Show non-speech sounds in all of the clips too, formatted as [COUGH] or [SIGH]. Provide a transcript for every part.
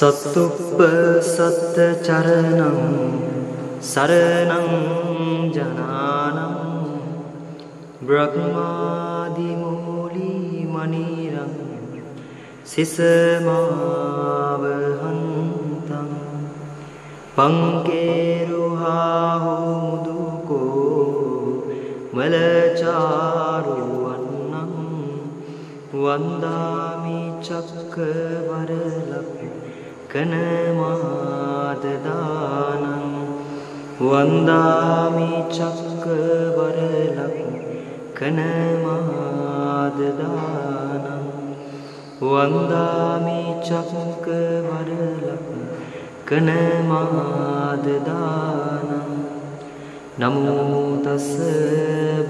සත්තුප්ප සත්ත චරණං සරණං ජනානං බ්‍රහ්මාදිමූලී මනීරං සිසමාවහන්තං පංකේරුහාහෝ මුදුකෝ මලචාරුවන්නං වන්දාමි චක්කවරලක් කනමාදදානං වන්දාමි චක්කවරලක් කනමාදදානං වන්දාමි චක්කවරලක් කනමාදදානං නමෝ තස්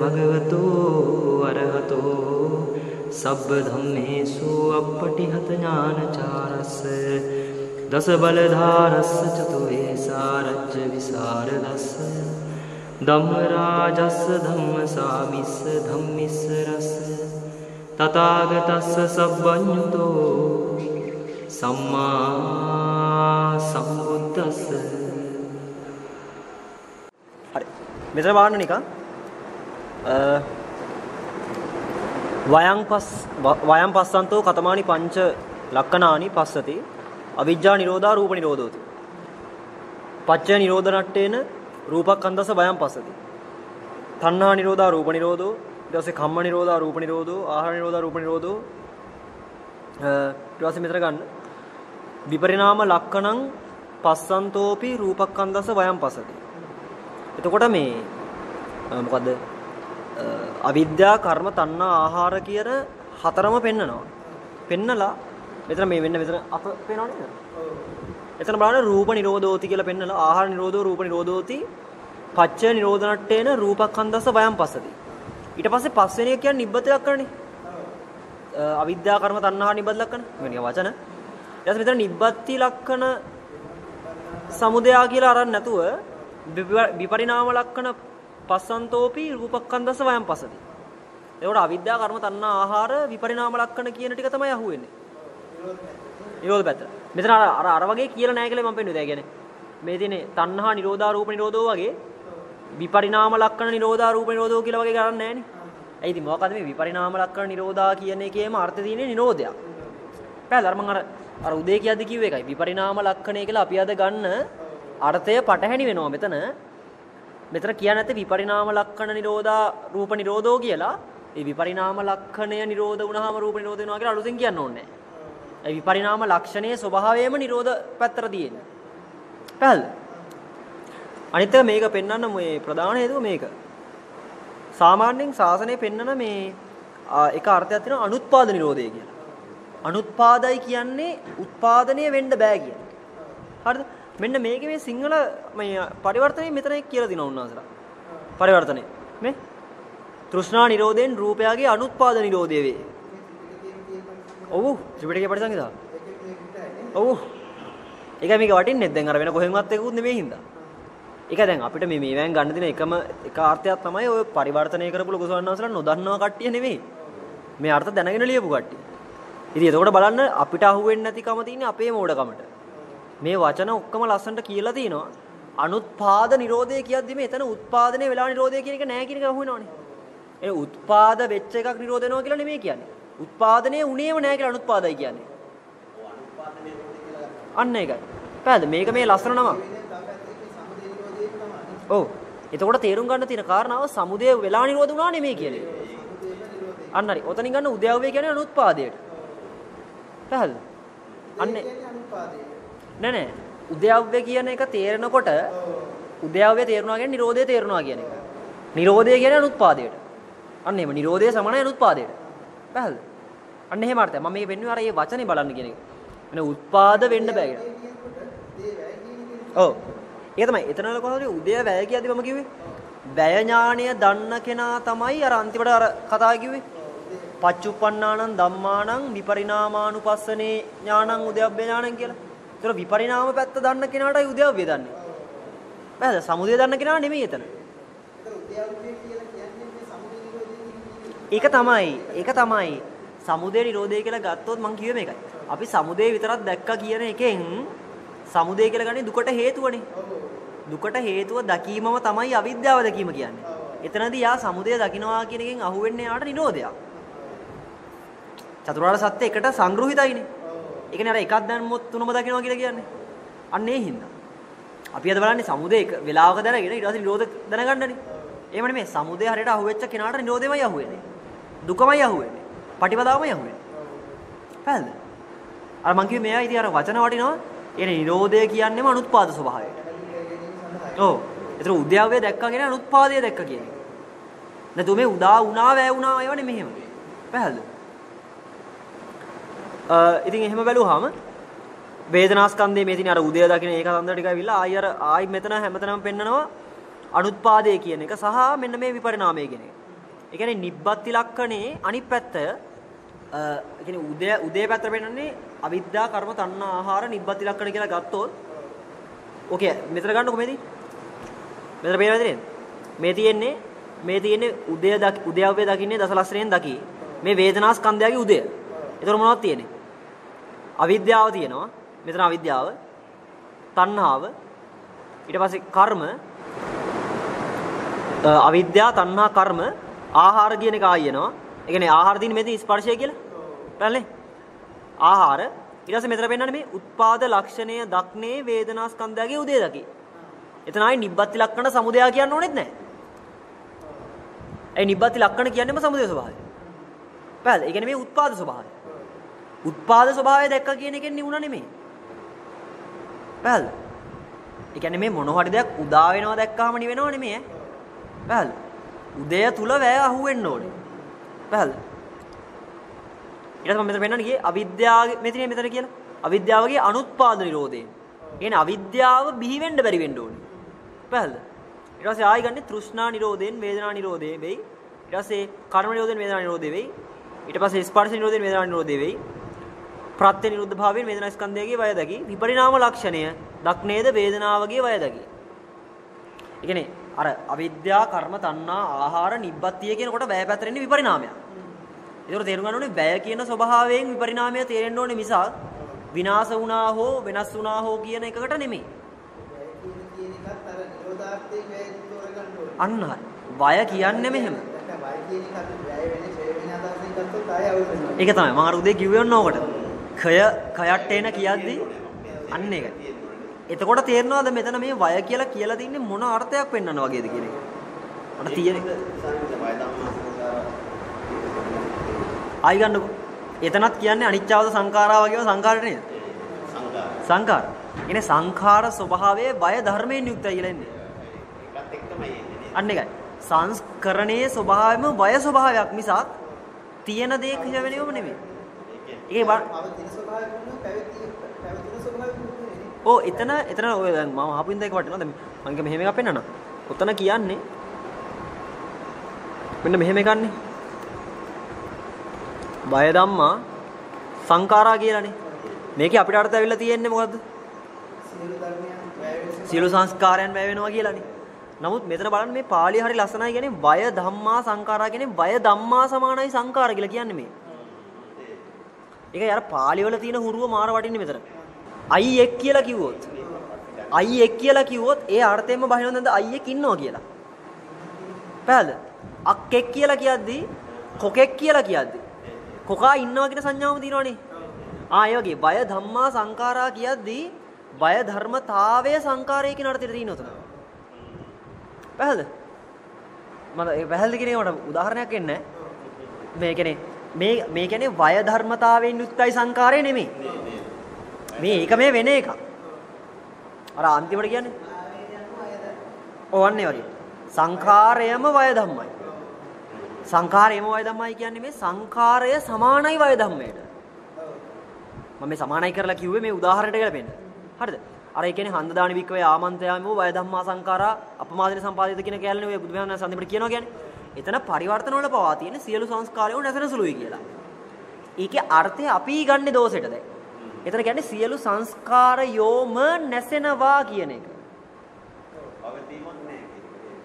භගවතෝ අරහතෝ සබ්බ ධම්මේසු අප්පටිහත ඥානචාරස්ස දස බලධාරස්ස චතු වේසාරච්ච විසරදස්ස ධම්ම රාජස්ස ධම්ම සාමිස්ස ධම්මිස්ස රස්ස තථාගතස්ස සබ්බඤුතෝ සම්මා සම්බුද්දස්ස හරි මෙතන බලන්න නිකන් වයං පස් වයං පස්සන්තෝ කතමානි පංච ලක්කනානි පස්සති අවිජ්ජා නිරෝධා රූප නිරෝධෝති. පච්චය නිරෝධ නට්ටේන රූපක්ඛන්දස වයං පස්සති තණ්හා නිරෝධා රූප නිරෝධෝ ඊට පස්සේ කම්ම නිරෝධා රූප නිරෝධෝ ආහාර නිරෝධා රූප නිරෝධෝ ඊට පස්සේ මෙතන ගන්න. විපරිණාම ලක්කණං පස්සන්තෝපි රූපක්ඛන්දස වයං පස්සති එතකොට මේ මොකද්ද? අවිද්‍යා කර්ම තණ්හා ආහාර කියන හතරම පෙන්නනවා. පෙන්නලා මෙතන මේ වෙන්න මෙතන අප පේනව නේද? එතන බලන්න රූප නිරෝධෝති කියලා පෙන්නලා ආහාර නිරෝධෝ රූප නිරෝධෝති පච්චය නිරෝධනට්ටේන රූපකන්දස වයම් පස්සති. ඊට පස්සේ පස්වෙනි එක කියන්නේ නිබ්බත ලක්ෂණනේ. අවිද්‍යා කර්ම තණ්හා නිබ්බත ලක්ෂණ. මෙන්න වචන. ඊට පස්සේ මෙතන නිබ්බත්ති ලක්ෂණ සමුදයා කියලා අරන් නැතුව විපරිණාම ලක්ෂණ පස්සන්තෝපි රූපක්ඛන්දස වයන් පසති. ඒකට අවිද්‍යා කර්ම තණ්හා ආහාර විපරිණාම ලක්ෂණ කියන ටික තමයි අහුවෙන්නේ. නිරෝධ පැත්ත. මෙතන අර අර වගේ කියලා නැහැ කියලා මම පෙන්නුවේ. ඒ කියන්නේ මේ තියෙන්නේ තණ්හා නිරෝධා රූප නිරෝධෝ වගේ විපරිණාම ලක්ෂණ නිරෝධා රූප නිරෝධෝ කියලා වගේ ගන්න නැහැ නේ. ඇයි ඉතින් මොකක්ද මේ විපරිණාම ලක්ෂණ නිරෝධා කියන එකේම අර්ථය තියෙන්නේ නිරෝධයක්. පැහැදිලිද? මම අර අර උදේ කියද්දි කිව්ව එකයි. විපරිණාම ලක්ෂණය කියලා අපි අද ගන්න අර්ථය පටහැනි වෙනවා මෙතන. මෙතන කියන්නේ නැත්තේ විපරිණාම ලක්ෂණ නිරෝධා රූප නිරෝධෝ කියලා. ඒ විපරිණාම ලක්ෂණය නිරෝධ වුණාම රූප නිරෝධ වෙනවා කියලා අලුතෙන් කියන්න ඕනේ නැහැ. ඒ විපරිණාම ලක්ෂණයේ ස්වභාවයම නිරෝධ පැත්තට තියෙන්නේ. පැහැදිලිද? අනිත් එක මේක පෙන්වන්න මේ ප්‍රධාන හේතුව මේක. සාමාන්‍යයෙන් ශාසනය පෙන්වන මේ එක අර්ථයක් තියෙනවා අනුත්පාද නිරෝධය කියලා. අනුත්පාදයි කියන්නේ උත්පාදනය වෙන්න බෑ කියන්නේ. හරිද? මෙන්න මේකේ මේ සිංහල මේ පරිවර්තනය මෙතන කියලා දිනවා උන්වහන්සේලා. පරිවර්තනය. මේ තෘෂ්ණා නිරෝධයෙන් රූපයගේ අනුත්පාද නිරෝධය වේ. ඔව් ත්‍රිපිටකයේ පරිසංගිතා. ඔව්. ඒක මේක වටින්නේ දැන් අර වෙන කොහෙන්වත් එකකුත් නෙමෙයි හින්දා. ඒක දැන් අපිට මේ මේවෙන් ගන්න දෙන එකම එක අර්ථයක් තමයි ඔය පරිවර්තනය කරපු ලොකු සවන්නවසලා නොදන්නවා කට්ටිය නෙමෙයි. මේ අර්ථ දැනගෙන ලියපු කට්ටිය. ඉතින් එතකොට බලන්න අපිට අහුවෙන්නේ නැතිකම තියෙන්නේ අපේ මෝඩකමට. මේ වචන ඔක්කොම ලස්සනට කියලා තිනවා. අනුත්පාද නිරෝධය කියද්දි මේ එතන උත්පාදනය වෙලා නිරෝධය කියන එක නෑ කියන එක අහුවෙනවනේ. ඒ උත්පාද වෙච්ච එකක් නිරෝධ වෙනවා කියලා නෙමෙයි කියන්නේ. උත්පාදනය උනේම නෑ කියලා අනුත්පාදයි කියන්නේ. අන්න ඒකයි. පැහැද මේක මේ ලස්සන නම. ඔව්. එතකොට තේරුම් ගන්න තියෙන කාරණාව සමුදය වෙලා නිරෝධ වුණා නෙමෙයි කියන්නේ. අන්න හරි. ඔතනින් ගන්න උද්‍යව්‍ය කියන්නේ අනුත්පාදයට. පැහැදිලිද? අන්නේ නෑ නෑ උද්‍යව්‍ය කියන එක තේරෙනකොට උද්‍යව්‍ය තේරුණා කියන්නේ නිරෝධය තේරුණා කියන එක. නිරෝධය කියන්නේ අනුත්පාදයට. අන්න එහෙම නිරෝධය සමානයි අනුත්පාදයට. පැහැදිලිද? අන්න එහෙම අර්ථය. මම මේ වෙන්නේ අර මේ වචනේ බලන්න කියන එක. එන උත්පාද වෙන්න බෑ කියලා. ඔව්. ඒක තමයි. එතනල කොහොමද උදය වැය කියද්දි මම කිව්වේ? වැය ඥාණය දන්න කෙනා තමයි අර අන්තිමට අර කතාව කිව්වේ. පච්චුප්පන්නානං ධම්මානං විපරිණාමානුපස්සනේ ඥානං උද්‍යව්‍ය ඥානං කියලා. ඒතර විපරිණාම පැත්ත දන්න කෙනාටයි උද්‍යව්‍ය දන්නේ. බෑද? සමුදය දන්න කෙනා නෙමෙයි එතන. ඒක තමයි. ඒක තමයි. සමුදය නිරෝධය කියලා ගත්තොත් මං කිව්වේ මේකයි. අපි සමුදේ විතරක් දැක්කා කියන එකෙන් සමුදේ කියලා ගන්නේ දුකට හේතුවනේ. දුකට හේතුව දකීමම තමයි අවිද්‍යාව දකීම කියන්නේ. එතනදී යා සමුදය දකින්නවා කියන එකෙන් අහුවෙන්නේ යාට නිරෝධයක්. චතුරාර්ය සත්‍ය එකට සංග්‍රහිතයිනේ. ඒ කියන්නේ අර එකක් දැම්මොත් තුනම දකින්නවා කියලා කියන්නේ. අන්න ඒ හින්දා. අපි අද බලන්නේ සමුදය එක වෙලාවක දැනගෙන ඊට පස්සේ නිරෝධ දැනගන්නනේ. එහෙම නෙමෙයි සමුදය හරියට අහුවෙච්ච කෙනාට නිරෝධෙමයි අහුවෙන්නේ. දුකමයි අහුවෙන්නේ. පටිපදාමයි අහුවෙන්නේ. පැහැදිලිද? අර මං කිව්වේ මෙයා ඉතින් අර වචන වටිනවා. ඒ නිරෝධය කියන්නේම අනුත්පාද ස්වභාවය. ඔව්. ඒතර උද්‍යාවය දැක්කා කියන අනුත්පාදය දැක්කා කියන්නේ. නැතු මේ උදා වුණා වැය වුණා ඒවනේ මෙහෙම. පැහැදිලිද? අ ඉතින් එහෙම බැලුවාම වේදනාස්කන්ධයේ මේ තියෙන අර උදය දකින්න ඒක සම්දර ටික ඇවිල්ලා ආයි අර ආයි මෙතන හැමතැනම පෙන්නනවා අනුත්පාදය කියන එක සහ මෙන්න මේ විපරිණාමය කියන එක. ඒ කියන්නේ නිබ්බත්ති ලක්ෂණේ අනිත් පැත්ත ඒ කියන්නේ උදය උදේ පැත්ත පෙන්නන්නේ අවිද්‍යා කර්ම තණ්හා ආහාර නිබ්බත්ති ලක්ෂණ කියලා ගත්තොත් ඕකේ මෙතන ගන්නකො මේදී මෙතන පේනවද නේද මේ තියෙන්නේ මේ තියෙන්නේ උදය උදයව්වේ දකින්නේ දසලස්රයෙන් දකි. මේ වේදනා ස්කන්ධයගේ උදය. ඒතර මොනවද තියෙන්නේ? අවිද්‍යාව තියෙනවා. මෙතන අවිද්‍යාව. තණ්හාව. ඊට පස්සේ කර්ම. අවිද්‍යාව තණ්හා කර්ම ආහාර කියන එක ආයෙනවා ඒ කියන්නේ ආහාර දින මෙතන ස්පර්ශය කියලා? බලන්නේ ආහාර. ඊට පස්සේ මෙතන පෙන්නන්නේ මේ උත්පාද ලක්ෂණය දක්නේ වේදනා ස්කන්ධයගේ උදේ දකි. එතන ආයි නිබ්බත්ති ලක්ෂණ සමුදය කියන්න ඕනෙත් නැහැ. ඒ නිබ්බත්ති ලක්ෂණ කියන්නේම සමුදය ස්වභාවය? පැහැදිලි. ඒ කියන්නේ මේ උත්පාද ස්වභාවය. උත්පාද ස්වභාවය දැක්ක කියන එකෙන් නිවුණ නෙමෙයි. පැහැදිලි. ඒ කියන්නේ මේ මොන හරි දෙයක් උදා වෙනවා දැක්කාම නිවෙනව නෙමෙයි ඈ. පැහැදිලි. උදය තුල වැය අහුවෙන්න ඕනේ. පැහැදිලි ඊට පස්සේ මෙතන පෙන්නන්නේ ගියේ අවිද්‍යාව මෙතන මෙතන කියලා. අවිද්‍යාවගේ අනුත්පාද නිරෝධයෙන්. කියන්නේ අවිද්‍යාව බිහි වෙන්න බැරි වෙන්න ඕනේ. පැහැදිලි ඊට පස්සේ ආයි ගන්නේ තෘෂ්ණා නිරෝධයෙන් වේදනා නිරෝධය වෙයි. ඊට පස්සේ කර්ම නිරෝධයෙන් වේදනා නිරෝධය වෙයි. ඊට පස්සේ ස්පර්ශ නිරෝධයෙන් වේදනා නිරෝධය වෙයි. ප්‍රත්‍ය නිරුද්ධ භාවයෙන් වේදනා ස්කන්ධයගේ වය දකි විපරිණාම ලක්ෂණය දක්නේද වේදනාවගේ වය දකි. ඒ කියන්නේ අර අවිද්‍යා කර්ම තණ්හා ආහාර නිබ්බත්තිය කියනකොට වැය පැතරෙන්නේ විපරිණාමයක්. ඒතර තේරුම් ගන්න ඕනේ වැය කියන ස්වභාවයෙන් විපරිණාමය තේරෙන්න ඕනේ මිසක් විනාශ වුණා හෝ වෙනස් වුණා හෝ කියන එකකට නෙමෙයි. අන්න වය කියන්නේ මෙහෙම. ඒක තමයි මම අර උදේ කිව්වේ ඔන්න ඕකට. කය කයට එන කියද්දි අන්න ඒක. එතකොට තේරෙනවද මෙතන මේ වය කියලා කියලා තින්නේ මොන අර්ථයක් පෙන්වන්න වගේද කියන එක. මට තියෙන ආයි ගන්නකො. එතනත් කියන්නේ අනිච්චවද සංඛාරා වගේම සංඛාරට නේද? සංඛාර. ඉන්නේ සංඛාර ස්වභාවයේ වය ධර්මයෙන් යුක්තයි කියලා ඉන්නේ. ඒකත් එක්කමයි එන්නේ. අන්න ඒකයි. සංස්කරණයේ ස්වභාවයම වය ස්වභාවයක් මිසක් තියෙන දේ කියවෙනවම නෙමෙයි. ඒකේ පැවතින ස්වභාවයක් ඕ එතන එතන ඔය දැන් මම අහපු ඉඳ එක වටිනවා දැන් මම කිය මෙහෙම එකක් පෙන්නනවා. ඔතන කියන්නේ මෙන්න මෙහෙම එකන්නේ. බය ධම්මා සංඛාරා කියලානේ. මේකේ අපිට අර්ථය ඇවිල්ලා තියෙන්නේ මොකද්ද? සියලු සංස්කාරයන් වැය වෙනවා කියලානේ. නමුත් මෙතන බලන්න මේ පාළිය හරි ලස්සනයි කියන්නේ වය ධම්මා සංඛාරා කියන්නේ වය ධම්මා සමානයි සංඛාර කියලා කියන්නේ මේ. ඒක අර පාළි වල තියෙන හුරුව මාර වටින්නේ මෙතන. අයි එක් කියලා කිව්වොත් අයි එක් කියලා කිව්වොත් ඒ අර්ථයෙන්ම බහිනවද නැද්ද අයි එක් ඉන්නවා කියලා. පැහැදිලිද? අක් එක් කියලා කියද්දි කොකෙක් කියලා කියද්දි කොකා ඉන්නවා කියන සංඥාවම දිනවනේ. ආ ඒ වගේ බය ධම්මා සංඛාරා කියද්දි බය ධර්මතාවය සංඛාරය කියන අර්ථයට තියෙනවා උතන. පැහැදිලිද? මම ඒ පැහැදිලි කියන එකට උදාහරණයක් එන්නේ මේ කියන්නේ මේ මේ කියන්නේ වය ධර්මතාවයෙන් යුක්තයි සංකාරය නෙමෙයි. මේ ඒක මේ වෙන එකක්. අර අන්තිමට කියන්නේ ඕවන්නේ වගේ. සංඛාරයම වය ධම්මයි. සංඛාරයම වය ධම්මයි කියන්නේ මේ සංඛාරය සමානයි වය ධම්මයට. මම මේ සමානයි කරලා කිව්වේ මේ උදාහරණයට කියලා පෙන්න. හරිද? අර ඒ කියන්නේ හන්ද දානි වික්කවේ ආමන්ත්‍රයමෝ වය ධම්මා සංඛාරා අපමාදින සම්පාදිත කියන කැලණි ඔය බුදුමහාන සම්දිපට කියනවා කියන්නේ. එතන පරිවර්තන වල පවා තියෙන සියලු සංස්කාරයෝ නැසෙන සුළුයි කියලා. ඒකේ අර්ථය අපි ගන්නේ දෝෂෙට දැන්. එතන කියන්නේ සියලු සංස්කාරයෝම නැසෙනවා කියන එක.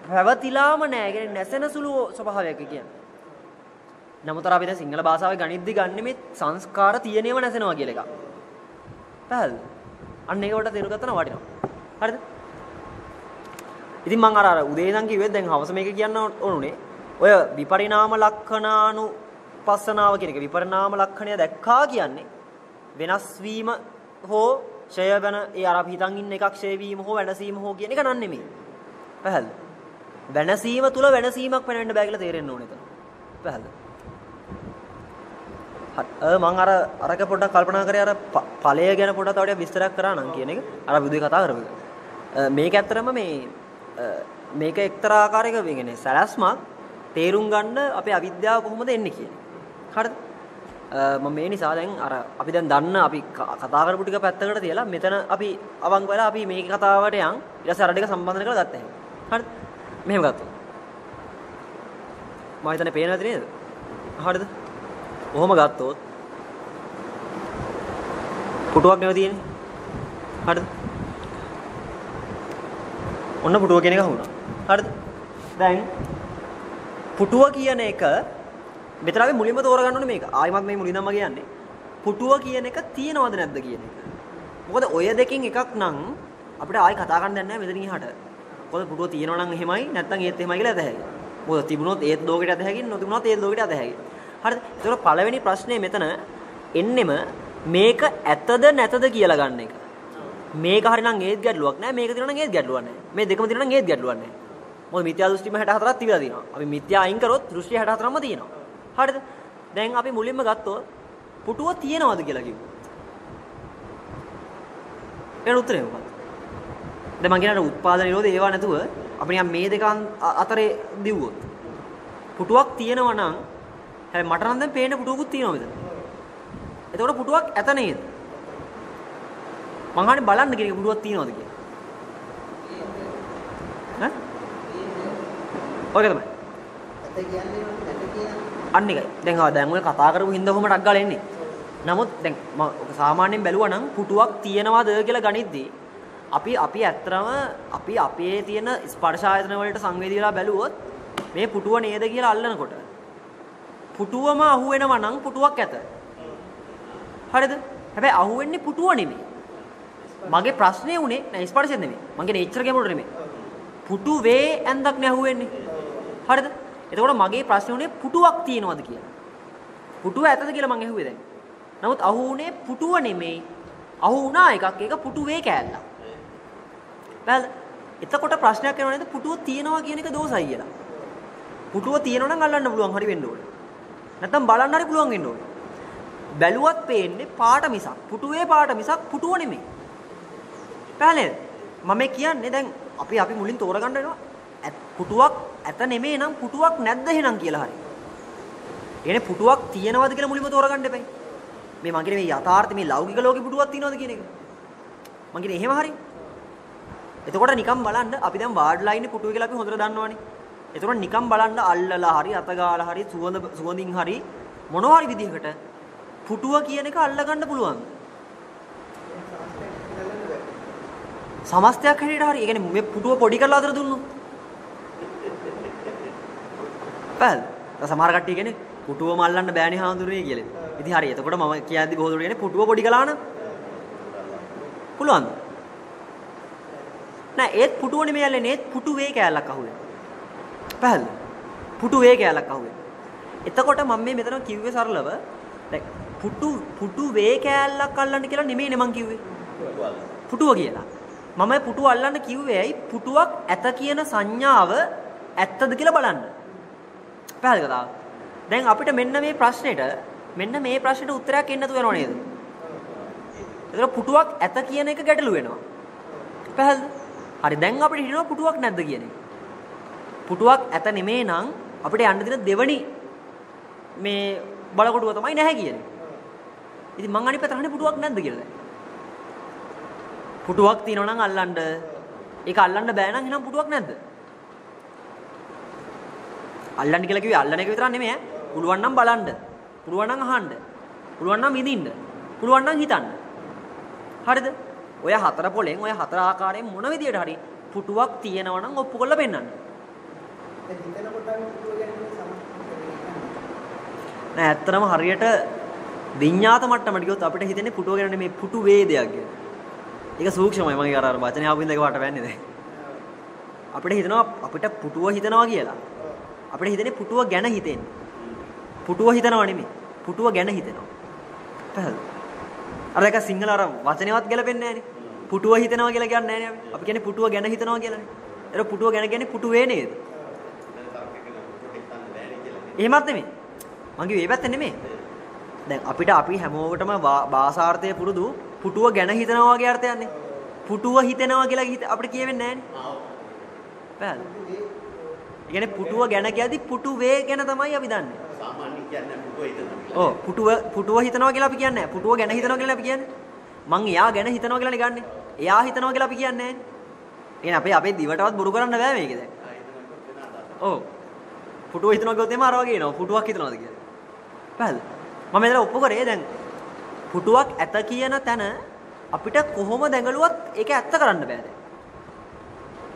පැවතිලාම නෑ. කියන්නේ නැසෙන සුළු ස්වභාවයක් කියන්නේ. නමුත් අපි දැන් සිංහල භාෂාවේ ගණිද්දි ගන්න මේ සංස්කාර තියෙනේව නැසෙනවා කියලා එකක්. පැහැදිලිද? අන්න ඒකට තේරුම් ගත්තා නම් වටිනවා. හරිද? ඉතින් මම අර අර උදේ ඉඳන් කිව්වේ දැන් හවස මේක කියන්න ඕනුනේ. ඔය විපරිණාම ලක්ෂණානු පස්සනාව කියන එක විපරිණාම ලක්ෂණය දැක්කා කියන්නේ වෙනස් වීම හෝ ඡය වෙන ඒ අර අපි හිතන් ඉන්න එකක් ඡය වීම හෝ වෙනසීම හෝ කියන එක නන් නෙමෙයි. පැහැදිලිද? වෙනසීම තුල වෙනසීමක් වෙන්න බෑ කියලා තේරෙන්න ඕනේ එතන. පැහැදිලිද? හරි මම අර අරක පොඩ්ඩක් කල්පනා කරේ අර ඵලය ගැන පොඩ්ඩක් තව ටිකක් විස්තරයක් කරා නම් කියන එක. අර බුදුයි කතා කරපු එක. මේක ඇත්තරම මේ මේක එක්තරා ආකාරයක වෙන්නේ සැලැස්මක් තේරුම් ගන්න අපේ අවිද්‍යාව කොහොමද එන්නේ කියන එක. හරිද? මම මේ නිසා දැන් අර අපි දැන් දන්න අපි කතා කරපු ටික පැත්තකට තියලා මෙතන අපි අවංක වෙලා අපි මේක කතාවට යන් ඊට පස්සේ අර ටික සම්බන්ධ කරලා ගත්තා එහෙම. හරිද? මෙහෙම ගත්තා. මම හිතන්නේ පේන නැති නේද? හරිද? ඔහොම ගත්තොත් පුටුවක් නෙවෙයි තියෙන්නේ. හරිද? ඔන්න පුටුව කියන එක හුණා. හරිද? දැන් පුටුව කියන එක මෙතන අපි මුලින්ම තෝරගන්න ඕනේ මේක. ආයිමත් මේ මුලින්ම කියන්නේ. පුටුව කියන එක තියෙනවද නැද්ද කියන එක. මොකද ඔය දෙකෙන් එකක් නම් අපිට ආයි කතා කරන්න දෙන්නේ නැහැ මෙතනින් එහාට. මොකද පුටුව තියෙනවා නම් එහෙමයි නැත්නම් ඒත් එහෙමයි කියලා ඇදහැයි. මොකද තිබුණොත් ඒත් ලෝකෙට ඇදහැයි නොතිබුණොත් ඒත් ලෝකෙට ඇදහැයි. හරිද? ඒතකොට පළවෙනි ප්‍රශ්නේ මෙතන එන්නෙම මේක ඇතද නැතද කියලා ගන්න එක. මේක හරිනම් ඒත් ගැටලුවක් නෑ මේක තියෙනවා නම් ඒත් ගැටලුවක් නෑ. මේ දෙකම තියෙනවා නම් ඒත් ගැටලුවක් නෑ. මොකද මිත්‍යා දෘෂ්ටිම 64ක් තිබිලා තියෙනවා. අපි මිත්‍යා අයින් කරොත් දෘෂ්ටි 64ක්ම තියෙනවා. හරිද? දැන් අපි මුලින්ම ගත්තොත් පුටුව තියෙනවද කියලා කිව්වොත්. එන උත්තරේ මොකක්ද? දැන් මං කියනවා උත්පාදන නිරෝධ ඒවා නැතුව අපි නිකන් මේ දෙක අතරේ දිව්වොත් පුටුවක් තියෙනවා නම් හැබැයි මට නම් දැන් පේන පුටුවකුත් තියෙනවා මෙතන. එතකොට පුටුවක් ඇත නේද? මං අහන්නේ බලන්න කියන එක පුටුවක් තියෙනවද කියලා. ඈ? ඔය තමයි. ඇත කියන්නේ නැත කියන අන්න එකයි. දැන් ආ දැන් ඔය කතා කරපු හින්දා කොහොම ටක් ගාලා එන්නේ. නමුත් දැන් මම සාමාන්‍යයෙන් බැලුවා නම් පුටුවක් තියෙනවද කියලා ගනිද්දී අපි අපි ඇත්තරම අපි අපේ තියෙන ස්පර්ශ ආයතන වලට සංවේදී වෙලා බැලුවොත් මේ පුටුව නේද කියලා අල්ලනකොට පුටුවම අහු වෙනවා නම් පුටුවක් ඇත. හරිද? හැබැයි අහු වෙන්නේ පුටුව නෙමෙයි. මගේ ප්‍රශ්නේ උනේ නෑ ස්පර්ශයෙන් නෙමෙයි. මගේ නේචර් ගැඹුරට නෙමෙයි. පුටුවේ ඇඳක් නෑ අහු වෙන්නේ. හරිද? එතකොට මගේ ප්‍රශ්නේ උනේ පුටුවක් තියෙනවද කියලා. පුටුව ඇතද කියලා මං ඇහුවේ දැන්. නමුත් අහු උනේ පුටුව නෙමෙයි. අහු වුණා එකක් ඒක පුටුවේ කෑල්ලක්. බැලුවද? එතකොට ප්‍රශ්නයක් එනවා නේද පුටුව තියෙනවා කියන එක දෝසයි කියලා. පුටුව තියෙනවා නම් අල්ලන්න පුළුවන් හරි වෙන්න ඕනේ. නැත්තම් බලන්න හරි පුළුවන් වෙන්න ඕනේ. බැලුවත් පේන්නේ පාට මිසක් පුටුවේ පාට මිසක් පුටුව නෙමෙයි. පැහැදිලිද? මම කියන්නේ දැන් අපි අපි මුලින් තෝරගන්න වෙනවා පුටුවක් ඇත නෙමෙයි නම් පුටුවක් නැද්ද එහෙනම් කියලා හරි. එනේ පුටුවක් තියෙනවද කියලා මුලින්ම තෝරගන්න එපයි. මේ මං කියන්නේ මේ යථාර්ථ මේ ලෞකික ලෝකේ පුටුවක් තියෙනවද කියන එක. මං කියන්නේ එහෙම හරි. එතකොට නිකන් බලන්න අපි දැන් වාඩ්ලා ඉන්නේ පුටුව කියලා අපි හොඳට දන්නවනේ. එතකොට නිකන් බලන්න අල්ලලා හරි අතගාලා හරි සුවඳ සුවඳින් හරි මොනවා හරි විදිහකට පුටුව කියන එක අල්ලගන්න පුළුවන්. සමස්තයක් හැටියට හරි. ඒ කියන්නේ මේ පුටුව පොඩි කරලා අතර දුන්නොත් පැහැද? සමහර කට්ටිය කියන්නේ පුටුවම අල්ලන්න බෑනේ හාමුදුරනේ කියලා. ඉතින් හරි. එතකොට මම කියද්දි බොහෝ දුර කියන්නේ පුටුව පොඩි කළා නම් පුළුවන්ද? නෑ ඒත් පුටුව නෙමෙයි යල්ලන්නේ ඒත් පුටුවේ කෑල්ලක් අහුවේ. පැහැදිලිද? පුටුවේ කෑල්ලක් අහුවේ. එතකොට මම මේ මෙතන කිව්වේ සරලව දැන් පුටු පුටුවේ කෑල්ලක් අල්ලන්න කියලා නෙමෙයිනේ මං කිව්වේ. පුටුව කියලා. මම පුටුව අල්ලන්න කිව්වේ ඇයි පුටුවක් ඇත කියන සංඥාව ඇත්තද කියලා බලන්න. පැහැදිලි කතාව. දැන් අපිට මෙන්න මේ ප්‍රශ්නෙට මෙන්න මේ ප්‍රශ්නෙට උත්තරයක් එන්න තු වෙනව නේද? ඒතර පුටුවක් ඇත කියන එක ගැටලු වෙනවා. පැහැදිලිද? හරි දැන් අපිට හිතෙනවා පුටුවක් නැද්ද කියන එක. පුටුවක් ඇත නෙමේ නම් අපිට යන්න දෙන දෙවනි මේ බලකොටුව තමයි නැහැ කියන්නේ. ඉතින් මං අනිත් පැත්තට අහන්නේ පුටුවක් නැද්ද කියලා දැන්. පුටුවක් තියෙනවා නම් අල්ලන්න. ඒක අල්ලන්න බෑ නම් එහෙනම් පුටුවක් නැද්ද? අල්ලන්න කියලා කිව්වේ අල්ලන එක විතරක් නෙමෙයි ඈ. පුළුවන් නම් බලන්න. පුළුවන් නම් අහන්න. පුළුවන් නම් විඳින්න. පුළුවන් නම් හිතන්න. හරිද? ඔය හතර පොලෙන් ඔය හතර ආකාරයෙන් මොන විදියට හරි පුටුවක් තියෙනවා නම් ඔප්පු කරලා පෙන්නන්න. නෑ ඇත්තටම හරියට විඤ්ඤාත මට්ටමට ගියොත් අපිට හිතෙන්නේ පුටුව ගැන මේ පුටු වේදයක් කියලා. ඒක සූක්ෂමයි මගේ අර අර වචනේ ආපු ඉඳලා වට වෙන්නේ දැන්. අපිට හිතනවා අපිට පුටුව හිතනවා කියලා. අපිට හිතෙන්නේ පුටුව ගැන හිතෙන්නේ. පුටුව හිතනවා නෙමෙයි. පුටුව ගැන හිතනවා. පැහැදිලි. අර එක සිංහල අර වචනේවත් ගැලපෙන්නේ නැහනේ. පුටුව හිතනවා කියලා කියන්නේ නැහැ නේ අපි. අපි කියන්නේ පුටුව ගැන හිතනවා කියලානේ. ඒක පුටුව ගැන කියන්නේ පුටු වේ නේද? එහෙමත් නෙමෙයි. මේ පැත්ත නෙමෙයි. දැන් අපිට අපි හැමෝටම භාෂාර්ථය පුරුදු පුටුව ගැන හිතනවා වගේ අර්ථයක්නේ. පුටුව හිතනවා කියලා අපිට කියවෙන්නේ නැහනේ. කියන්නේ පුටුව ගැන කියද්දි පුටු වේ ගැන තමයි අපි දන්නේ. සාමාන්‍ය කියන්නේ පුටුව හිතනවා. ඔව් පුටුව පුටුව හිතනවා කියලා අපි කියන්නේ. පුටුව ගැන හිතනවා කියලා අපි කියන්නේ. මං එයා ගැන හිතනවා කියලානේ ගන්නෙ. එයා හිතනවා කියලා අපි කියන්නේ නැහැ. එහෙනම් අපේ අපේ දිවටවත් බොරු කරන්න බෑ මේක දැන්. ඔව්. පුටුව හිතනවා කිව්වොත් එහම අර වගේ එනවා. පුටුවක් හිතනවාද කියලා. පැහැදිලි. මම එතන ඔප්පු කරේ දැන් පුටුවක් ඇත කියන තැන අපිට කොහොම දැඟලුවත් ඒක ඇත්ත කරන්න බෑ දැන්.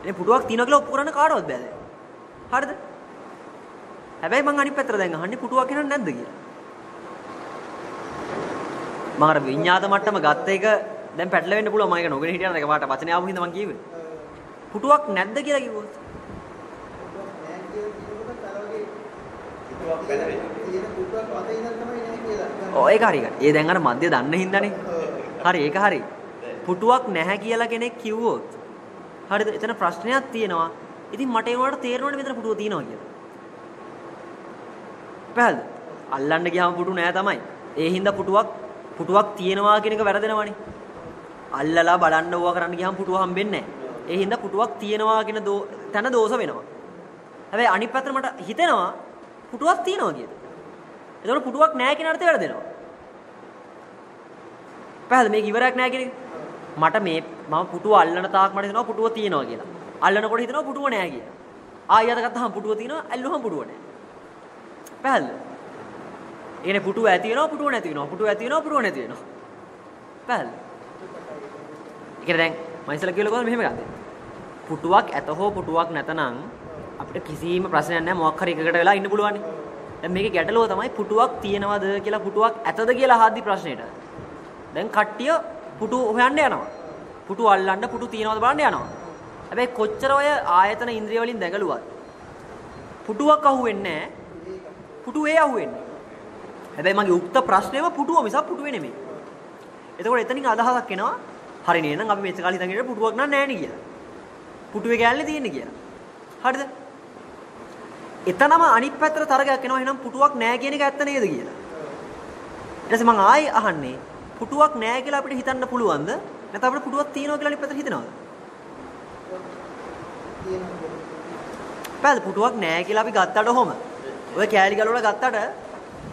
මේ පුටුවක් තියනවා කියලා ඔප්පු කරන්න කාටවත් බෑ දැන්. හරිද? හැබැයි මං අනිත් පැත්තට දැන් අහන්නේ පුටුවක් කියනවද නැද්ද කියලා. මම අර විඤ්ඤාත මට්ටම ගත්ත එක දැන් පැටලෙන්න පුළුවන් මම ඒක නොගෙන හිටියනම් ඒක වාට වචනේ ආපු හින්දා මං කිව්වේ. පුටුවක් නැද්ද කියලා කිව්වොත්. ඔව් ඒක හරි ගන්න. ඒ දැන් අර මැද දන්න හින්දානේ. හරි ඒක හරි. පුටුවක් නැහැ කියලා කෙනෙක් කිව්වොත් හරිද? එතන ප්‍රශ්නයක් තියෙනවා. ඉතින් මට ඒ වුණාට තේරෙනවනේ මෙතන පුටුව තියෙනවා කියලා. පැහැදිලි? අල්ලන්න ගියාම පුටු නෑ තමයි. ඒ හින්දා පුටුවක් පුටුවක් තියෙනවා කියන එක වැරදෙනවනේ. අල්ලලා බලන්න ඕවා කරන්න ගියාම පුටුව හම්බෙන්නේ නෑ. ඒ හින්දා පුටුවක් තියෙනවා කියන තැන දෝෂ වෙනවා. හැබැයි අනිත් පැත්තට මට හිතෙනවා පුටුවක් තියෙනවා කියලා. එතකොට පුටුවක් නෑ කියන අර්ථය වැරදෙනවා. පැහැදිලි මේක ඉවරයක් නෑ කියන එක. මට මේ මම පුටුව අල්ලන තාක් මට හිතෙනවා පුටුව තියෙනවා කියලා. අල්ලනකොට හිතෙනවා පුටුව නෑ කියලා. ආයෙත් ගත්තාම පුටුව තියෙනවා ඇල්ලුවම පුටුව නෑ. පැහැදිලි? ඒනේ පුටුව ඇති වෙනවා පුටුව නැති වෙනවා. පුටුව ඇති වෙනවා පුටුව නැති වෙනවා. පැහැදිලි? ඒකේ දැන් මම ඉස්සලා කියලා කොහොමද මෙහෙම ගත්තේ? පුටුවක් ඇත හෝ පුටුවක් නැතනම් අපිට කිසිම ප්‍රශ්නයක් නැහැ මොකක් හරි එකකට වෙලා ඉන්න පුළුවන්. දැන් මේකේ ගැටලුව තමයි පුටුවක් තියෙනවද කියලා පුටුවක් ඇතද කියලා අහද්දි ප්‍රශ්නෙට. දැන් කට්ටිය පුටු හොයන්න යනවා. පුටු අල්ලන්න පුටු තියෙනවද බලන්න යනවා. හැබැයි කොච්චර ඔය ආයතන ඉන්ද්‍රිය වලින් දැඟලුවත් පුටුවක් අහුවෙන්නේ නැහැ. පුටුවේ අහුවෙන්නේ. හැබැයි මගේ උක්ත ප්‍රශ්නේම පුටුව මිසක් පුටුවේ නෙමෙයි. එතකොට එතනින් අදහසක් එනවා හරි නේ නම් අපි මෙච්චර කාලේ හිතන් ඉන්නේ පුටුවක් නෑ නෑනේ කියලා. පුටුවේ කෑල්ලේ තියෙන්නේ කියලා. හරිද? එතනම අනිත් පැත්තට තරගයක් එනවා එහෙනම් පුටුවක් නෑ කියන එක ඇත්ත නේද කියලා. ඊට පස්සේ මම ආයි අහන්නේ පුටුවක් නෑ කියලා අපිට හිතන්න පුළුවන්ද? නැත්නම් අපිට පුටුවක් තියෙනවා කියලා අනිත් පැත්තට හිතනවද? පැහැදිලි පුටුවක් නෑ කියලා අපි ගත්තට ඔහොම. ඔය කෑලි ගලවල ගත්තට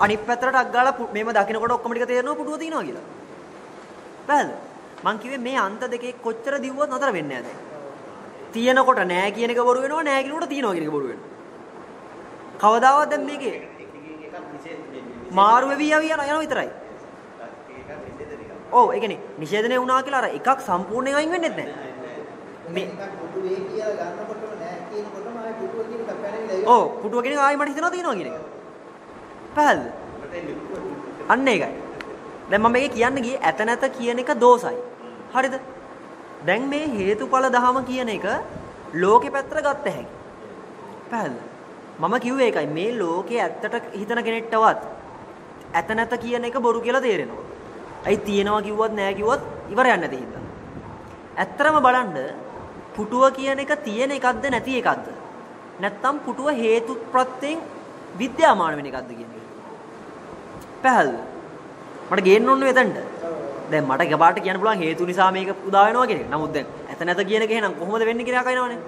අනිත් පැත්තට අක් ගාලා මේව දකින්නකොට ඔක්කොම ටික තේරෙනවා පුටුව තියෙනවා කියලා. පැහැදිලි? මං කිව්වේ මේ අන්ත දෙකේ කොච්චර දිව්වත් නතර වෙන්නේ නැහැ තියෙනකොට නෑ කියන එක බොරු වෙනවා නෑ කියනකොට තියෙනවා කියන එක බොරු වෙනවා. කවදාවත් දැන් මේකේ මාරු වෙවි යවි යන යන විතරයි. ඔව් ඒ කියන්නේ නිෂේධනය වුණා කියලා අර එකක් සම්පූර්ණයෙන් අයින් වෙන්නේ නැහැ. මේ පුටු වේ කියලා ගන්නකොටම නෑ කියනකොටම ආයෙ පුටුව කියන එක පැනවිලා ඔව් පුටුව කියන එක ආයෙ මට හිතෙනවා තියෙනවා කියන එක. පැහැදිලිද? අන්න ඒකයි. දැන් මම මේක කියන්න ගියේ ඇත නැත කියන එක දෝසයි. හරිද? දැන් මේ හේතුඵල ධහම කියන එක ලෝකේ පැත්තට ගත්ත හැකි. පැහැදිලිද? මම කිව්වේ ඒකයි මේ ලෝකේ ඇත්තට හිතන කෙනෙක්ටවත් ඇත නැත කියන එක බොරු කියලා තේරෙනවා. ඇයි තියෙනවා කිව්වත් නෑ කිව්වත් ඉවරයක් නැති හින්දා. ඇත්තරම බලන්න පුටුව කියන එක තියෙන එකක්ද නැති එකක්ද? නැත්තම් පුටුව හේතු ප්‍රත්‍යයෙන් විද්‍යාමාන වෙන එකක්ද කියන එක. පැහැදිලිද? මට ගේන්න ඕනේ එතනට. දැන් මට ගබාට කියන්න පුළුවන් හේතු නිසා මේක උදා වෙනවා කියන එක. නමුත් දැන් ඇත නැත කියන එක එහෙනම් කොහොමද වෙන්නේ කියන එක අයිනවනේ.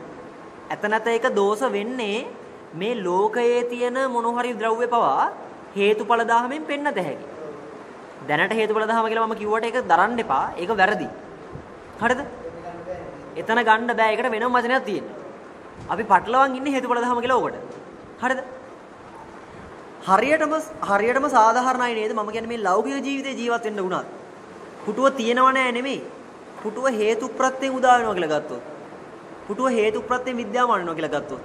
ඇත නැත එක දෝෂ වෙන්නේ මේ ලෝකයේ තියෙන මොන හරි ද්‍රව්‍ය පවා හේතුඵල දහමෙන් පෙන්නත හැකි. දැනට හේතුඵල දහම කියලා මම කිව්වට ඒක දරන්න එපා. ඒක වැරදි. හරිද? එතන ගන්න බෑ. ඒකට වෙනම වචනයක් තියෙනවා. අපි පටලවන් ඉන්නේ හේතුඵල දහම කියලා ඕකට. හරිද? හරියටම හරියටම සාධාරණයි නේද? මම කියන්නේ මේ ලෞකික ජීවිතේ ජීවත් වෙන්න උනත්. පුටුව තියෙනව නෑ නෙමෙයි. පුටුව හේතු ප්‍රත්‍යයෙන් උදා වෙනවා කියලා ගත්තොත්. පුටුව හේතු ප්‍රත්‍යයෙන් විද්‍යාමාන වෙනවා කියලා ගත්තොත්.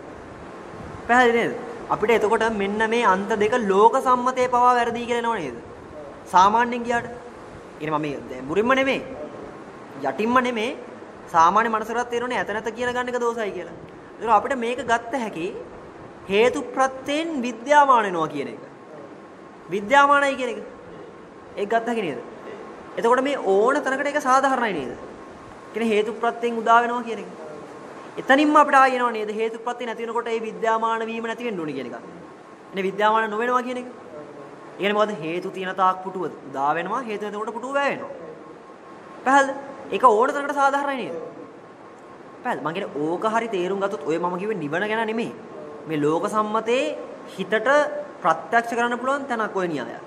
පැහැදිලි නේද? අපිට එතකොට මෙන්න මේ අන්ත දෙක ලෝක සම්මතයේ පවා වැරදි කියලා එනව නේද? සාමාන්‍යයෙන් ගියාට. ඉතින් මම දැන් මුරින්ම නෙමෙයි. යටින්ම නෙමෙයි. සාමාන්‍ය මනසකට තේරෙන්නේ ඇත නැත කියන ගන්න එක දෝසයි කියලා. ඒක අපිට මේක ගත්ත හැකි හේතු ප්‍රත්‍යයෙන් විද්‍යාමාන වෙනවා කියන එක. විද්‍යාමානයි කියන එක. ඒක ගත්ත හැකි නේද? එතකොට මේ ඕන තැනකට ඒක සාධාරණයි නේද? කියන හේතු ප්‍රත්‍යයෙන් උදා වෙනවා කියන එක. එතනින්ම අපිට ආයෙ එනවා නේද හේතු ප්‍රත්‍ය නැති වෙනකොට ඒ විද්‍යාමාන වීම නැති වෙන්න ඕනේ කියන එක. එනේ විද්‍යාමාන නොවෙනවා කියන එක. ඒ කියන්නේ මොකද හේතු තියෙන තාක් පුටුව උදා වෙනවා හේතු නැතිකොට පුටුව වැය වෙනවා. පැහැදිලිද? ඒක ඕන තැනකට සාධාරණයි නේද? පැහැදිලි. මම කියන්නේ ඕක හරි තේරුම් ගත්තොත් ඔය මම කිව්වේ නිවන ගැන නෙමෙයි. මේ ලෝක සම්මතේ හිතට ප්‍රත්‍යක්ෂ කරන්න පුළුවන් තැනක් ඔය න්‍යායය.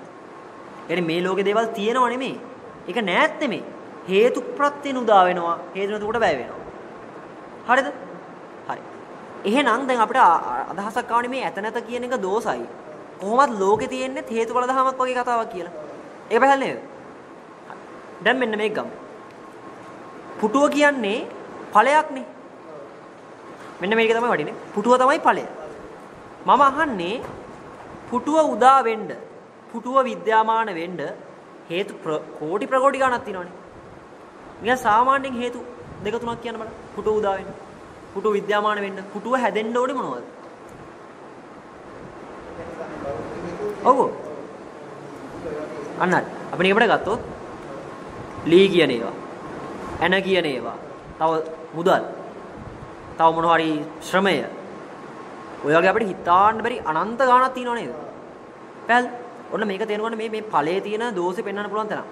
يعني මේ ලෝකේ දේවල් තියෙනව නෙමෙයි. ඒක නෑත් නෙමෙයි. හේතු ප්‍රත්‍යන උදා වෙනවා. හේතු නැතුකොට බය වෙනවා. හරිද? හරි. එහෙනම් දැන් අපිට අදහසක් ආවනේ මේ ඇත නැත කියන එක දෝසයි. කොහොමද ලෝකේ තියෙන්නේ හේතුඵල දහමක් වගේ කතාවක් කියලා. ඒක පැහැදිලි නේද? දැන් මෙන්න මේක ගමු. පුටුව කියන්නේ ඵලයක්නේ. මෙන්න මේක තමයි වටිනේ. පුටුව තමයි ඵලය. මම අහන්නේ පුටුව උදා වෙන්න, පුටුව විද්‍යාමාන වෙන්න හේතු කෝටි ප්‍රකෝටි ගණක් තියෙනවනේ. නිකන් සාමාන්‍යයෙන් හේතු දෙක තුනක් කියන්න බලන්න. පුටුව උදා වෙන්න. පුටුව විද්‍යාමාන වෙන්න. පුටුව හැදෙන්න ඕනේ මොනවද? ඔව්. අන්න හරි. අපි නිකමට ගත්තොත් ලී කියන ඒවා. ඇන කියන ඒවා. තව මුදල්. තව මොන හරි ශ්‍රමය. ඔය වගේ අපිට හිතාන්න බැරි අනන්ත ගාණක් තියෙනව නේද? පැහැදිලි? ඔන්න මේක තේරුම් ගන්න මේ මේ ඵලයේ තියෙන දෝෂේ පෙන්වන්න පුළුවන් තරම්.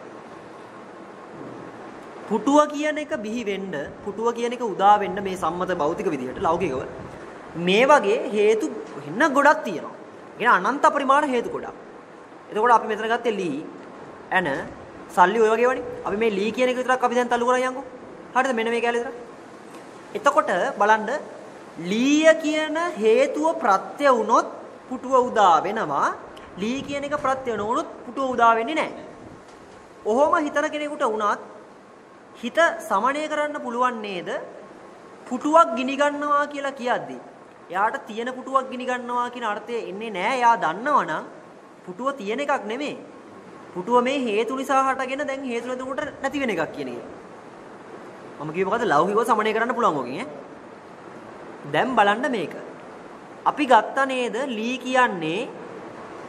පුටුව කියන එක බිහි වෙන්න, පුටුව කියන එක උදා වෙන්න මේ සම්මත භෞතික විදිහට ලෞකිකව මේ වගේ හේතු වෙන ගොඩක් තියෙනවා. කියන අනන්ත පරිමාණ හේතු ගොඩක්. එතකොට අපි මෙතන ගත්තේ ලී, ඇන, සල්ලි ඔය වගේ වනේ. අපි මේ ලී කියන එක විතරක් අපි දැන් තල්ලු කරන් යන්කෝ. හරිද? මෙන්න මේ කැලේ විතරක්. එතකොට බලන්න ලීය කියන හේතුව ප්‍රත්‍ය වුණොත් පුටුව උදා වෙනවා. ලී කියන එක ප්‍රත්‍ය නොවුනොත් පුටුව උදා වෙන්නේ නැහැ. ඔහොම හිතන කෙනෙකුට වුණත් හිත සමනය කරන්න පුළුවන් නේද? පුටුවක් ගිනි ගන්නවා කියලා කියද්දි එයාට තියෙන පුටුවක් ගිනි ගන්නවා කියන අර්ථය එන්නේ නැහැ. එයා දන්නවනම් පුටුව තියෙන එකක් නෙමෙයි. පුටුව මේ හේතු නිසා හටගෙන දැන් හේතු නැතුනට නැති වෙන එකක් කියන එක. මම කිව්වේ මොකද ලෞකිකව සමනය කරන්න පුළුවන් ඔකින් ඈ. දැන් බලන්න මේක. අපි ගත්තා නේද ලී කියන්නේ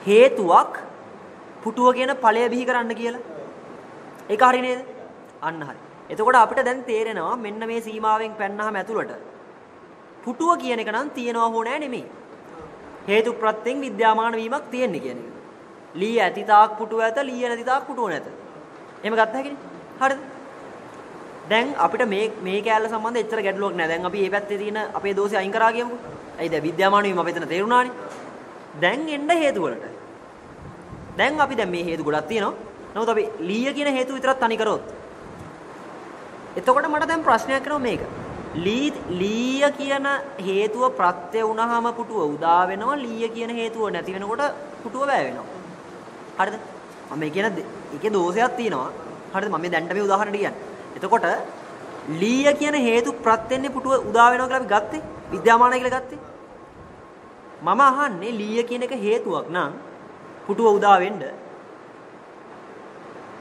හේතුවක් පුටුව කියන ඵලය බිහි කරන්න කියලා. ඒක හරි නේද? අන්න හරි. එතකොට අපිට දැන් තේරෙනවා මෙන්න මේ සීමාවෙන් පැන්නාම ඇතුළට පුටුව කියන එක නම් තියනවා හෝ නෑ නෙමෙයි. හේතු ප්‍රත්‍යයෙන් විද්‍යාමාන වීමක් තියෙන්නේ කියන එක. ලී ඇති තාක් පුටුව ඇත ලී නැති තාක් පුටුව නැත. එහෙම ගත්ත හැකිනේ. හරිද? දැන් අපිට මේ මේ කෑල්ල සම්බන්ධ එච්චර ගැටලුවක් නෑ. දැන් අපි මේ පැත්තේ තියෙන අපේ දෝෂය අයින් කරා කියමුකෝ. ඇයි දැන් විද්‍යාමාන වීම අපිට තේරුණානේ. දැන් එන්න හේතු වලට. දැන් අපි දැන් මේ හේතු ගොඩක් තියෙනවා. නමුත් අපි ලීය කියන හේතු විතරක් තනි කරොත් එතකොට මට දැන් ප්‍රශ්නයක් එනවා මේක. ලී ලීය කියන හේතුව ප්‍රත්‍ය වුණාම පුටුව උදා වෙනවා ලීය කියන හේතුව නැති වෙනකොට පුටුව වැය වෙනවා. හරිද? මම මේ කියන එකේ දෝෂයක් තියෙනවා. හරිද? මම මේ දැන්ට මේ උදාහරණ කියන්නේ. එතකොට ලීය කියන හේතු ප්‍රත්‍යෙන්නේ පුටුව උදා වෙනවා කියලා අපි ගත්තේ. විද්‍යාමානයි කියලා ගත්තේ. මම අහන්නේ ලීය කියන එක හේතුවක් නම් පුටුව උදා වෙන්න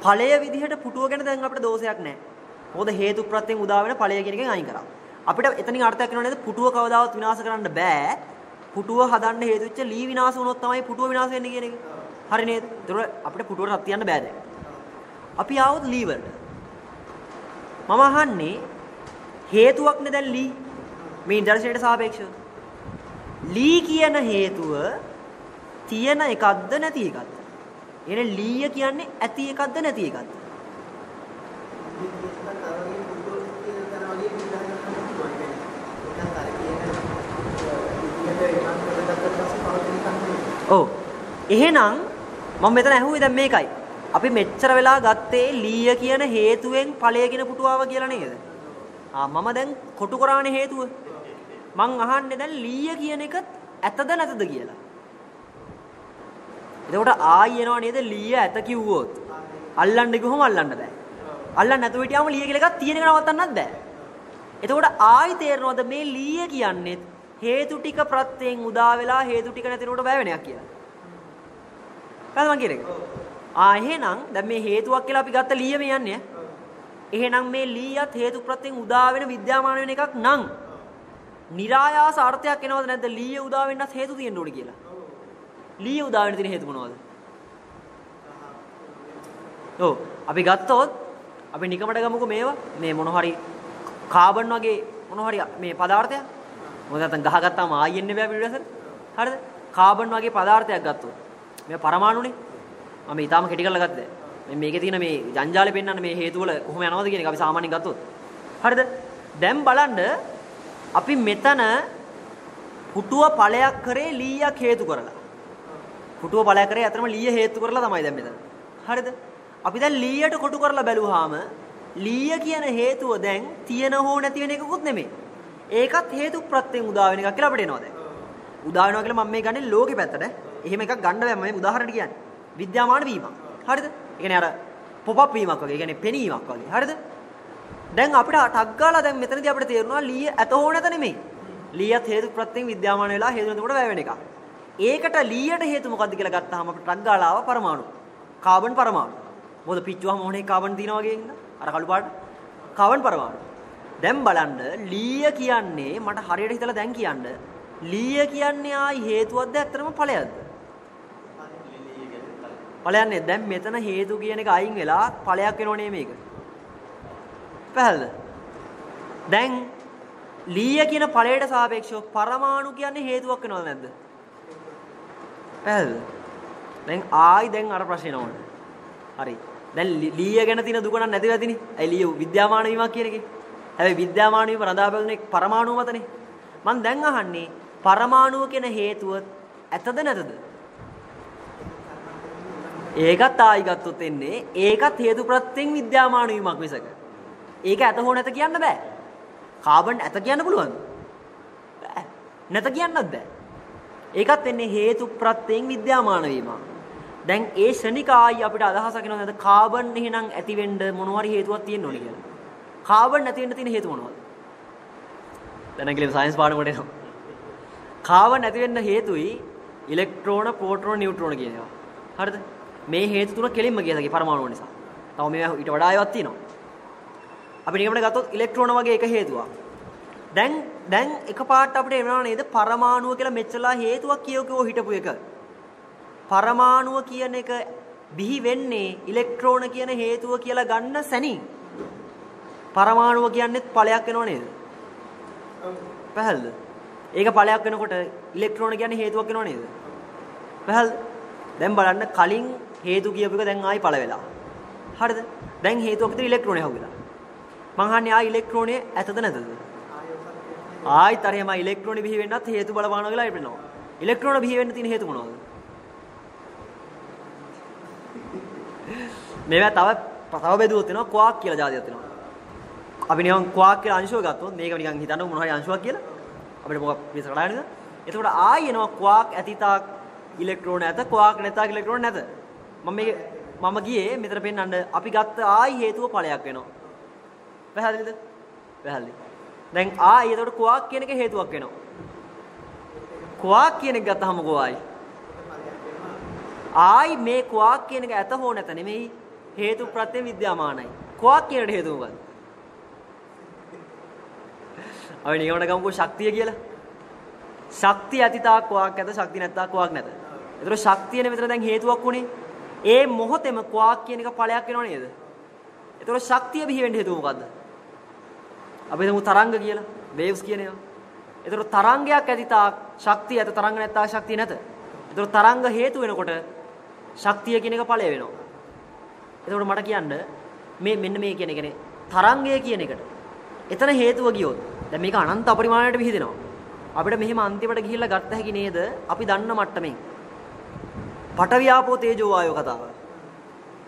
ඵලය විදිහට පුටුව ගැන දැන් අපිට දෝෂයක් නැහැ. මොකද හේතු ප්‍රත්‍යයෙන් උදා වෙන ඵලය කියන එකෙන් අයින් කරා. අපිට එතනින් අර්ථයක් වෙනව නේද? පුටුව කවදාවත් විනාශ කරන්න බෑ. පුටුව හදන්න හේතු වෙච්ච ලී විනාශ වුණොත් තමයි පුටුව විනාශ වෙන්නේ කියන එක. හරි නේද? ඒතර අපිට පුටුවට රත් තියන්න බෑ දැන්. අපි ආවොත් ලී වලට. මම අහන්නේ හේතුවක්නේ දැන් ලී. මේ ඉන්ටර්සෙට් සාපේක්ෂව. ලී කියන හේතුව තියෙන එකක්ද නැති එකක්ද? එනේ ලීය කියන්නේ ඇති එකක්ද නැති එකක්ද? ඔව්. එහෙනම් මම මෙතන ඇහුවේ දැන් මේකයි. අපි මෙච්චර වෙලා ගත්තේ ලීය කියන හේතුවෙන් ඵලය කියන පුටුවාව කියලා නේද? ආ මම දැන් කොටු කරානේ හේතුව. මං අහන්නේ දැන් ලීය කියන එක ඇතද නැතද කියලා. එතකොට ආයි එනවා නේද ලීය ඇත කිව්වොත්. අල්ලන්න ගිහම අල්ලන්න බෑ. අල්ලන්න නැතුව හිටියාම ලීය කියලා එකක් තියෙන එක නවත්තන්නත් බෑ. එතකොට ආයි තේරෙනවද මේ ලීය කියන්නේ හේතු ටික ප්‍රත්‍යයෙන් උදා වෙලා හේතු ටික නැතිනකොට බය වෙනයක් කියලා. හරිද මං කියන්නේ? ආ එහෙනම් දැන් මේ හේතුවක් කියලා අපි ගත්ත ලීයම යන්නේ. එහෙනම් මේ ලීයත් හේතු ප්‍රත්‍යයෙන් උදා වෙන විද්‍යාමාන වෙන එකක් නම් નિરાයාස අර්ථයක් එනවද නැද්ද ලීය උදා වෙන්නත් හේතු තියෙන්න ඕනේ කියලා. ලීය උදා වෙන්න තියෙන හේතු මොනවද? ඔව් අපි ගත්තොත් අපි නිකමට ගමුකෝ මේවා මේ මොන හරි කාබන් වගේ මොන හරි මේ පදාර්ථයක් මොකද නැත්නම් ගහගත්තාම ආයෙ එන්නේ බෑ පිළිවෙසට හරිද කාබන් වගේ පදාර්ථයක් ගත්තොත් මේ පරමාණුනේ. මම ඊටාම කෙටි කරලා ගත්තේ. මේ මේකේ තියෙන මේ ජංජාලේ පෙන්වන්න මේ හේතු වල කොහොම යනවද කියන එක අපි සාමාන්‍යයෙන් ගත්තොත්. හරිද? දැන් බලන්න අපි මෙතන පුටුව ඵලයක් කරේ ලීයක් හේතු කරලා. පුටුව ඵලයක් කරේ අතරම ලීය හේතු කරලා තමයි දැන් මෙතන. හරිද? අපි දැන් ලීයට කොටු කරලා බැලුවාම ලීය කියන හේතුව දැන් තියෙන හෝ නැති වෙන එකකුත් නෙමෙයි. ඒකත් හේතු ප්‍රත්‍යයෙන් උදා වෙන එකක් කියලා අපිට එනවා දැන්. උදා වෙනවා කියලා මම මේ ගන්නේ ලෝකෙ පැත්තට. එහෙම එකක් ගන්න බෑ මම උදාහරණයක් කියන්නේ. විද්‍යාමාන වීමක්. හරිද? ඒ කියන්නේ අර පොප් අප් වීමක් වගේ. ඒ කියන්නේ පෙනීමක් වගේ. හරිද? දැන් අපිට ටක් ගාලා දැන් මෙතනදී අපිට තේරෙනවා ලීය ඇත හෝ නැත නෙමෙයි. ලීයත් හේතු ප්‍රත්‍යයෙන් විද්‍යාමාන වෙලා හේතු නැතිකොට වැය වෙන එකක්. ඒකට ලීයට හේතු මොකද්ද කියලා ගත්තාම අපිට ටක් ගාලා ආව පරමාණු. කාබන් පරමාණු. මොකද පිච්චුවම මොහේ කාබන් දිනවා වගේ ඉන්න. අර කළු පාට කාබන් පරමාණු. දැන් බලන්න ලීය කියන්නේ මට හරියට හිතලා දැන් කියන්න. ලීය කියන්නේ ආයි හේතුවක්ද ඇත්තටම ඵලයක්ද? ඵලයන්නේ දැන් මෙතන හේතු කියන එක අයින් වෙලා ඵලයක් වෙනෝනේ මේක. පැහැදිලිද? දැන් ලීය කියන ඵලයට සාපේක්ෂව පරමාණු කියන්නේ හේතුවක් වෙනවද නැද්ද? පැහැදිලිද? දැන් ආයි දැන් අර ප්‍රශ්නේ නෝනේ. හරි. දැන් ලීය ගැන තියෙන දුක නම් නැති වෙතිනේ. ඇයි ලීය විද්‍යාමාන වීමක් කියන එකේ? හැබැයි විද්‍යාමාන වීම රඳා බැලුනේ පරමාණු මතනේ. මම දැන් අහන්නේ පරමාණුව කියන හේතුව ඇතද නැතද? ඒකත් ආයි ගත්තොත් එන්නේ ඒකත් හේතු ප්‍රත්‍යයෙන් විද්‍යාමාන වීමක් මිසක. ඒක ඇත හෝ නැත කියන්න බෑ. කාබන් ඇත කියන්න පුළුවන්ද? බෑ. නැත කියන්නත් බෑ. ඒකත් එන්නේ හේතු ප්‍රත්‍යයෙන් විද්‍යාමාන වීමක්. දැන් ඒ ශනික ආයි අපිට අදහසක් එනවා නේද කාබන් එහෙනම් ඇති වෙන්න මොනවාරි හේතුවක් තියෙන්න ඕනේ කියලා. කාබන් නැති වෙන්න තියෙන හේතු මොනවද? දැන් අංගලේ සයන්ස් පාඩමකට එනවා. කාබන් නැති වෙන්න හේතුයි ඉලෙක්ට්‍රෝන, ප්‍රෝටෝන, නියුට්‍රෝන කියන ඒවා. හරිද? මේ හේතු තුන කෙලින්ම කියසකි පරමාණු නිසා. තව මේවා ඊට වඩා ඒවාක් තියෙනවා. අපි නිකම්ම ගත්තොත් ඉලෙක්ට්‍රෝන වගේ එක හේතුවක්. දැන් දැන් එකපාරට අපිට එනවා නේද පරමාණුව කියලා මෙච්චලා හේතුවක් කියවකෝ හිටපු එක. පරමාණුව කියන එක බිහි වෙන්නේ ඉලෙක්ට්‍රෝන කියන හේතුව කියලා ගන්න සැනින්. පරමාණුව කියන්නේත් ඵලයක් වෙනව නේද? පැහැදිලිද? ඒක ඵලයක් වෙනකොට ඉලෙක්ට්‍රෝන කියන්නේ හේතුවක් වෙනව නේද? පැහැදිලිද? දැන් බලන්න කලින් හේතු කියපු එක දැන් ආයි ඵල වෙලා. හරිද? දැන් හේතුවක් විතර ඉලෙක්ට්‍රෝනේ හවුලා. මං අහන්නේ ආයි ඉලෙක්ට්‍රෝනේ ඇතද නැතද? ආයිත් අර එහෙම ඉලෙක්ට්‍රෝනේ බිහි වෙන්නත් හේතු බලපානවා කියලා හිතනවා. ඉලෙක්ට්‍රෝන බිහි වෙන්න තියෙන හේතු මොනවද? මේවා තව තව බෙදුවොත් වෙනවා ක්වාක් කියලා જાතියක් වෙනවා. අපි නිකන් ක්වාක් කියලා අංශුව ගත්තොත් මේක නිකන් හිතන්න මොන හරි අංශුවක් කියලා. අපිට මොකක් පිටස කඩා නේද? එතකොට ආයි එනවා ක්වාක් ඇතිතාක් ඉලෙක්ට්‍රෝන නැත ක්වාක් නැතාක් ඉලෙක්ට්‍රෝන නැත. මම මේක මම ගියේ මෙතන පෙන්නන්න අපි ගත්ත ආයි හේතුව ඵලයක් වෙනවා. පැහැදිලිද? පැහැදිලි. දැන් ආයි එතකොට ක්වාක් කියන එක හේතුවක් වෙනවා. ක්වාක් කියන එක ගත්තාම කොහොමයි? ආයි මේ ක්වාක් කියන එක ඇත හෝ නැත නෙමෙයි හේතු ප්‍රත්‍ය විද්‍යාමානයි. ක්වාක් කියනට හේතුව මොකක්ද? අපි නිකමට ගමුකෝ ශක්තිය කියලා. ශක්තිය ඇතිතා ක්වාක් ඇත ශක්තිය නැත්තා ක්වාක් නැත. ඒතර ශක්තියනේ මෙතන දැන් හේතුවක් උනේ. ඒ මොහොතේම ක්වාක් කියන එක ඵලයක් වෙනව නේද? ඒතර ශක්තිය බිහි වෙන්න හේතුව මොකද්ද? අපි හිතමු තරංග කියලා. වේව්ස් කියන ඒවා. ඒතර තරංගයක් ඇතිතා ශක්තිය ඇත තරංග නැත්තා ශක්තිය නැත. ඒතර තරංග හේතු වෙනකොට ශක්තිය කියන එක ඵලය වෙනවා. එතකොට මට කියන්න මේ මෙන්න මේ කියන එකනේ තරංගය කියන එකට. එතන හේතුව ගියොත් දැන් මේක අනන්ත අපරිමාණයට විහිදෙනවා. අපිට මෙහෙම අන්තිමට ගිහිල්ලා ගත්ත හැකි නේද? අපි දන්න මට්ටමින්. පටවියාපෝ තේජෝ වායෝ කතාව.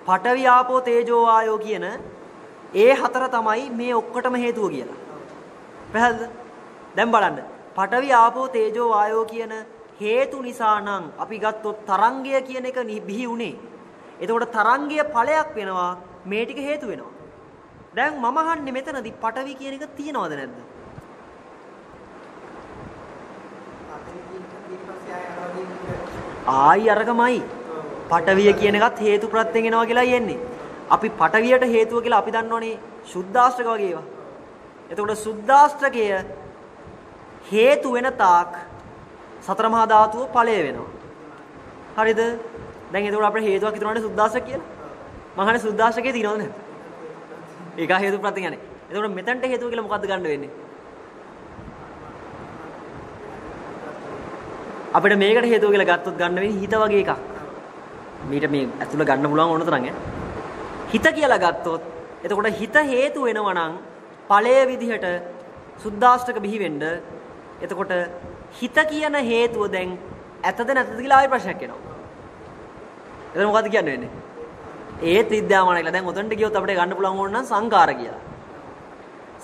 පටවියාපෝ තේජෝ වායෝ කියන ඒ හතර තමයි මේ ඔක්කොටම හේතුව කියලා. පැහැදිලිද? දැන් බලන්න. පටවි ආපෝ තේජෝ වායෝ කියන හේතු නිසා නම් අපි ගත්තොත් තරංගය කියන එක බිහි උනේ. එතකොට තරංගය ඵලයක් වෙනවා මේ ටික හේතු වෙනවා. දැන් මම අහන්නේ මෙතනදී පටවි කියන එක තියනවද නැද්ද? ආයි අරගමයි. පටවිය කියන එකත් හේතු ප්‍රත්‍යයෙන් එනවා කියලා යන්නේ. අපි පටවියට හේතුව කියලා අපි දන්නවනේ සුද්ධාෂ්ටක වගේ ඒවා. එතකොට සුද්ධාෂ්ටකය හේතු වෙන තාක් සතර මහා ධාතුව ඵලය වෙනවා. හරිද? දැන් එතකොට අපේ හේතුවක් ඉතුරුනේ සුද්ධාෂ්ටක කියලා. මං අහන්නේ සුද්ධාෂ්ටකේ තියෙනවද නැද්ද? ඒක හේතු ප්‍රත්‍යයෙන් යන්නේ. එතකොට මෙතනට හේතුව කියලා මොකද්ද ගන්න වෙන්නේ? අපිට මේකට හේතුව කියලා ගත්තොත් ගන්න වෙන්නේ හිත වගේ එකක්. මීට මේ ඇතුළ ගන්න පුළුවන් ඕන තරම් හිත කියලා ගත්තොත් එතකොට හිත හේතු වෙනවා නම් ඵලයේ විදිහට සුද්දාෂ්ටක බිහි වෙන්න එතකොට හිත කියන හේතුව දැන් ඇතද නැතද කියලා ආයෙ ප්‍රශ්නයක් එනවා. එතන මොකද්ද කියන්න වෙන්නේ? ඒත් විද්‍යාමාන කියලා. දැන් උතන්ට ගියොත් අපිට ගන්න පුළුවන් ඕන නම් සංකාර කියලා.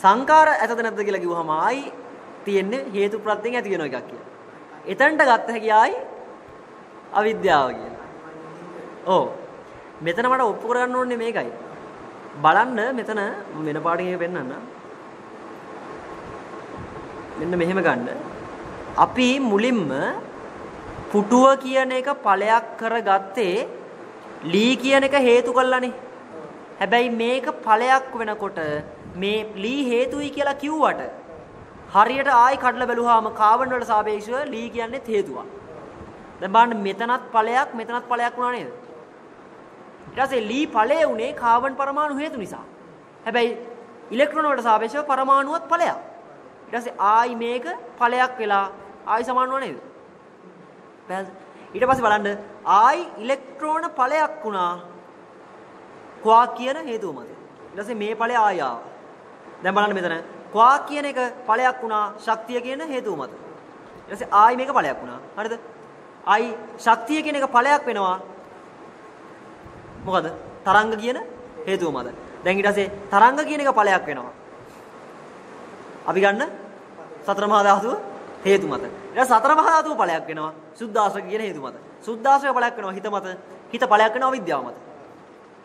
සංකාර ඇතද නැතද කියලා කිව්වහම ආයි තියෙන්නේ හේතු ප්‍රත්‍යයෙන් ඇති වෙන එකක් කියලා. එතනට ගත්ත හැකි ආයි අවිද්‍යාව කියලා. ඔව්. මෙතන මට ඔප්පු කරගන්න ඕනේ මේකයි. බලන්න මෙතන වෙන පාඩකින් එක පෙන්නන්න. මෙන්න මෙහෙම ගන්න. අපි මුලින්ම පුටුව කියන එක ඵලයක් කරගත්තේ ලී කියන එක හේතු කළානේ. හැබැයි මේක ඵලයක් වෙනකොට මේ ලී හේතුයි කියලා කිව්වට හරියට ආයි කඩලා බැලුවාම කාබන් වලට සාපේක්ෂව ලී කියන්නේ හේතුවක්. දැන් බලන්න මෙතනත් ඵලයක් මෙතනත් ඵලයක් වුණා නේද? ඊට පස්සේ ලී ඵලය උනේ කාබන් පරමාණු හේතු නිසා. හැබැයි ඉලෙක්ට්‍රෝන වලට සාපේක්ෂව පරමාණුවත් ඵලයක්. ඊට පස්සේ ආයි මේක ඵලයක් වෙලා ආයි සමානව නේද? ඊට පස්සේ බලන්න ආයි ඉලෙක්ට්‍රෝන ඵලයක් වුණා. ක්වාක් කියන හේතුව මත. ඊට පස්සේ මේ ඵලය ආය ආවා. දැන් බලන්න මෙතන ක්වාක් කියන එක ඵලයක් වුණා ශක්තිය කියන හේතුව මත. ඊට පස්සේ ආයි මේක ඵලයක් වුණා. හරිද? ආයි ශක්තිය කියන එක ඵලයක් වෙනවා. මොකද? තරංග කියන හේතුව මත. දැන් ඊට පස්සේ තරංග කියන එක ඵලයක් වෙනවා. අපි ගන්න සතර මහා ධාතුව හේතු මත. ඊට සතර මහා ධාතුව ඵලයක් වෙනවා. සුද්ධාශ්‍රක කියන හේතු මත. සුද්ධාශ්‍රක ඵලයක් වෙනවා හිත මත. හිත ඵලයක් වෙනවා අවිද්‍යාව මත.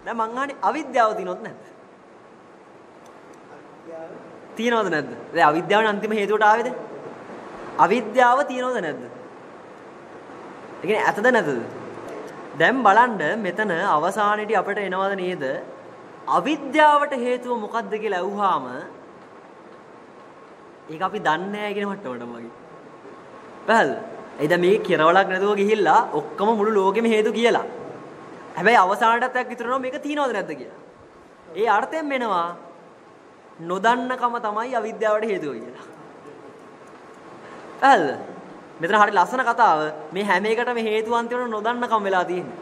දැන් මං අහන්නේ අවිද්‍යාව තියනොත් නැද්ද? තියනවද නැද්ද? දැන් අවිද්‍යාවනේ අන්තිම හේතුවට ආවේද? අවිද්‍යාව තියනවද නැද්ද? ඒ කියන්නේ ඇතද නැතද? දැන් බලන්න මෙතන අවසානයේදී අපිට එනවද නේද? අවිද්‍යාවට හේතුව මොකක්ද කියලා අහුවාම ඒක අපි දන්නේ නැහැ කියන මට්ටමටම වගේ. පැහැදිලිද? ඒ දැන් මේක කෙරවලක් නැතුව ගිහිල්ලා ඔක්කොම මුළු ලෝකෙම හේතු කියලා. හැබැයි අවසානටත් එක්ක ඉතුරුනවා මේක තියනවද නැද්ද කියලා. ඒ අර්ථයෙන් වෙනවා නොදන්නකම තමයි අවිද්‍යාවට හේතුව කියලා. පැහැදිලිද? මෙතන හරි ලස්සන කතාව. මේ හැම එකටම හේතු අන්තිමට නොදන්නකම වෙලා තියෙන්නේ.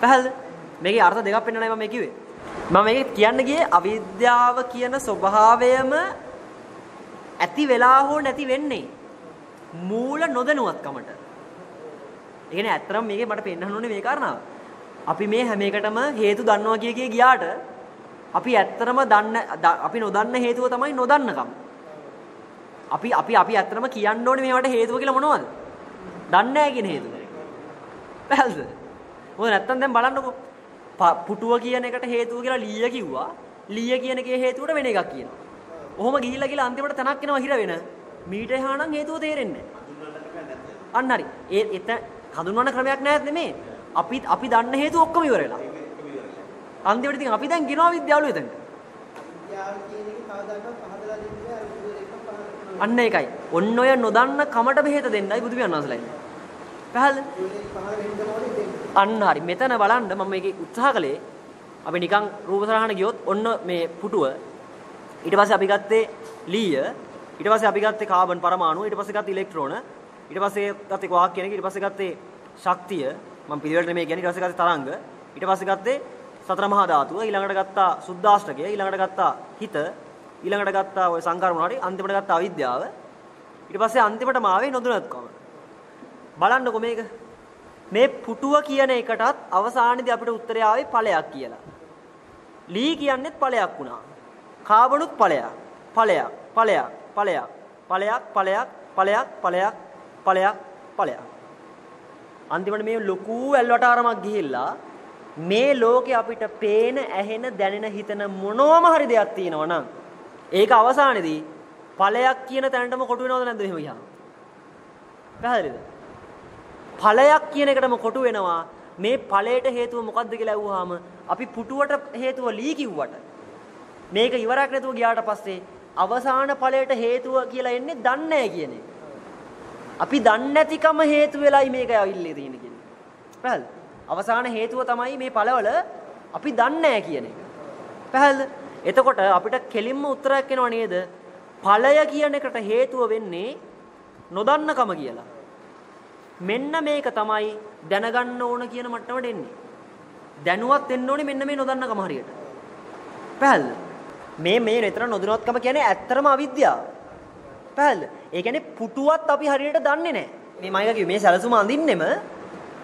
පැහැදිලිද? මේකේ අර්ථ දෙකක් පෙන්වන්නයි මම කිව්වේ. මම මේක කියන්න ගියේ අවිද්‍යාව කියන ස්වභාවයම ඇති වෙලා හෝ නැති වෙන්නේ මූල නොදැනුවත්කමට. ඒ කියන්නේ ඇත්තටම මේකේ මට පෙන්වන්න ඕනේ මේ කාරණාව. අපි මේ හැම එකටම හේතු දන්නවා කිය කිය ගියාට අපි ඇත්තටම දන්න අපි නොදන්න හේතුව තමයි නොදන්නකම. අපි අපි අපි ඇත්තටම කියන්න ඕනේ මේවට හේතුව කියලා මොනවද? දන්නේ නැහැ කියන හේතුව. පැහැදිලිද? මොකද නැත්තම් දැන් බලන්නකෝ පුටුව කියන එකට හේතුව කියලා ලීය කිව්වා. ලීය කියන එකේ හේතුවට වෙන එකක් කියනවා. ඔහොම ගිහිල්ලා ගිහිල්ලා අන්තිමට තනක් එනවා හිර වෙන. මීට එහා නම් හේතුව තේරෙන්නේ අන්න හරි. ඒ එත හඳුන්වන්න ක්‍රමයක් නැහැ නෙමේ. අපි අපි දන්න හේතු ඔක්කොම ඉවර වෙලා. අන්තිමට ඉතින් අපි දැන් ගෙනවා විද්‍යාවලු එතනට. විද්‍යාව කියන එක කවදාකවත් පහදලා දෙන්නේ නැහැ. විද්‍යාව එක පහදලා. අන්න ඒකයි. ඔන්න ඔය නොදන්න කමට බෙහෙත දෙන්නයි බුදු පියාණන් වහන්සේලා ඉන්නේ. පැහැදිලිද? පහල වෙන්න ඕනේ දෙන්න. අන්න හරි. මෙතන බලන්න මම මේකේ උත්සාහ කළේ අපි නිකන් රූප සරහන ගියොත් ඔන්න මේ පුටුව ඊට පස්සේ අපි ගත්තේ ලීය ඊට පස්සේ අපි ගත්තේ කාබන් පරමාණු ඊට පස්සේ ගත්තේ ඉලෙක්ට්‍රෝන ඊට පස්සේ ගත්තේ ක්වාක් කියන එක ඊට පස්සේ ගත්තේ ශක්තිය මම පිළිවෙලට මේ කියන්නේ ඊට පස්සේ ගත්තේ තරංග ඊට පස්සේ ගත්තේ සතර මහා ධාතුව ඊළඟට ගත්තා සුද්දාෂ්ටකය ඊළඟට ගත්තා හිත ඊළඟට ගත්තා ওই සංකාර මොනවාරි අන්තිමට ගත්තා අවිද්‍යාව ඊට පස්සේ අන්තිමටම ආවේ නොදුනත්කම බලන්නකෝ මේක මේ පුටුව කියන එකටත් අවසානයේදී අපිට උත්තරය ආවේ ඵලයක් කියලා. ලී කියන්නේත් ඵලයක් වුණා. කාබනුත් ඵලයක්. ඵලයක් ඵලයක් ඵලයක් ඵලයක් ඵලයක් ඵලයක් ඵලයක් ඵලයක් ඵලයක්. අන්තිමට මේ ලොකු ඇල්වටාරමක් ගිහිල්ලා මේ ලෝකේ අපිට පේන ඇහෙන දැනෙන හිතන මොනෝම හරි දෙයක් තියෙනවා නම් ඒක අවසානයේදී ඵලයක් කියන තැනටම කොටු වෙනවද නැද්ද එහෙම ගියාම පැහැදිලිද? ඵලයක් කියන එකටම කොටු වෙනවා. මේ ඵලයට හේතුව මොකද්ද කියලා අහුවාම අපි පුටුවට හේතුව ලී කිව්වට මේක ඉවරක් නැතුව ගියාට පස්සේ අවසාන ඵලයට හේතුව කියලා එන්නේ දන්නේ කියන එක. අපි දන්නේ නැතිකම හේතු වෙලයි මේක ඇවිල්ලා තියෙන්නේ කියන්නේ. පැහැදිලිද? අවසාන හේතුව තමයි මේ ඵලවල අපි දන්නේ කියන එක. පැහැදිලිද? එතකොට අපිට කෙලින්ම උත්තරයක් එනවා නේද? ඵලය කියන එකට හේතුව වෙන්නේ නොදන්නකම කියලා. මෙන්න මේක තමයි දැනගන්න ඕන කියන මට්ටමට එන්නේ. දැනුවත් වෙන්න ඕනේ මෙන්න මේ නොදන්නකම හරියට. පැහැදිලිද? මේ මේ නිතර නොදැනුවත්කම කියන්නේ ඇත්තරම අවිද්‍යාව. පැහැදිලිද? ඒ කියන්නේ පුටුවත් අපි හරියට දන්නේ නැහැ. මේ මයික කිව්වේ මේ සැලසුම අඳින්නෙම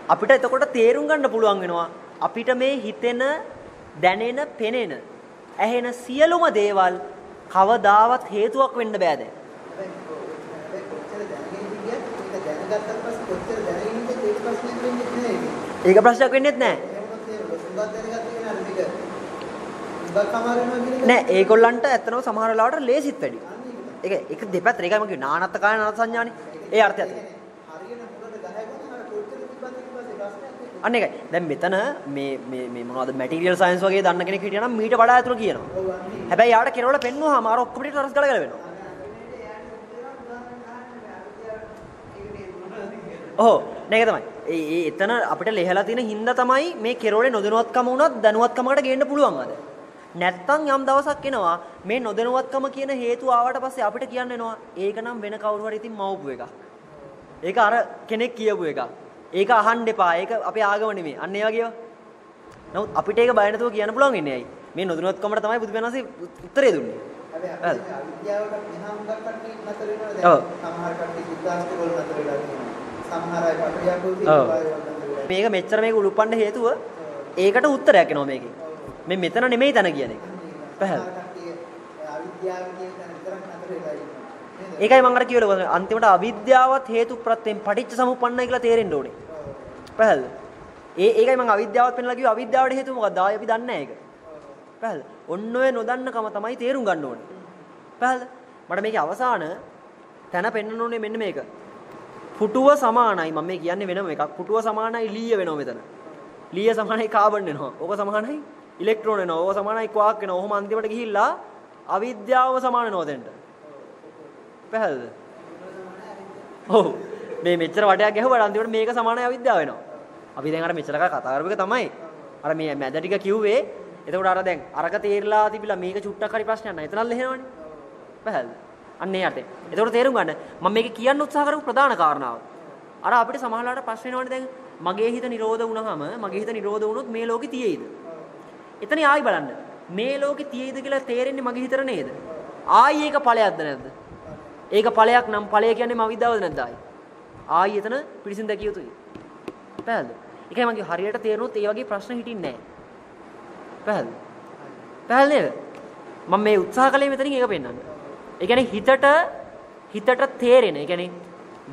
අපිට එතකොට තේරුම් ගන්න පුළුවන් වෙනවා අපිට මේ හිතෙන දැනෙන පෙනෙන ඇහෙන සියලුම දේවල් කවදාවත් හේතුවක් වෙන්න බෑ දැන්. දැනගත්තට පස්සේ කොච්චර දැනගෙන ඉඳලා ඒක ප්‍රශ්නයක් වෙන්නේ නැහැ. ඒක ප්‍රශ්නයක් වෙන්නේත් නැහැ. නෑ ඒගොල්ලන්ට ඇත්තනම සමහර වෙලාවට ලේසිත් වැඩි. ඒක ඒක දෙපැත්ත ඒකයි මම කිව්වේ නානත්ත කාය නානත් සංඥානේ. ඒ අර්ථයත්. අන්න ඒකයි. දැන් මෙතන මේ මේ මේ මොනවද මැටීරියල් සයන්ස් වගේ දන්න කෙනෙක් හිටියනම් මීට වඩා අතුරු කියනවා. හැබැයි යාට කෙරවල පෙන්නුවාම අර ඔක්කොම ටික තරස් ගලගල වෙනවා. ඔව් නේද තමයි. ඒ ඒ එතන අපිට ලෙහලා තියෙන හින්දා තමයි මේ කෙරෝලේ නොදැනුවත්කම වුණත් දැනුවත්කමකට ගේන්න පුළුවන් අද. නැත්තම් යම් දවසක් එනවා මේ නොදැනුවත්කම කියන හේතුව ආවට පස්සේ අපිට කියන්න එනවා ඒක නම් වෙන කවුරු හරි ඉතින් මවපු එකක්. ඒක අර කෙනෙක් කියපු එකක්. ඒක අහන්න එපා. ඒක අපේ ආගම නෙමෙයි. අන්න ඒ වගේව. නමුත් අපිට ඒක බය නැතුව කියන්න පුළුවන් ඉන්නේ ඇයි? මේ නොදැනුවත්කමට තමයි බුදු වෙනවාසේ උත්තරේ දුන්නේ. හැබැයි අවිද්‍යාවට මෙහාම කට්ටිය නතර වෙනවා දැන්. සමහර කට්ටිය සිද්ධාස්ත වල නතර වෙලා තියෙනවා. සමහර අය පටවියකෝ මේක මෙච්චර මේක උලුප්පන්න හේතුව ඒකට උත්තරයක් එනවා මේකේ. මේ මෙතන නෙමෙයි තන කියන එක. පැහැදිලි. ඒකයි මම අර කියවල අන්තිමට අවිද්‍යාවත් හේතු ප්‍රත්‍යයෙන් පටිච්ච සමුප්පන්නයි කියලා තේරෙන්න ඕනේ. පැහැදිලි. ඒ ඒකයි මම අවිද්‍යාවත් පෙන්නලා කිව්වේ අවිද්‍යාවට හේතුව මොකක්ද? ආයි අපි දන්නේ නැහැ ඒක. පැහැදිලි. ඔන්න ඔය නොදන්නකම තමයි තේරුම් ගන්න ඕනේ. පැහැදිලි. මට මේකේ අවසාන තැන පෙන්වන්න ඕනේ මෙන්න මේක. පුටුව සමානයි මම මේ කියන්නේ වෙනම එකක්. පුටුව සමානයි ලීය වෙනවා මෙතන. ලීය සමානයි කාබන් වෙනවා. ඕක සමානයි ඉලෙක්ට්‍රෝන වෙනවා. ඕක සමානයි ක්වාක් වෙනවා. ඔහොම අන්තිමට ගිහිල්ලා අවිද්‍යාව සමාන වෙනවා දෙන්න. පැහැදිලිද? ඔව්. මේ මෙච්චර වටයක් ගැහුවාට අන්තිමට මේක සමානයි අවිද්‍යාව වෙනවා. අපි දැන් අර මෙච්චර කතා කරපු එක තමයි අර මේ මැද ටික කිව්වේ. එතකොට අර දැන් අරක තේරිලා තිබිලා මේක චුට්ටක් හරි ප්‍රශ්නයක් නැහැ. එතනල් එහෙනවනේ. පැහැදිලිද? අන්න ඒ යටේ. එතකොට තේරුම් ගන්න මම මේක කියන්න උත්සාහ කරපු ප්‍රධාන කාරණාව. අර අපිට සමහරලාට ප්‍රශ්න වෙනවනේ දැන් මගේ හිත නිරෝධ වුණාම මගේ හිත නිරෝධ වුණොත් මේ ලෝකෙ තියෙයිද? එතන ආයි බලන්න. මේ ලෝකෙ තියෙයිද කියලා තේරෙන්නේ මගේ හිතර නේද? ආයි ඒක ඵලයක්ද නැද්ද? ඒක ඵලයක් නම් ඵලය කියන්නේ මම විද්දාවද නැද්ද ආයි? ආයි එතන පිළිසින් දැකිය යුතුයි. පැහැදිලිද? ඒකයි මගේ හරියට තේරුනොත් ඒ වගේ ප්‍රශ්න හිටින්නේ නැහැ. පැහැදිලිද? පැහැදිලිද නේද? මම මේ උත්සාහ කළේ මෙතනින් ඒක පෙන්වන්න. ඒ කියන්නේ හිතට හිතට තේරෙන. ඒ කියන්නේ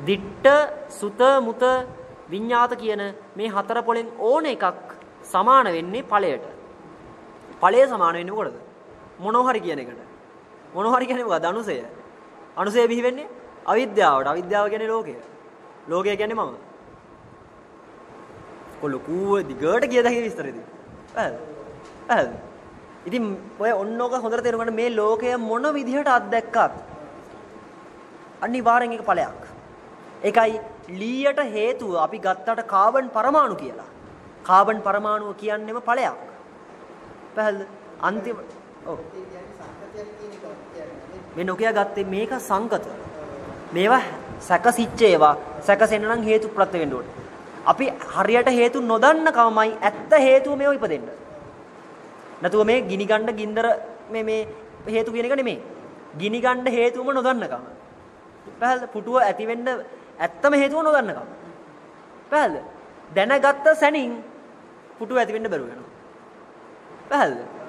දිට්ඨ සුත මුත විඤ්ඤාත කියන මේ හතර පොලෙන් ඕන එකක් සමාන වෙන්නේ ඵලයට. ඵලය සමාන වෙන්නේ මොකටද? මොනෝ හරි කියන එකට. මොනෝ හරි කියන්නේ මොකද? අනුසය. අනුසය බිහි වෙන්නේ අවිද්‍යාවට. අවිද්‍යාව කියන්නේ ලෝකය. ලෝකය කියන්නේ මම. කොලකුව දිගට ගිය දහේ විස්තරෙදී. ඈ. ඈ. ඉතින් ඔය ඔන්නෝක හොඳට තේරුම් ගන්න මේ ලෝකය මොන විදිහට අත්දැක්කත් අනිවාර්යෙන් ඒක ඵලයක්. ඒකයි ලීයට හේතුව අපි ගත්තට කාබන් පරමාණු කියලා. කාබන් පරමාණුව කියන්නේම ඵලයක්. පැහැදිලිද? අන්තිම ඔව්. මේ නොකිය ගත්තේ මේක සංකත. මේවා සැකසිච්ච ඒවා සැකසෙන්න නම් හේතු ප්‍රත්‍ය වෙන්න ඕනේ. අපි හරියට හේතු නොදන්න කමයි ඇත්ත හේතුව මේව ඉපදෙන්න. නැතුව මේ ගිනි ගන්න ගින්දර මේ මේ හේතු කියන එක නෙමෙයි. ගිනි ගන්න හේතුවම නොදන්නකම. පැහැදිලිද? පුටුව ඇති වෙන්න ඇත්තම හේතුව නොදන්නකම. පැහැදිලිද? දැනගත්ත සැනින් පුටුව ඇති වෙන්න බැරුව වෙනවා. පැහැදිලිද?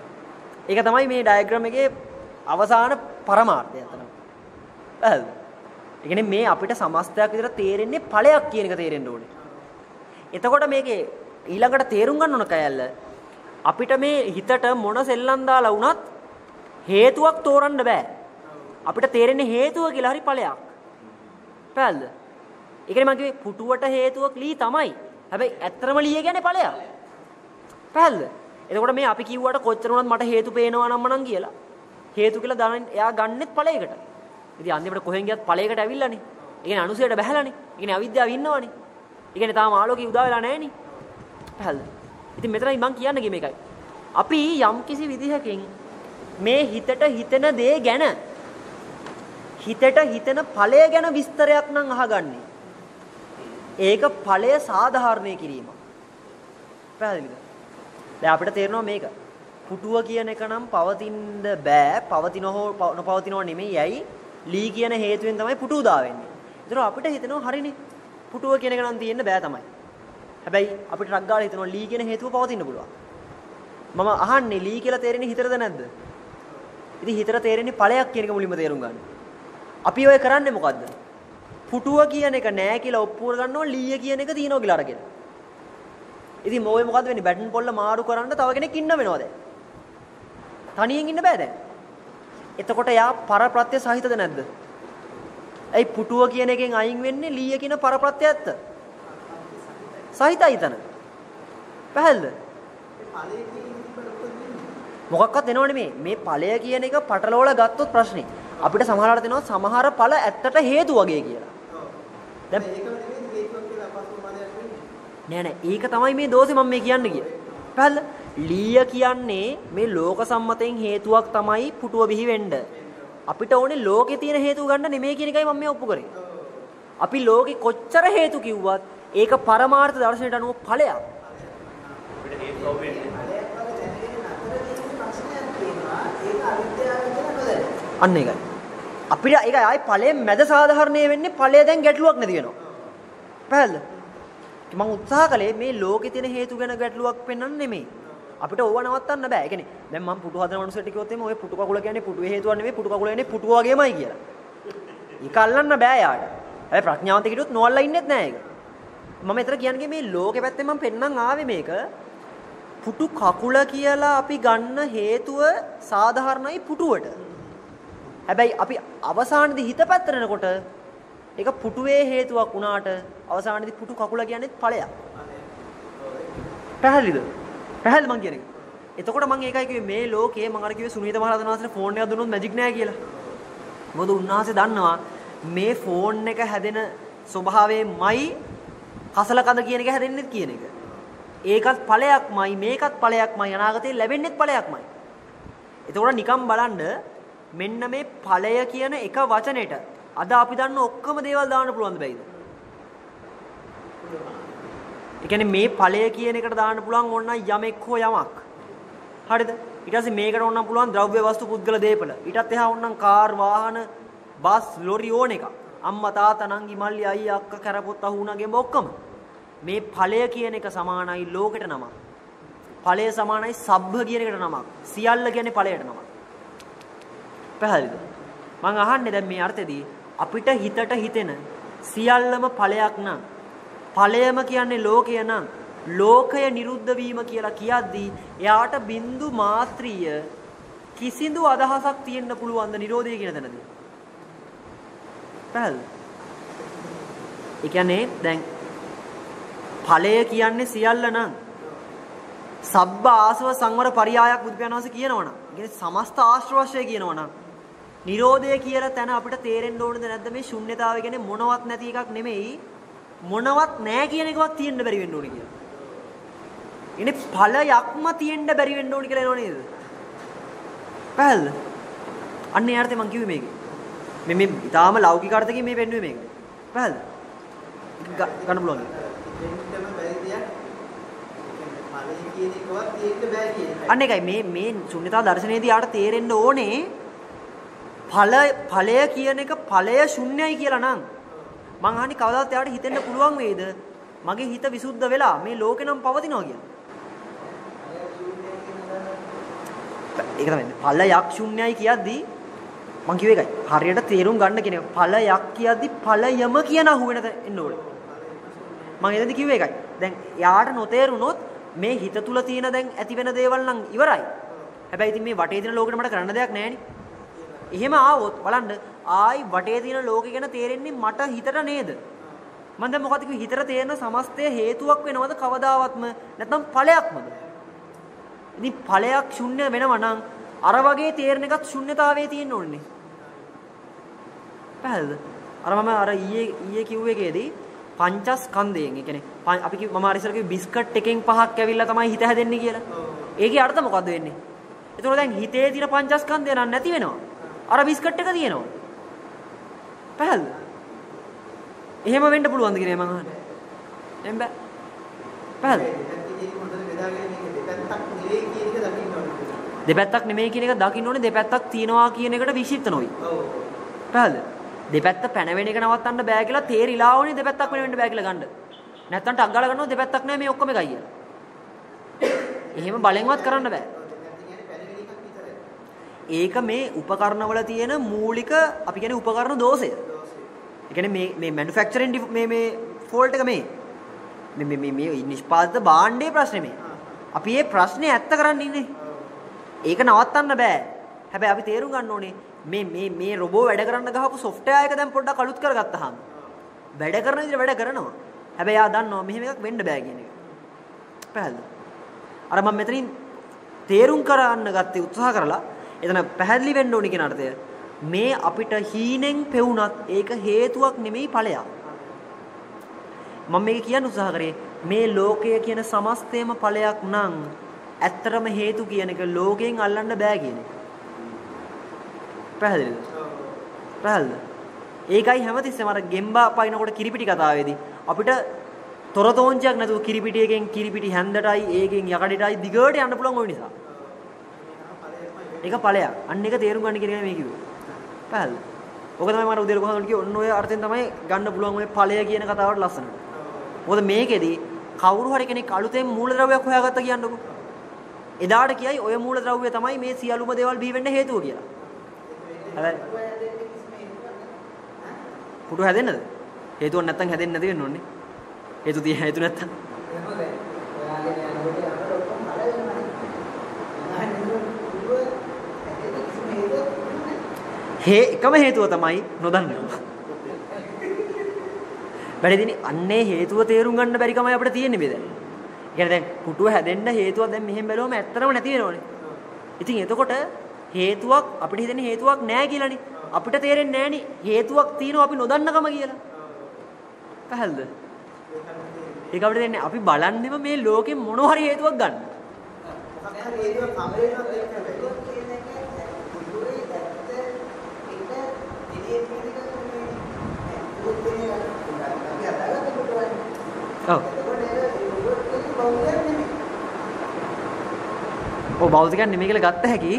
ඒක තමයි මේ ඩයග්‍රෑම් එකේ අවසාන පරමාර්ථය අතන. පැහැදිලිද? ඒ කියන්නේ මේ අපිට සමස්තයක් විතර තේරෙන්නේ ඵලයක් කියන එක තේරෙන්න ඕනේ. එතකොට මේකේ ඊළඟට තේරුම් ගන්න ඕන කයල්ල අපිට මේ හිතට මොන සෙල්ලම් දාලා වුණත් හේතුවක් තෝරන්න බෑ. අපිට තේරෙන්නේ හේතුව කියලා හරි ඵලයක්. පැහැදිලිද? ඒ කියන්නේ මම කිව්වේ පුටුවට හේතුවක් ලී තමයි. හැබැයි ඇත්තරම ලීය කියන්නේ ඵලයක්. පැහැදිලිද? එතකොට මේ අපි කිව්වට කොච්චර වුණත් මට හේතු පේනවා නම් මනම් කියලා. හේතු කියලා දාන එයා ගන්නෙත් ඵලයකට. ඉතින් අන්තිමට කොහෙන් ගියත් ඵලයකට ඇවිල්ලානේ. ඒ කියන්නේ අනුසයට බහැලානේ. ඒ කියන්නේ අවිද්‍යාව ඉන්නවනේ. ඒ කියන්නේ තාම ආලෝකය උදා වෙලා නැහෙනේ. පැහැදිලිද? ඉතින් මෙතනයි මම කියන්න ගියේ මේකයි. අපි යම් කිසි විදිහකින් මේ හිතට හිතෙන දේ ගැන හිතට හිතෙන ඵලය ගැන විස්තරයක් නම් අහගන්නේ. ඒක ඵලය සාධාරණය කිරීම. පැහැදිලිද? දැන් අපිට තේරෙනවා මේක. පුටුව කියන එක නම් පවතින්න බෑ. පවතින හෝ නොපවතිනව නෙමෙයි. ඇයි? ලී කියන හේතුවෙන් තමයි පුටුව දා වෙන්නේ. ඒතර අපිට හිතෙනවා හරිනේ. පුටුව කියන එක නම් තියෙන්න බෑ තමයි. හැබැයි අපිට රක් ගාලා හිතනවා ලී කියන හේතුව පවතින්න පුළුවන්. මම අහන්නේ ලී කියලා තේරෙන්නේ හිතරද නැද්ද? ඉතින් හිතට තේරෙන්නේ ඵලයක් කියන එක මුලින්ම තේරුම් ගන්න. අපි ඔය කරන්නේ මොකද්ද? පුටුව කියන එක නෑ කියලා ඔප්පුව ගන්නවා ලීය කියන එක තියනවා කියලා අරගෙන. ඉතින් මොවේ මොකද්ද වෙන්නේ? බැටන් පොල්ල මාරු කරන්න තව කෙනෙක් ඉන්න වෙනවා දැන්. තනියෙන් ඉන්න බෑ දැන්. එතකොට යා පරප්‍රත්‍ය සහිතද නැද්ද? ඇයි පුටුව කියන එකෙන් අයින් වෙන්නේ ලීය කියන පරප්‍රත්‍ය ඇත්ත? සහිතයි තන. පැහැදිලිද? මොකක්වත් එනව නෙමෙයි. මේ ඵලය කියන එක පටලවලා ගත්තොත් ප්‍රශ්නේ. අපිට සමහරවිට දෙනවා සමහර ඵල ඇත්තට හේතු වගේ කියලා. දැන් නෑ නෑ ඒක තමයි මේ දෝෂේ මම මේ කියන්න ගියේ. පැහැදිලිද? ලීය කියන්නේ මේ ලෝක සම්මතයෙන් හේතුවක් තමයි පුටුව බිහි වෙන්න. අපිට ඕනේ ලෝකේ තියෙන හේතු ගන්න නෙමෙයි කියන එකයි මම මේ ඔප්පු කරේ. අපි ලෝකේ කොච්චර හේතු කිව්වත් ඒක පරමාර්ථ දර්ශනයට අනුව ඵලයක්. අපිට හේතුව වෙන්නේ අන්න ඒකයි. අපිට ඒක ආයි ඵලයෙන් මැද සාධාරණය වෙන්නේ ඵලය දැන් ගැටලුවක් නැති වෙනවා. පැහැදිලිද? මම උත්සාහ කළේ මේ ලෝකේ තියෙන හේතු ගැන ගැටලුවක් පෙන්වන්න නෙමෙයි. අපිට ඕව නවත්තන්න බෑ. ඒ කියන්නේ දැන් මම පුටු හදන මනුස්සයෙක් කිව්වොත් එimhe ඔය පුටු කකුල කියන්නේ පුටුවේ හේතුවක් නෙමෙයි පුටු කකුල එන්නේ පුටුව වගේමයි කියලා. ඒක අල්ලන්න බෑ යාට. හැබැයි ප්‍රඥාවන්ත කිව්වොත් නොඅල්ලා ඉන්නෙත් නෑ ඒක. මම එතන කියන්නේ මේ ලෝකෙ පැත්තෙන් මම පෙන්නම් ආවේ මේක. පුටු කකුල කියලා අපි ගන්න හේතුව සාධාරණයි පුටුවට. හැබැයි අපි අවසානයේදී හිත පැත්තරනකොට ඒක පුටුවේ හේතුවක් වුණාට අවසානයේදී පුටු කකුල කියන්නේ ඵලයක්. පැහැදිලිද? පැහැදිලි මං කියන්නේ. එතකොට මං ඒකයි කිව්වේ මේ ලෝකේ මං අර කිව්වේ සුනීත මහරහතන් වහන්සේට ෆෝන් එකක් දුන්නොත් මැජික් නෑ කියලා. මොකද උන්වහන්සේ දන්නවා මේ ෆෝන් එක හැදෙන ස්වභාවයෙන්මයි කසල කඳ කියන එක හැදෙන්නේ කියන එක. ඒකත් ඵලයක්මයි මේකත් ඵලයක්මයි අනාගතේ ලැබෙන්නේත් ඵලයක්මයි. එතකොට නිකම් බලන්න මෙන්න මේ ඵලය කියන එක වචනෙට අද අපි දන්න ඔක්කොම දේවල් දාන්න පුළුවන් බෑයිද? ඒ කියන්නේ මේ ඵලය කියන එකට දාන්න පුළුවන් ඕන යමෙක් හෝ යමක්. හරිද? ඊට පස්සේ මේකට ඕනනම් පුළුවන් ද්‍රව්‍ය වස්තු පුද්ගල දේපල. ඊටත් එහා ඕනනම් කාර් වාහන බස් ලොරි ඕන එක. අම්මා තාත්තා නංගි මල්ලි අයියා අක්කා කරපොත් අහුණගෙම ඔක්කොම. මේ ඵලය කියන එක සමානයි ලෝකෙට නමක්. ඵලය සමානයි සබ්බ කියන එකට නමක්. සියල්ල කියන්නේ ඵලයට නමක්. පැහැදිලිද? මම අහන්නේ දැන් මේ අර්ථෙදී අපිට හිතට හිතෙන සියල්ලම ඵලයක් නම් ඵලයම කියන්නේ ලෝකය නම් ලෝකය නිරුද්ධ වීම කියලා කියද්දී එයාට බින්දු මාත්‍රිය කිසිදු අදහසක් තියෙන්න පුළුවන්ද නිරෝධය කියන තැනදී? පැහැදිලි ඒ කියන්නේ දැන් ඵලය කියන්නේ සියල්ල නම් සබ්බ ආසව සංවර පරියායක් බුදු පියාණන් වහන්සේ කියනවනම් කියන්නේ සමස්ත ආශ්‍රවශය කියනවනම් නිරෝධය කියලා තැන අපිට තේරෙන්න ඕනද නැද්ද මේ ශුන්්‍යතාවය කියන්නේ මොනවත් නැති එකක් නෙමෙයි මොනවත් නැහැ කියන එකවත් තියෙන්න බැරි වෙන්න ඕනේ කියලා. ඉන්නේ ඵලයක්ම තියෙන්න බැරි වෙන්න ඕනේ කියලා එනව නේද? පැහැදිලිද? අන්න ඒ අර්ථය මම කිව්වේ මේකේ. මේ මේ ඊටාම ලෞකික අර්ථකින් මේ පෙන්වුවේ මේක. පැහැදිලිද? ගන්න පුළුවන්. දෙන්නම බැරි දෙයක් ඵලය කියන එකවත් තියෙන්න බෑ කියන එක. අන්න ඒකයි මේ මේ ශුන්‍යතා දර්ශනයේදී ආට තේරෙන්න ඕනේ ඵල ඵලය කියන එක ඵලය ශුන්‍යයි කියලා නම් මං අහන්නේ කවදාවත් එයාට හිතෙන්න පුළුවන් වේද මගේ හිත විසුද්ධ වෙලා මේ ලෝකේ නම් පවතිනවා කියලා. ඒක තමයි ඵලයක් ශුන්‍යයි කියද්දී මං කිව්ව එකයි. හරියට තේරුම් ගන්න කියන එක. ඵලයක් කියද්දී ඵලයම කියන අහුවෙන එන්න ඕනේ. මං එතනදි කිව්ව එකයි. දැන් යාට නොතේරුනොත් මේ හිත තුල තියෙන දැන් ඇති වෙන දේවල් නම් ඉවරයි. හැබැයි ඉතින් මේ වටේ තියෙන ලෝකෙට මට කරන්න දෙයක් නැහැ එහෙම ආවොත් බලන්න ආයි වටේ තියෙන ලෝකෙ ගැන තේරෙන්නේ මට හිතට නේද? මම දැන් මොකද කිව්වේ හිතට තේරෙන සමස්තය හේතුවක් වෙනවද කවදාවත්ම නැත්නම් ඵලයක්මද? ඉතින් ඵලයක් ශුන්‍ය වෙනවා නම් අර වගේ තේරෙන එකත් ශුන්‍යතාවයේ තියෙන්න ඕනේ. පැහැදිලිද? අර මම අර ඊයේ ඊයේ කිව්ව එකේදී පංචස්කන්ධයෙන්, ඒ කියන්නේ අපි කිව්ව මම අර ඉස්සර කිව්ව බිස්කට් එකෙන් පහක් ඇවිල්ලා තමයි හිත හැදෙන්නේ කියලා. ඒකේ අර්ථ මොකද්ද වෙන්නේ? ඒතකොට දැන් හිතේ තියෙන පංචස්කන්ධය නම් නැති වෙනවා. අර බිස්කට් එක තියෙනවා. පැහැදිලිද? එහෙම වෙන්න පුළුවන්ද කියලා මම අහන්නේ. එහෙම බෑ. පැහැදිලිද? දෙපැත්තක් නෙමෙයි කියන එක දකින්න ඕනේ දෙපැත්තක් තියනවා කියන එකට විශ්ිප්ත නොවි. ඔව්. පැහැදිලිද? දෙපැත්ත පැනවෙන එක නවත්තන්න බෑ කියලා තේරිලා ඕනේ දෙපැත්තක් වෙන බෑ කියලා ගන්න. නැත්තම් ටක් ගාලා ගන්නවා දෙපැත්තක් නෑ මේ ඔක්කොම එකයි කියලා. එහෙම බලෙන්වත් කරන්න බෑ. ඒක මේ උපකරණවල තියෙන මූලික අපි කියන්නේ උපකරණ දෝෂය. ඒ කියන්නේ මේ මේ මැනුෆැක්චරින් මේ මේ ෆෝල්ට් එක මේ. මේ මේ මේ නිෂ්පාදිත භාණ්ඩයේ ප්‍රශ්නේ මේ. අපි මේ ප්‍රශ්නේ ඇත්ත කරන්න ඉන්නේ. ඒක නවත්තන්න බෑ. හැබැයි අපි තේරුම් ගන්න ඕනේ මේ මේ මේ රොබෝ වැඩ කරන්න ගහපු සොෆ්ට්වෙයාර් එක දැන් පොඩ්ඩක් අලුත් කරගත්තාම වැඩ කරන විදිහට වැඩ කරනවා. හැබැයි යා දන්නවා මෙහෙම එකක් වෙන්න බෑ කියන එක. පැහැදිලිද? අර මම මෙතනින් තේරුම් කරන්න ගත්තේ උත්සාහ කරලා එතන පැහැදිලි වෙන්න ඕනි කියන අර්ථය මේ අපිට හීනෙන් පෙවුනත් ඒක හේතුවක් නෙමෙයි ඵලයක්. මම මේක කියන්න උත්සාහ කරේ මේ ලෝකය කියන සමස්තයම ඵලයක් නම් ඇත්තටම හේතු කියන එක ලෝකයෙන් අල්ලන්න බෑ කියන එක. පැහැදිලිද? පැහැදිලිද? ඒකයි හැමතිස්සෙම අර ගෙම්බා පයින්නකොට කිරිපිටි කතාවේදී අපිට තොරතෝංචියක් නැතුව කිරිපිටියකින් කිරිපිටි හැන්දටයි ඒකෙන් යකඩටයි දිගට යන්න පුළුවන් ওই නිසා. ඒක ඵලයක්. අන්න ඒක තේරුම් ගන්න කියන එක මේ කිව්වේ. පැහැදිලිද? ඔක තමයි මම උදේට කොහොමද කිව්වේ ඔන්න ඔය අර්ථයෙන් තමයි ගන්න පුළුවන් ඔය ඵලය කියන කතාවට ලස්සනට. මොකද මේකෙදි කවුරු හරි කෙනෙක් අලුතෙන් මූලද්‍රව්‍යයක් හොයාගත්ත කියන්නකෝ. එදාට කියයි ඔය මූලද්‍රව්‍ය තමයි මේ සියලුම දේවල් බිහි වෙන්න හේතුව කියලා. හැබැයි පුටු හැදෙන්නද? හේතුවක් නැත්තම් හැදෙන්නේ නැති වෙන්න ඕනේ. හේතු තිය හේතු නැත්තම්. හේ එකම හේතුව තමයි නොදන්නවා. වැඩිදිනේ අන්නේ හේතුව තේරුම් ගන්න බැරි කමයි අපිට තියෙන්නේ මේ දැන්. කියන්නේ දැන් පුටුව හැදෙන්න හේතුවක් දැන් මෙහෙම බැලුවම ඇත්තටම නැති වෙනවනේ. ඉතින් එතකොට හේතුවක් අපිට හිතෙන්නේ හේතුවක් නැහැ කියලානේ. අපිට තේරෙන්නේ නැහනේ හේතුවක් තියෙනවා අපි නොදන්නකම කියලා. පැහැල්ද? ඒක අපිට දෙන්නේ අපි බලන්නෙම මේ ලෝකෙ මොන හරි හේතුවක් ගන්න. හේතුව කමරේනොත් ඒක ඔව්. ඔව් භෞතිකයන් නෙමෙයි කියලා ගත්ත හැකි.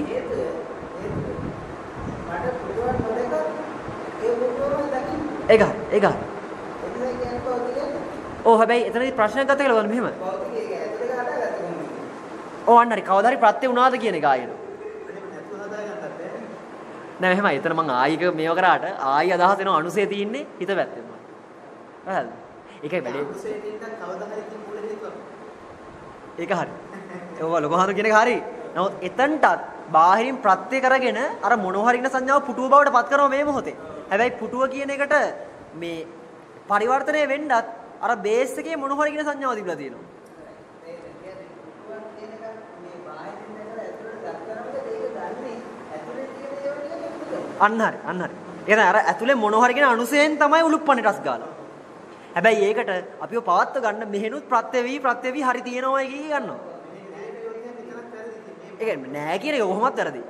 ඒක ඒක. ඔව් හැබැයි එතනදී ප්‍රශ්නයක් ගත්ත කියලා බලන්න මෙහෙම. ඔව් අන්න හරි කවදා හරි ප්‍රත්‍ය වුණාද කියන එක ආයෙත්. නෑ මෙහෙමයි. එතන මං ආයික මේව කරාට ආයි අදහස් එනවා අනුසය තියෙන්නේ හිත පැත්තෙන්. හරිද? ඒකයි වැඩේ. ඒක හරි. ඒව ලොකහරු කියන එක හරි. නමුත් එතනටත් බාහිරින් ප්‍රත්‍ය කරගෙන අර මොනෝහරින සංඥාව පුටුව බවට පත් කරනවා මේ මොහොතේ. හැබැයි පුටුව කියන එකට මේ පරිවර්තනය වෙන්නත් අර බේස් එකේ මොනෝහරින සංඥාව තිබිලා තියෙනවා. අන්න හරි අන්න හරි. ඒ අර ඇතුලේ මොනෝහරි කියන අනුසයෙන් තමයි උලුප්පන්නේ ටස් ගාලා. හැබැයි ඒකට අපිව පවත්ව ගන්න මෙහෙනුත් ප්‍රත්‍යවි ප්‍රත්‍යවි හරි තියෙනවා කිය ගන්නවා. ඒක නෑ කියන එක කොහොමවත් වැරදි.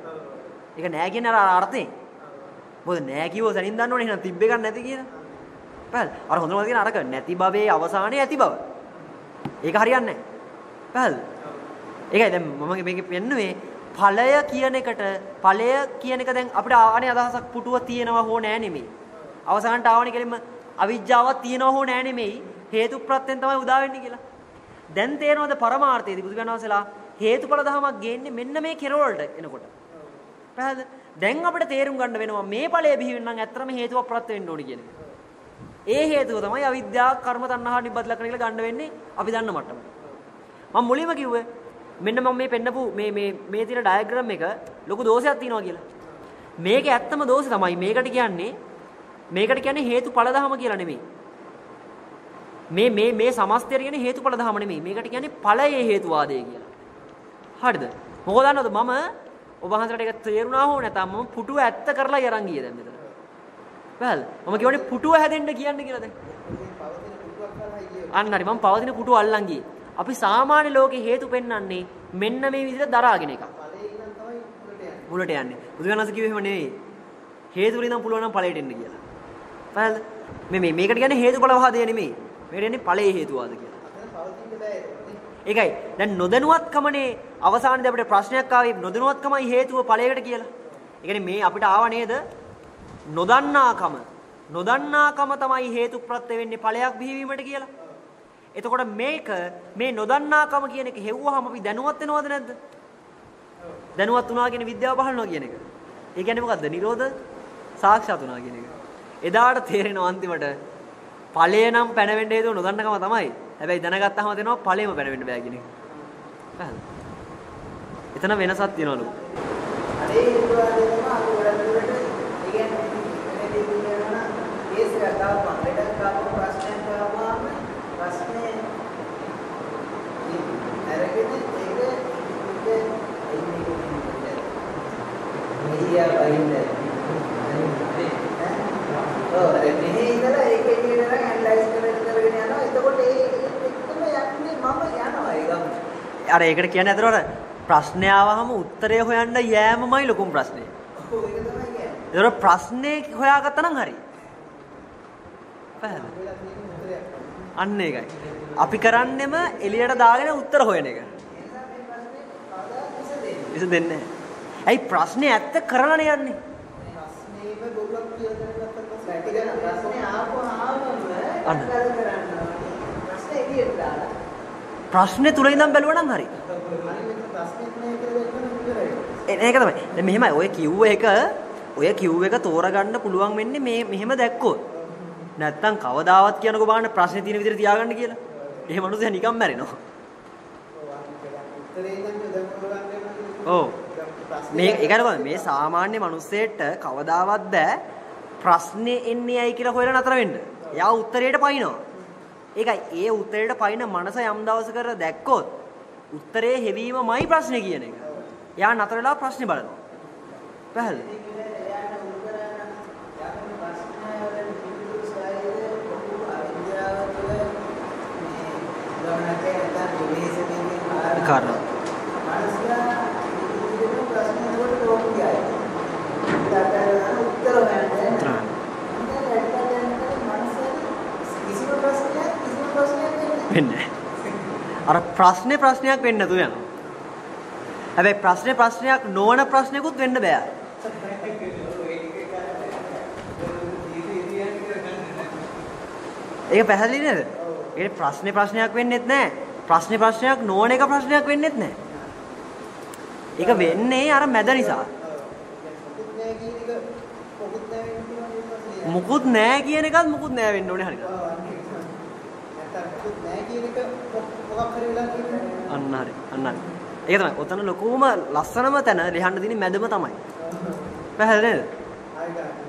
ඒක නෑ කියන අර අර්ථේ. මොකද නෑ කිව්ව සනින් දන්න ඕනේ එහෙනම් තිබ්බ එකක් නැති කියලා. පැහැල්. අර හොඳම කියන අරක නැති භවයේ අවසානයේ ඇති බව. ඒක හරියන්නේ නෑ. පැහැල්. ඒකයි දැන් මම මේක පෙන්නුවේ ඵලය කියන එකට ඵලය කියන එක දැන් අපිට ආනේ අදහසක් පුටුව තියෙනවා හෝ නෑ නෙමෙයි. අවසානට ආවනේ කෙලින්ම අවිජ්ජාවක් තියෙනව හෝ නෑ නෙමෙයි හේතු ප්‍රත්‍යයෙන් තමයි උදා වෙන්නේ කියලා. දැන් තේරෙනවද පරමාර්ථයේදී බුදුගණ වහන්සේලා හේතුඵල ධමයක් ගේන්නේ මෙන්න මේ කෙරවලට එනකොට. පැහැදිලිද? දැන් අපිට තේරුම් ගන්න වෙනවා මේ ඵලය බිහි වෙනනම් ඇත්තම හේතුව ප්‍රත්‍ය වෙන්න ඕනි කියන ඒ හේතුව තමයි අවිද්‍යාව, කර්ම තණ්හා නිබ්බත් ලක්ෂණ කියලා ගන්න වෙන්නේ අපි දන්න මට්ටමට. මම මුලින්ම කිව්වේ මෙන්න මම මේ පෙන්නපු මේ මේ මේ තියෙන ඩයග්‍රෑම් එක ලොකු දෝෂයක් තියෙනවා කියලා. මේකේ ඇත්තම දෝෂය තමයි මේකට කියන්නේ මේකට කියන්නේ හේතුඵල ධම කියලා නෙමෙයි. මේ මේ මේ සමස්තය කියන්නේ හේතුඵල ධම නෙමෙයි. මේකට කියන්නේ ඵලයේ හේතුවාදය කියලා. හරිද? මොකද දන්නවද මම ඔබ වහන්සේට ඒක තේරුණා හෝ නැත්නම් මම පුටුව ඇත්ත කරලා යරන් ගියේ දැන් මෙතන. බෑල් මම කියවනේ පුටුව හැදෙන්න කියන්න කියලා දැන්. අන්න හරි මම පවතින පුටුව අල්ලන් ගියේ. අපි සාමාන්‍ය ලෝකේ හේතු පෙන්වන්නේ මෙන්න මේ විදිහට දරාගෙන එකක්. මුලට යන්නේ. බුදුගණස් කිව්වේ එහෙම නෙවෙයි. හේතු වලින් නම් පුළුවන් නම් ඵලයට එන්න කියලා. පැහැදිලිද? මේ මේ මේකට කියන්නේ හේතුඵල වාදය නෙමෙයි. මේකට කියන්නේ ඵලයේ හේතුවාද කියලා. ඒකයි. දැන් නොදැනුවත්කමනේ අවසානයේදී අපිට ප්‍රශ්නයක් ආවේ නොදැනුවත්කමයි හේතුව ඵලයකට කියලා. ඒ කියන්නේ මේ අපිට ආව නේද? නොදන්නාකම. නොදන්නාකම තමයි හේතු ප්‍රත්‍ය වෙන්නේ ඵලයක් බිහිවීමට කියලා. එතකොට මේක මේ නොදන්නාකම කියන එක හෙව්වහම අපි දැනුවත් වෙනවද නැද්ද? දැනුවත් වුණා කියන විද්‍යාව පහළනවා කියන එක. ඒ කියන්නේ මොකද්ද? නිරෝධ සාක්ෂාත් වුණා කියන එක. එදාට තේරෙනවා අන්තිමට ඵලය නම් පැනවෙන්න හේතුව නොදන්නකම තමයි. හැබැයි දැනගත්තාම තේනවා ඵලෙම පැනවෙන්න බෑ කියන එක. එතන වෙනසක් තියනවලු. අනේ ඒකවාදේ තමයි අපි ගොඩක් දුරට ඒ කියන්නේ මේ දෙවියන් යන කේස් එකක් ආවම ලෙඩක් ආවම ප්‍රශ්නයක් ආවම ප්‍රශ්නේ අරගෙන ඒක ඒක මෙහියා වයින්ද ඔව් මෙහි ඉඳලා ඒක එළියට අරන් ඇනලයිස් කරගෙන කරගෙන යනවා එතකොට ඒ එක්කම යන්නේ මම යනවා ඒ ගම අර ඒකට කියන්නේ අතට ප්‍රශ්නය ආවහම උත්තරය හොයන්න යෑමමයි ලොකුම ප්‍රශ්නේ. ඔව් ඒක තමයි කියන්නේ ඒතර ප්‍රශ්නේ හොයාගත්තා නම් හරි. පැහැදිලි. අන්න ඒකයි. අපි කරන්නෙම එළියට දාගෙන උත්තර හොයන එක. විසඳෙන්නේ නැහැ. ඇයි ප්‍රශ්නේ ඇත්ත කරලානේ යන්නේ? ප්‍රශ්නේම බොරුවක් කියලා දැනගත්තත් ප්‍රශ්නේ ප්‍රශ්නේ ආපුව ආවම අන්න. කල් කරන්න ප්‍රශ්නේ එළියට දාලා ප්‍රශ්නේ තුල ඉඳන් බැලුවා නම් හරි. අනිත් ප්‍රශ්නේ නෑ කියලා දැක්කම ඉවරයි. ඒ- ඒක තමයි. දැන් මෙහෙමයි ඔය කිව්ව එක ඔය කිව්ව එක තෝරගන්න පුළුවන් වෙන්නේ මේ මෙහෙම දැක්කොත්. නැත්තම් කවදාවත් කියනකෝ බලන්න ප්‍රශ්නේ තියෙන විදිහට තියාගන්න කියලා. එහෙම මිනිස්සු නිකන් මැරෙනවා. උත්තරේ ඉඳන් දැන් බලන්න ඔව්. මේ ඒකට කොහොමද මේ සාමාන්‍ය මිනිස්සෙට කවදාවත් බෑ ප්‍රශ්නේ එන්නේ ඇයි කියලා හොයලා නතර වෙන්න. එයා උත්තරේට පයින්නවා. ඒකයි ඒ උත්තරේට පයින්න මනස යම් දවසකට දැක්කොත් උත්තරේ හෙවීමමයි ප්‍රශ්නේ කියන එක. එයා නතර වෙලා ප්‍රශ්නේ බලනවා. පැහැදිලි? කාරණා. වෙන්නේ. අර ප්‍රශ්නේ ප්‍රශ්නයක් වෙන්න තු යනවා. හැබැයි ප්‍රශ්නේ ප්‍රශ්නයක් නොවන ප්‍රශ්නයකුත් වෙන්න බෑ. ඒක පැහැදිලි නේද? ඒ ප්‍රශ්නේ ප්‍රශ්නයක් වෙන්නෙත් නැහැ. ප්‍රශ්නේ ප්‍රශ්නයක් නොවන එක ප්‍රශ්නයක් වෙන්නෙත් නැහැ. ඒක වෙන්නේ අර මැද නිසා. මුකුත් නැහැ කියන එකත් මුකුත් නැහැ වෙන්න ඕනේ හරියට. අන්න හරි. අන්න හරි. ඒක තමයි. ඔතන ලොකුම ලස්සනම තැන ලියන්න දින මැදම තමයි. පැහැදිලි නේද?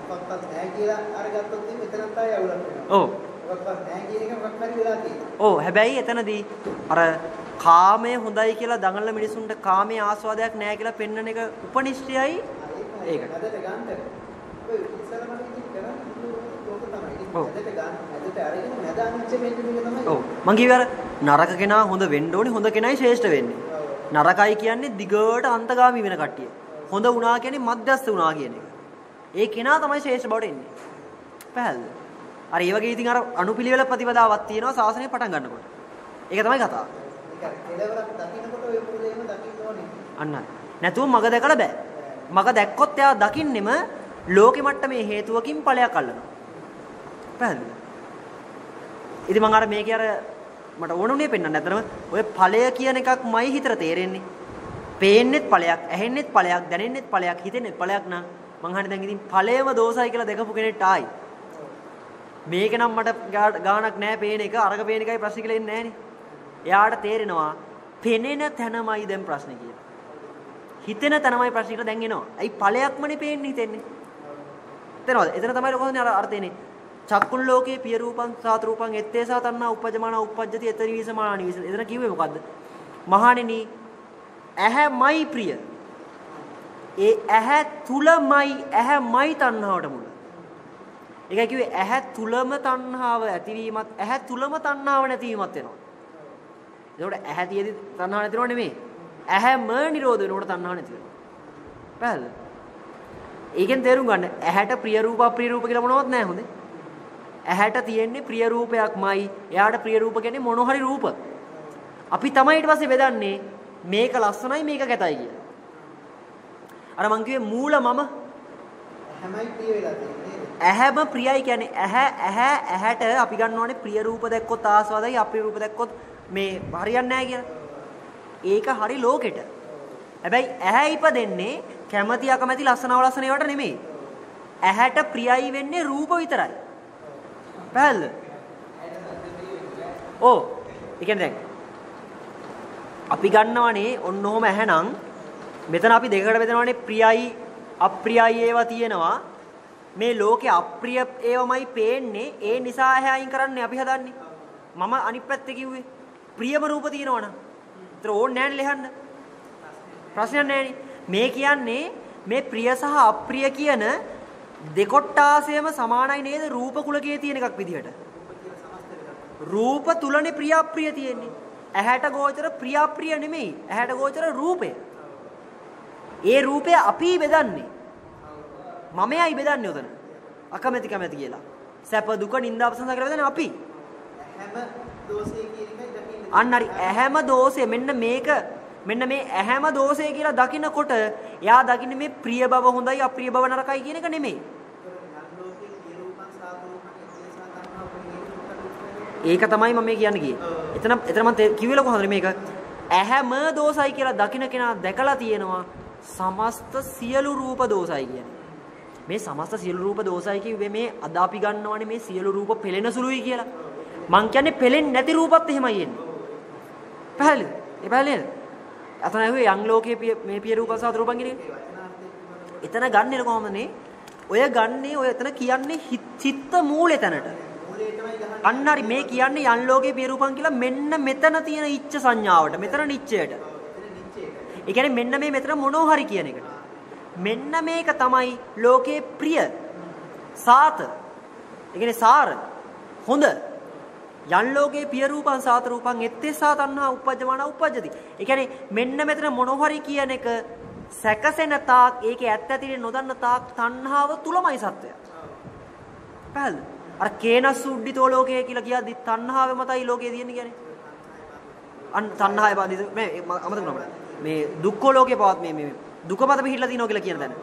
මොකක්වත් නැහැ කියලා අරගත්තොත් ඉතින් මෙතනත් ආය අවුලක් වෙනවා. ඔව්. මොකක්වත් නැහැ කියන එක මොකක් හරි වෙලා තියෙනවා. ඔව් හැබැයි එතනදී අර කාමය හොඳයි කියලා දඟලන මිනිසුන්ට කාමයේ ආස්වාදයක් නැහැ කියලා පෙන්වන එක උපනිෂ්ඨයයි ඒකට. අදට ගන්න. ඔය ඉස්සර මම ඉතින් කරන්නේ ඕක තමයි. අදට ගන්න. අදට අරගෙන මැද අනිච්ච වෙන්න මේක තමයි. ඔව් මං කිව්වේ අර නරක කෙනා හොඳ වෙන්න ඕනේ හොඳ කෙනයි ශ්‍රේෂ්ඨ වෙන්නේ. නරකයි කියන්නේ දිගට අන්තගාමී වෙන කට්ටිය. හොඳ වුණා කියන්නේ මධ්‍යස්ථ වුණා කියන එක. ඒ කෙනා තමයි ශ්‍රේෂ්ඨ බවට එන්නේ. පැහැදිලිද? අර ඒ වගේ ඉතින් අර අනුපිළිවෙල ප්‍රතිපදාවක් තියෙනවා සාසනය පටන් ගන්නකොට. ඒක තමයි කතාව. අන්න. නැතුව මග දැකලා බෑ. මග දැක්කොත් එයා දකින්නෙම ලෝකෙ මට්ටමේ හේතුවකින් ඵලයක් අල්ලනවා. පැහැදිලිද? ඉතින් මම අර මේකේ අර මට ඕනුනේ පෙන්වන්න. ඇත්තටම ඔය ඵලය කියන එකක්මයි හිතට තේරෙන්නේ. පේන්නෙත් ඵලයක්, ඇහෙන්නෙත් ඵලයක්, දැනෙන්නෙත් ඵලයක්, හිතෙන්නෙත් ඵලයක් නම් මං අහන්නේ දැන් ඉතින් ඵලයම දෝසයි කියලා දැකපු කෙනෙක්ට ආයි. මේක නම් මට ගා- ගාණක් නැහැ පේන එක, අරක පේන එකයි ප්‍රශ්නේ කියලා එන්නේ නැහනේ. එයාට තේරෙනවා පෙනෙන තැනමයි දැන් ප්‍රශ්නේ කියලා. හිතෙන තැනමයි ප්‍රශ්නේ කියලා දැන් එනවා. ඇයි ඵලයක්මනේ පේන්නේ හිතෙන්නේ. තේරෙනවද? එතන තමයි ලොකෝනේ අර අර තේනේ. චක්කුල් ලෝකේ පිය රූපං සාත රූපං එත්තේසා තණ්හා උපජමාන උපජ්ජති එතරි විසමාන විස. එතන කිව්වේ මොකද්ද? මහණෙනි ඇහැමයි ප්‍රිය. ඒ ඇහැ තුලමයි ඇහැමයි තණ්හාවට මුල. ඒකයි කිව්වේ ඇහැ තුලම තණ්හාව ඇතිවීමත් ඇහැ තුලම තණ්හාව නැතිවීමත් වෙනවා. එතකොට ඇහැ තියේදී තණ්හාව නැතිනව නෙමෙයි. ඇහැම නිරෝධ වෙනකොට තණ්හාව නැති වෙනවා. පැහැදිලිද? ඒකෙන් තේරුම් ගන්න ඇහැට ප්‍රිය රූප අප්‍රිය රූප කියලා මොනවත් නැහැ හොඳේ. ඇහැට තියෙන්නේ ප්‍රිය රූපයක්මයි. එයාට ප්‍රිය රූප කියන්නේ මොන හරි රූප. අපි තමයි ඊට පස්සේ බෙදන්නේ මේක ලස්සනයි මේක කැතයි කියලා. අර මං කිව්වේ මූල මම හැමයි ප්‍රිය වෙලා තියෙන්නේ. ඇහැම ප්‍රියයි කියන්නේ ඇහැ ඇහැ ඇහැට අපි ගන්නවනේ ප්‍රිය රූප දැක්කොත් ආස්වාදයි අප්‍රිය රූප දැක්කොත් මේ හරියන්නේ නැහැ කියලා. ඒක හරි ලෝකෙට. හැබැයි ඇහැ ඉපදෙන්නේ කැමැති අකමැති ලස්සනව ලස්සන ඒවට නෙමෙයි. ඇහැට ප්‍රියයි වෙන්නේ රූප විතරයි. පැහැදිලිද? ඕ. ඒ කියන්නේ දැන් අපි ගන්නවනේ ඔන්න ඔහම ඇහැනම් මෙතන අපි දෙකකට බෙදනවනේ ප්‍රියයි අප්‍රියයි ඒවා තියෙනවා. මේ ලෝකේ අප්‍රිය ඒවමයි පේන්නේ. ඒ නිසා ඇහැ අයින් කරන්නේ අපි හදන්නේ. මම අනිත් පැත්තේ කිව්වේ ප්‍රියම රූප තියෙනවනම්. ඒතර ඕන්නේ නැහැ ලියන්න. ප්‍රශ්නයක් නැහැ මේ කියන්නේ මේ ප්‍රිය සහ අප්‍රිය කියන දෙකොට්ටාසයම සමානයි නේද රූප කුලකයේ තියෙන එකක් විදිහට. රූප තුලනේ ප්‍රිය අප්‍රිය තියෙන්නේ. ඇහැට ගෝචර ප්‍රිය අප්‍රිය නෙමෙයි. ඇහැට ගෝචර රූපය. ඒ රූපය අපි බෙදන්නේ. මමයි බෙදන්නේ උතන. අකමැති කැමැති කියලා. සැප දුක නිന്ദා අපසංස කියලා බෙදන්නේ අපි. හැම දෝෂය කියන එකයි දකින්න. අන්න හරි ඇහැම දෝෂය මෙන්න මේක මෙන්න මේ ඇහැම දෝෂය කියලා දකිනකොට එයා දකින්නේ මේ ප්‍රිය බව හොඳයි අප්‍රිය බව නරකයි කියන එක නෙමෙයි. ඒක තමයි මම මේ කියන්න ගියේ. එතන එතන මම කිව්වේ කොහොමද මේක? ඇහැම දෝසයි කියලා දකින කෙනා දැකලා තියෙනවා සමස්ත සියලු රූප දෝසයි කියන්නේ. මේ සමස්ත සියලු රූප දෝසයි කිව්වේ මේ අද අපි ගන්නවනේ මේ සියලු රූප පෙළෙන සුළුයි කියලා. මං කියන්නේ පෙළෙන්නේ නැති රූපත් එහෙමයි එන්නේ. පැහැදිලිද? ඒ පැහැදිලිද? අතන ඇහුවේ යම් ලෝකයේ මේ පිය රූප සහ රූපං කියන එතන ගන්නෙ කොහොමදනේ? ඔය ගන්නේ ඔය එතන කියන්නේ චිත්ත මූලේ තැනට. අන්න හරි මේ කියන්නේ යන් ලෝකේ පිය රූපං කියලා මෙන්න මෙතන තියෙන ඉච්ඡ සංඥාවට මෙතන නිච්චයට. ඒ කියන්නේ මෙන්න මේ මෙතන මොනෝ හරි කියන එකට. මෙන්න මේක තමයි ලෝකේ ප්‍රිය සාත. ඒ කියන්නේ සාර හොඳ යන් ලෝකේ පිය රූපං සාත රූපං එත්තේසා තණ්හා උපජ්ජමාන උපජ්ජති. ඒ කියන්නේ මෙන්න මෙතන මොන හරි කියන එක සැකසෙන තාක් ඒකේ ඇත්ත ඇතිරි නොදන්න තාක් තණ්හාව තුලමයි සත්‍යය. පැහැදිලිද? අර කේනසුඩ්ඩිතෝ ලෝකය කියලා කියද්දි තණ්හාව මතයි ලෝකේ තියෙන්නේ කියන්නේ. අන් තණ්හාය බාදිත මේ අමතක කරනවා. මේ දුක්ඛ ලෝකේ පවත් මේ මේ දුක මත පිහිටලා තියෙනවා කියලා කියන තැන.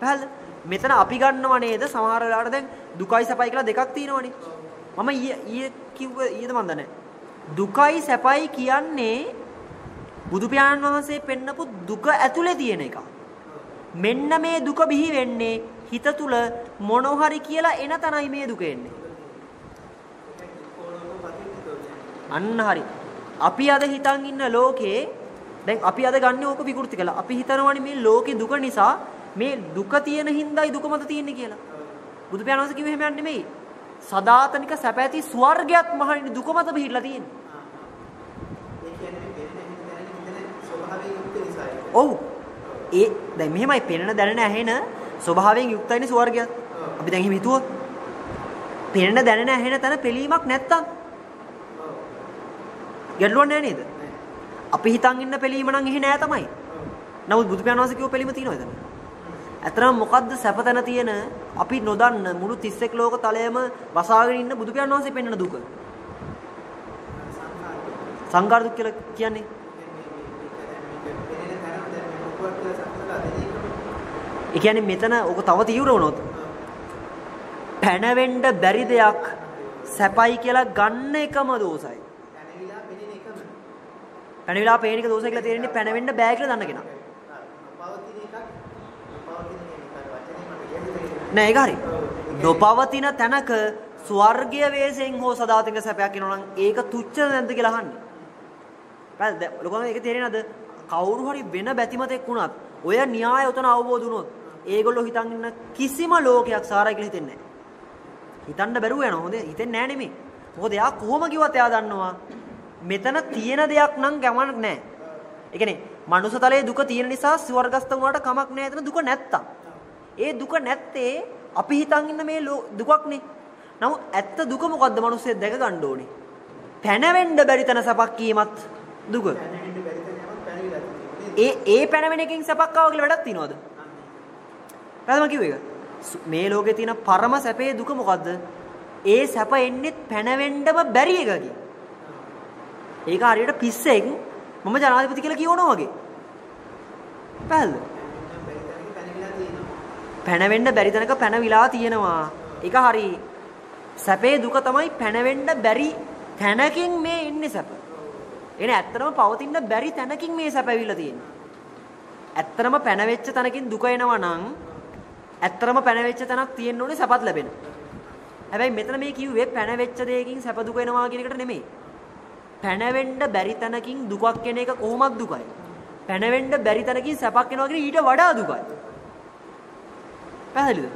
පැහැදිලිද? මෙතන අපි ගන්නව නේද සමහර වෙලාවට දැන් දුකයි සැපයි කියලා දෙකක් තියෙනවනේ. මම ඊයේ කිව්ව ඊයේද මන් දන්නේ. දුකයි සැපයි කියන්නේ බුදු පියාණන් වහන්සේ පෙන්නපු දුක ඇතුලේ තියෙන එක. මෙන්න මේ දුක බිහි වෙන්නේ හිත තුල මොන හරි කියලා එන තනයි මේ දුක එන්නේ. අන්න හරි. අපි අද හිතන් ඉන්න ලෝකේ දැන් අපි අද ගන්න ඕක විකෘති කළා. අපි හිතනවානේ මේ ලෝකේ දුක නිසා මේ දුක තියෙන හින්දායි දුක මත තියෙන්නේ කියලා. බුදු පියාණන් වහන්සේ කිව්වේ එහෙම නෙමෙයි. සදාතනික සැප ඇති ස්වර්ගයත් මහණෙනි දුක මත බිහිලා තියෙන්නේ. ඔව්. ඒ දැන් මෙහෙමයි පෙනෙන දැනෙන ඇහෙන ස්වභාවයෙන් යුක්තයිනේ ස්වර්ගයත්. අපි දැන් එහෙම හිතුවොත් පෙනෙන දැනෙන ඇහෙන තැන පිළීමක් නැත්තම් ගැටලුවක් නෑ නේද? අපි හිතන් ඉන්න පිළීම නම් එහෙ නෑ තමයි. නමුත් බුදු පියාණන් වහන්සේ කිව්ව පිළීම තියෙනවද එතන? ඇත්තටම මොකද්ද සැපතන තියෙන අපි නොදන්න මුළු 31 ලෝක තලයේම වසාගෙන ඉන්න බුදු පියාණන් වහන්සේ පෙන්වන දුක. සංඝාර දුක් කියලා කියන්නේ ඒ කියන්නේ මෙතන ඔක තව තීව්‍ර වුණොත් පැනවෙන්න බැරි දෙයක් සැපයි කියලා ගන්න එකම දෝසයි. පැනවිලා පේන එක දෝසයි කියලා තේරෙන්නේ පැනවෙන්න බෑ කියලා දන්න කෙනා. නෑ ඒක හරි. නොපවතින තැනක ස්වර්ගීය වේසෙන් හෝ සදාතනික සැපයක් එනවා නම් ඒක තුච්ච නැද්ද කියලා අහන්නේ. පැහැදිලිද? ලොකම ඒක තේරෙනවද? කවුරු හරි වෙන බැතිමතෙක් වුණත් ඔය න්‍යාය උතන අවබෝධ වුණොත් ඒගොල්ලෝ හිතන් ඉන්න කිසිම ලෝකයක් සාරයි කියලා හිතෙන්නේ නැහැ. හිතන්න බැරුව යනවා. හොඳ හිතෙන්නේ නැහැ නෙමෙයි. මොකද එයා කොහොම කිව්වත් එයා දන්නවා මෙතන තියෙන දෙයක් නම් ගමනක් නැහැ. ඒ කියන්නේ මනුසතලයේ දුක තියෙන නිසා ස්වර්ගස්ත වුණාට කමක් නැහැ. එතන දුක නැත්තම්. ඒ දුක නැත්තේ අපි හිතන් ඉන්න මේ දුකක්නේ. නමුත් ඇත්ත දුක මොකද්ද මිනිස්සු දැක ගන්න ඕනේ. පැනවෙන්න බැරි තැන සපක් කීමත් දුක. ඒ ඒ පැනවෙන එකෙන් සපක් ආව කියලා වැඩක් තියනවද? පැහැදිලිම කිව්ව එක. මේ ලෝකේ තියෙන පරම සැපේ දුක මොකද්ද? ඒ සැප එන්නේ පැනවෙන්නම බැරි එකකින්. ඒක හරියට පිස්සෙක් මම ජනාධිපති කියලා කියවනවා වගේ. පැහැදිලිද? පැනවෙන්න බැරි තැනක පැනවිලා තියෙනවා. ඒක හරි. සැපේ දුක තමයි පැනවෙන්න බැරි තැනකින් මේ ඉන්නේ සැප. එන ඇත්තටම පවතින්න බැරි තැනකින් මේ සැප ඇවිල්ලා තියෙන්නේ. ඇත්තටම පැනවෙච්ච තැනකින් දුක එනවා නම් ඇත්තටම පැනවෙච්ච තැනක් තියෙන්න ඕනේ සැපත් ලැබෙන. හැබැයි මෙතන මේ කිව්වේ පැනවෙච්ච දෙයකින් සැප දුක එනවා කියන එකට නෙමෙයි. පැනවෙන්න බැරි තැනකින් දුකක් එන එක කොහොමද දුකයි? පැනවෙන්න බැරි තැනකින් සැපක් එනවා කියන ඊට වඩා දුකයි. පැහැදිලිද?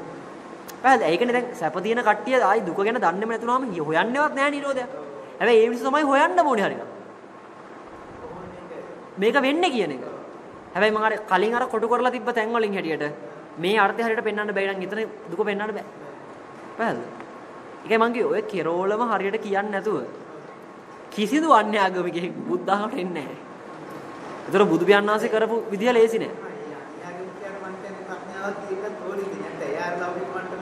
පැහැදිලි. ඒකනේ දැන් සැප තියෙන කට්ටිය ආයි දුක ගැන දන්නේම නැතුනම හොයන්නේවත් නැහැ නිරෝධයක්. හැබැයි ඒ මිනිස්සු තමයි හොයන්න ඕනේ හරියට. මේක වෙන්නේ කියන එක. හැබැයි මම අර කලින් අර කොටු කරලා තිබ්බ තැන් වලින් හැටියට මේ අර්ථය හරියට පෙන්වන්න බැරි නම් එතන දුක පෙන්වන්න බෑ. පැහැදිලිද? ඒකයි මං කිව්වේ ඔය කෙරෝලම හරියට කියන්නේ නැතුව කිසිදු අන්‍ය ආගමිකෙක් බුද්ධහමට එන්නේ නැහැ. ඒතර බුදු පියාණන් වහන්සේ කරපු විදිය ලේසි නෑ.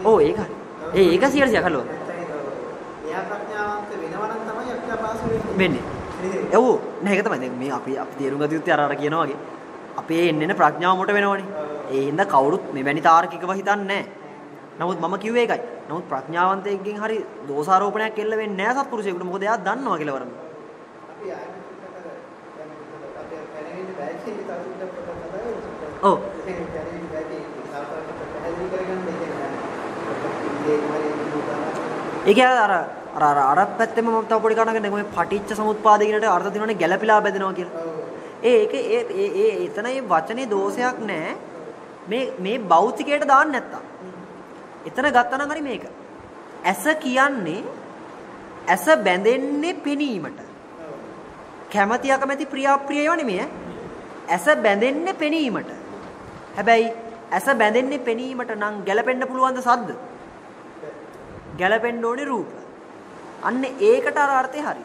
ඔව් ඒක. ඒ ඒක 100ක් හලෝ. එයා ප්‍රඥාවන්ත වෙනවනම් තමයි අපිට අපහසු වෙන්නේ. වෙන්නේ. ඔව් නෑ ඒක තමයි. දැන් මේ අපි අපි තේරුම් ගත යුත්තේ අර අර කියනවා වගේ. අපේ එන්න එන ප්‍රඥාව මොට වෙනවනේ. ඒ හින්දා කවුරුත් මෙවැනි තාර්කිකව හිතන්නේ නැහැ. නමුත් මම කිව්වේ ඒකයි. නමුත් ප්‍රඥාවන්තයෙක්ගෙන් හරි දෝෂාරෝපණයක් එල්ල වෙන්නේ නැහැ සත්පුරුෂයෙකුට. මොකද එයා දන්නවා කියලා වරම. ඔව්. පැනෙන්නේ බෑ කියන සාපරට පැහැදිලි කරගන්න දෙයක් ඒක අර අර අර අර පැත්තෙම මම තව පොඩි කණකට මේ පටිච්ච සමුප්පාද කියනට අර්ථ දිනවනේ ගැළපිලා බෙදෙනවා කියලා. ඒක ඒ ඒ එතන ඒ වචනේ දෝෂයක් නැහැ. මේ මේ භෞතිකයට දාන්න නැත්තම්. එතන ගත්තා නම් හරි මේක. ඇස කියන්නේ ඇස බැඳෙන්නේ පෙනීමට. කැමැති අකමැති ප්‍රිය අප්‍රිය ඒවා නෙමෙයි. ඇස බැඳෙන්නේ පෙනීමට. හැබැයි ඇස බැඳෙන්නේ පෙනීමට නම් ගැලපෙන්න පුළුවන් ද සද්ද? ගැලපෙන්න ඕනේ රූප. අන්න ඒකට අර අර්ථය හරි.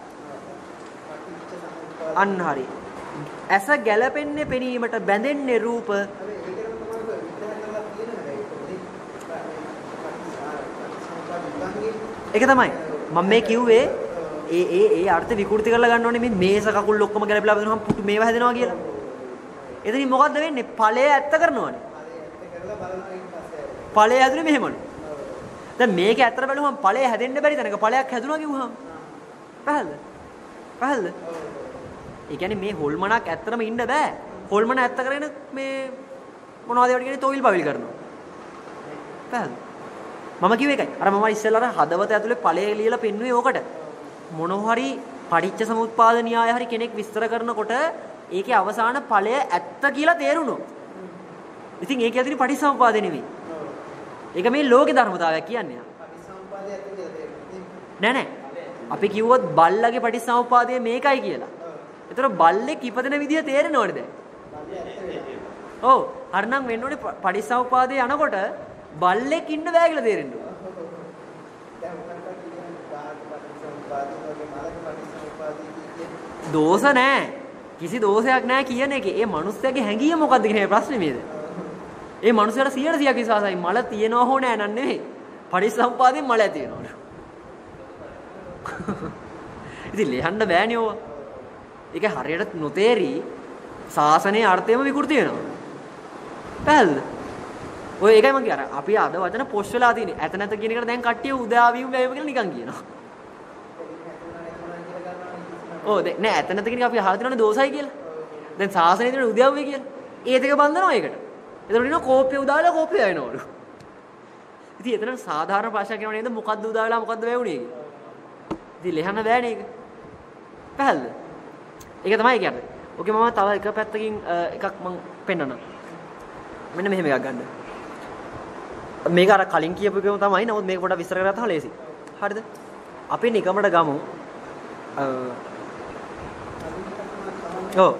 අන්න හරි. ඇස ගැලපෙන්නේ පෙනීමට බැඳෙන්නේ රූප. ඒක තමයි. මම මේ කිව්වේ ඒ ඒ ඒ අර්ථ විකෘති කරලා ගන්න ඕනේ මේ මේස කකුල් ඔක්කොම ගැලපලා බඳිනවම පුටු මේවා හැදෙනවා කියලා. එතනින් මොකද්ද වෙන්නේ? ඵලය ඇත්ත කරනවනේ. ඵලය හැදුනේ මෙහෙමලු. දැන් මේක ඇත්තට බැලුවම ඵලය හැදෙන්න බැරි තැනක ඵලයක් හැදුනා කිව්වහම. පැහැදිලිද? පැහැදිලිද? ඒ කියන්නේ මේ හොල්මනක් ඇත්තටම ඉන්න බෑ. හොල්මන ඇත්ත කරගෙන මේ මොනවද ඒවට කියන්නේ තොවිල් බවිල් කරනවා. පැහැදිලිද? මම කිව්ව එකයි. අර මම ඉස්සෙල්ලා අර හදවත ඇතුලේ ඵලය ලියලා පෙන්නුවේ ඕකට. මොන හරි පටිච්ච සමුප්පාද න්‍යාය හරි කෙනෙක් විස්තර කරනකොට ඒකේ අවසාන ඵලය ඇත්ත කියලා තේරුණොත්. ඉතින් ඒක ඇතුලේ පටිච්චසමුපාද නෙමෙයි. ඒක මේ ලෝකේ ධර්මතාවයක් කියන්නේ. නෑ නෑ. අපි කිව්වොත් බල්ලගේ පටිච්චසමුපාදය මේකයි කියලා. ඒතර බල්ලෙක් ඉපදෙන විදිය තේරෙනවද දැන්? ඔව්. හරිනම් වෙන්න ඕනේ පටිච්චසමුපාදේ යනකොට බල්ලෙක් ඉන්න බෑ කියලා තේරෙන්න ඕනේ. දෝෂ නෑ. කිසි දෝෂයක් නෑ කියන එකේ. ඒ මනුස්සයාගේ හැඟීම මොකද්ද කියන ප්‍රශ්නේ මේද? ඒ මනුස්සයාට 100% විශ්වාසයි මල තියනවා හෝ නෑ නන් නෙවෙයි. පරිසම්පාදයෙන් මල ඇති වෙනවා. ඉතින් ලියන්න බෑනේ ඕවා. ඒක හරියට නොතේරි සාසනයේ අර්ථයම විකෘති වෙනවා. පැහැදිලිද? ඔය ඒකයි මම කියන්නේ. අපි අද වචන පොස් වෙලා තියෙන්නේ. ඇත නැත කියන එකට දැන් කට්ටිය උදාවීම වැයම කියලා නිකන් කියනවා. ඔව් නෑ ඇත නැත කියන එක අපි අහලා තියෙනවනේ දෝසයි කියලා. දැන් සාසනයේ තියෙන උද්‍යව්වේ කියලා. ඒ දෙක බඳනවා ඒකට. එතකොට ඉන්න කෝපය උදාලා කෝපය වෙනවලු. ඉතින් එතන සාධාරණ ප්‍රශ්නයක් කියනවා නේද මොකද්ද උදා වෙලා මොකද්ද වැවුනේ කියලා. ඉතින් ලෙහන්න බෑනේ ඒක. පැහැදිලිද? ඒක තමයි කියන්නේ. ඕකේ මම තව එක පැත්තකින් එකක් මම පෙන්නනවා. මෙන්න මෙහෙම එකක් ගන්න. මේක අර කලින් කියපු එකම තමයි. නමුත් මේක පොඩ්ඩක් විස්තර කරගත්තාම ලේසියි. හරිද? අපි නිකමට ගමු. ඔව්.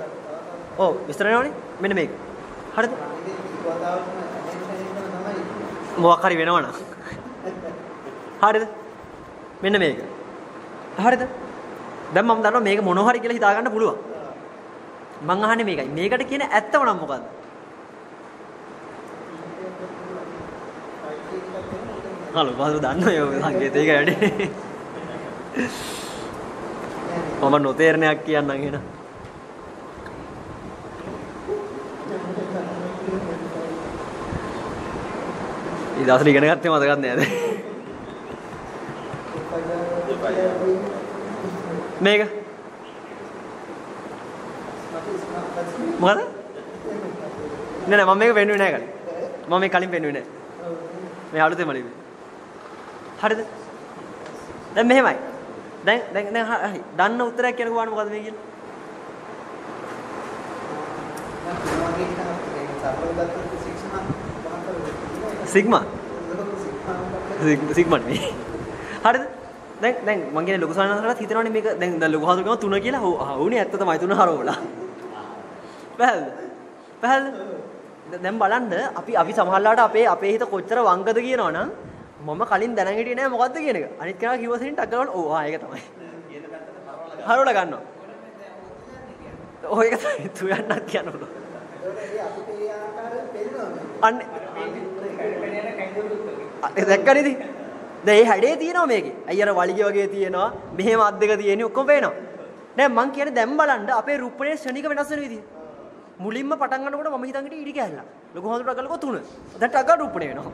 ඔව් විස්තර වෙනවනේ. මෙන්න මේක. හරිද? මොකක් හරි වෙනවනම්. හරිද? මෙන්න මේක. හරිද? දැන් මම දන්නවා මේක මොනව හරි කියලා හිතා ගන්න පුළුවන්. මං අහන්නේ මේකයි. මේකට කියන ඇත්තම නම් මොකද්ද? හලෝ බාහිර දන්නවා යෝ සංකේතයක වැඩි. [LAUGHS] මම නොතේරණයක් කියන්නම් එහෙනම්. ඊ දවසට ඉගෙන ගත්තේ මතකත් නෑද? මේක මොකද? නෑ නෑ මම මේක පෙන්නුවේ නෑ කලින්. මම මේ කලින් පෙන්නුවේ නෑ. මේ අලුතෙන්ම ලිව්වේ. හරිද? දැන් මෙහෙමයි. දැන් දැන් දැන් හරි. දන්න උත්තරයක් කියනකෝ බලන්න මොකද මේ කියන්නේ? සිග්මා සිග්මා නෙමෙයි. හරිද? දැන් දැන් මං කියන්නේ ලොකු සානහලත් හිතනවනේ මේක දැන් දැන් ලොකු හඳුනගම 3 කියලා. ඔව් උනේ ඇත්ත තමයි 3 හරවලා. පැහැදිලිද? පැහැදිලිද? දැන් බලන්න අපි අපි සමහරලාට අපේ අපේ හිත කොච්චර වංගද කියනවනම් මම කලින් දැනන් හිටියේ නෑ මොකද්ද කියන එක. අනිත් කෙනා කිව්ව සෙන් ටක් ගාලා ඕ ආ ඒක තමයි. හරවලා ගන්නවා. ඔය ඒක තමයි තු යන්නත් කියන්න පුළුවන්. අන්න ඒ දැක්කනේද? දැන් මේ හැඩේ තියෙනවා මේකේ. අයියර වලිගය වගේ තියෙනවා. මෙහෙම අත් දෙක තියෙන්නේ ඔක්කොම පේනවා. දැන් මං කියන්නේ දැන් බලන්න අපේ රූපණයේ ශනික වෙනස් වෙන විදිය. මුලින්ම පටන් ගන්නකොට මම හිතන් හිටියේ ඉඩි කැහැල්ල. ලොකු හඳුරට අගලකෝ තුන. දැන් ටගා රූපණේ වෙනවා.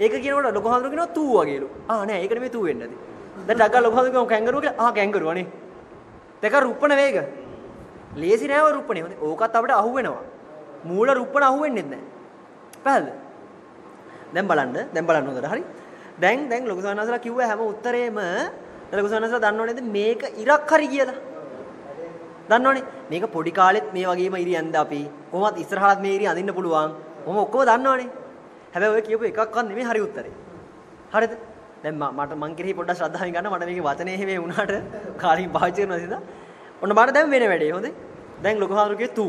ඒක කියනකොට ලොකු හඳුර කියනවා තූ වගේලු. ආ නෑ ඒක නෙමෙයි තූ වෙන්නේ නැති. දැන් ටගා ලොකු හඳුර කියනවා කැංගරුව කියලා. ආ කැංගරුව අනේ. දෙක රූපණ වේග. ලේසි නෑව රූපණේ. හොඳේ. ඕකත් අපිට අහු වෙනවා. මූල රූපණ අහු වෙන්නේ නැහැ. පැහැදිලිද? දැන් බලන්න දැන් බලන්න හොඳට හරි. දැන් දැන් ලොකු සවනසලා කිව්ව හැම උත්තරේම ලොකු සවනසලා දන්නව නේද මේක ඉරක් හරි කියලා. දන්නවනේ මේක පොඩි කාලෙත් මේ වගේම ඉරි ඇඳ අපි කොහොමත් ඉස්සරහට මේ ඉරි අඳින්න පුළුවන්. කොහොම ඔක්කොම දන්නවනේ. හැබැයි ඔය කියපු එකක්වත් නෙමෙයි හරි උත්තරේ. හරිද? දැන් මට මං කෙරෙහි පොඩ්ඩක් ශ්‍රද්ධාවෙන් ගන්න මට මේකේ වචනේ හැමේ වුණාට කාලින් පාවිච්චි කරනවා නේද? ඔන්න බලන්න දැන් වෙන වැඩේ හොඳේ. දැන් ලොකු හාමුදුරුවෝ තු.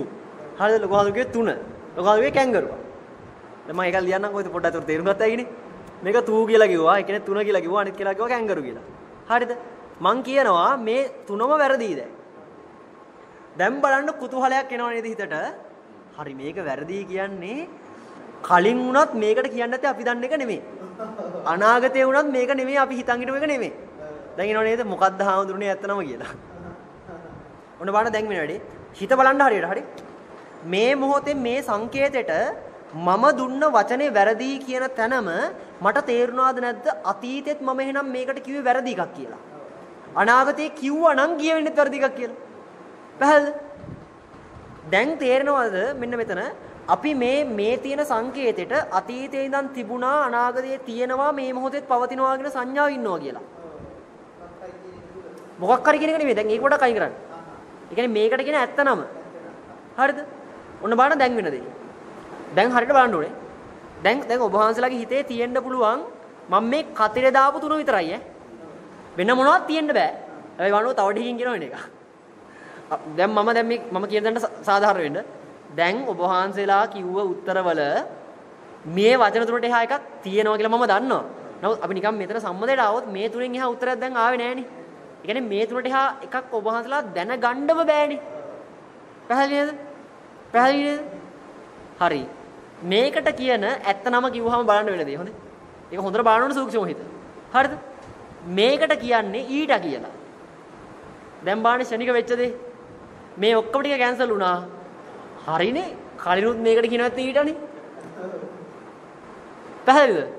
හරිද ලොකු හාමුදුරුවෝ තුන. ලොකු හාමුදුරුවෝ කැංගරුවා. දැන් මම ඒක ලියන්නම් කොහෙද පොඩ්ඩක් අතට තේරුම් ගත්තා ඒකනේ. මේක තු කියලා කිව්වා. ඒ කියන්නේ තුන කියලා කිව්වා. අනිත් කියලා කිව්වා කැංගරු කියලා. හරිද? මං කියනවා මේ තුනම වැරදි දැන්. දැන් බලන්න කුතුහලයක් එනවා නේද හිතට? හරි මේක වැරදි කියන්නේ කලින් වුණත් මේකට කියන්නේ නැත්තේ අපි දන්න එක නෙමෙයි. අනාගතේ වුණත් මේක නෙමෙයි අපි හිතන් හිටපු එක නෙමෙයි. දැන් එනව නේද මොකද්ද හාමුදුරනේ ඇත්තනම කියලා. ඔන්න බලන්න දැන් වෙන වැඩේ. හිත බලන්න හරියට හරි. මේ මොහොතේ මේ සංකේතෙට මම දුන්න වචනේ වැරදි කියන තැනම මට තේරුණාද නැද්ද අතීතෙත් මම එහෙනම් මේකට කිව්වේ වැරදි එකක් කියලා. අනාගතේ කිව්වා නම් ගිය වෙන්නේත් වැරදි එකක් කියලා. පැහැදිලිද? දැන් තේරෙනවද මෙන්න මෙතන අපි මේ මේ තියෙන සංකේතෙට අතීතයේ ඉඳන් තිබුණා අනාගතයේ තියෙනවා මේ මොහොතේත් පවතිනවා කියන සංඥාව ඉන්නවා කියලා. මොකක් හරි කියන එක නෙමෙයි දැන් ඒක පොඩක් අයින් කරන්න. ඒ කියන්නේ මේකට කියන ඇත්ත නම. හරිද? ඔන්න බලන්න දැන් වෙන දේ. දැන් හරියට බලන්න ඕනේ. දැන් දැන් ඔබ වහන්සේලාගේ හිතේ තියෙන්න පුළුවන් මම මේ කතරේ දාපු තුන විතරයි ඈ. වෙන මොනවත් තියෙන්න බෑ. හැබැයි වණුව තව ඩිහින් කියන එක. දැන් මම දැන් මේ මම කියන දන්න සාධාරණ වෙන්න. දැන් ඔබ වහන්සේලා කිව්ව උත්තරවල මේ වචන තුනට එහා එකක් තියෙනවා කියලා මම දන්නවා. නමුත් අපි නිකන් මෙතන සම්මතයට ආවොත් මේ තුනෙන් එහා උත්තරයක් දැන් ආවේ නෑනේ. ඒ කියන්නේ මේ තුනට එහා එකක් ඔබ වහන්සේලා දැනගන්නම බෑනේ. පැහැදිලි නේද? පැහැදිලි නේද? හරි. මේකට කියන ඇත්ත නම කිව්වහම බලන්න වෙන දේ. හොඳේ. ඒක හොඳට බලන්න ඕන සූක්ෂම හිත. හරිද? මේකට කියන්නේ ඊට කියලා. දැන් බාන්නේ ශනික වෙච්ච දේ. මේ ඔක්කොම ටික කැන්සල් වුණා. හරිනේ. කලිනුත් මේකට කියනවත් ඊටනේ. පැහැදිලිද?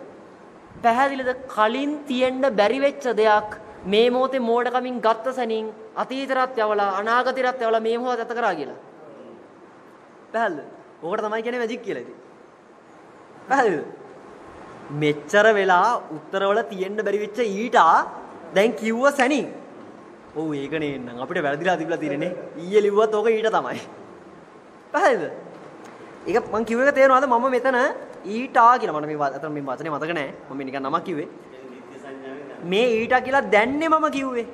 පැහැදිලිද? කලින් තියෙන්න බැරි වෙච්ච දෙයක් මේ මොහොතේ මෝඩකමින් ගත්ත සැනින් අතීතරත් යවලා අනාගතයටත් යවලා මේ මොහොත ගත කරා කියලා. පැහැදිලිද? ඕකට තමයි කියන්නේ මැජික් කියලා ඉතින්. පැහැදිලිද? මෙච්චර වෙලා උත්තරවල තියෙන්න බැරි වෙච්ච ඊට දැන් කිව්ව සැනින්. ඔව් ඒක නේන්නම් අපිට වැරදිලා තිබිලා තියෙන්නේ. ඊයේ ලිව්වත් ඕක ඊට තමයි. පැහැදිලිද? ඒක මං කිව්ව එක තේරෙනවද? මම මෙතන ඊට කියලා. මට මේ අතන මේ වචනේ මතක නැහැ. මම නිකන් නමක් කිව්වේ. මේ ඊට කියලා දැන්නේ මම කිව්වේ.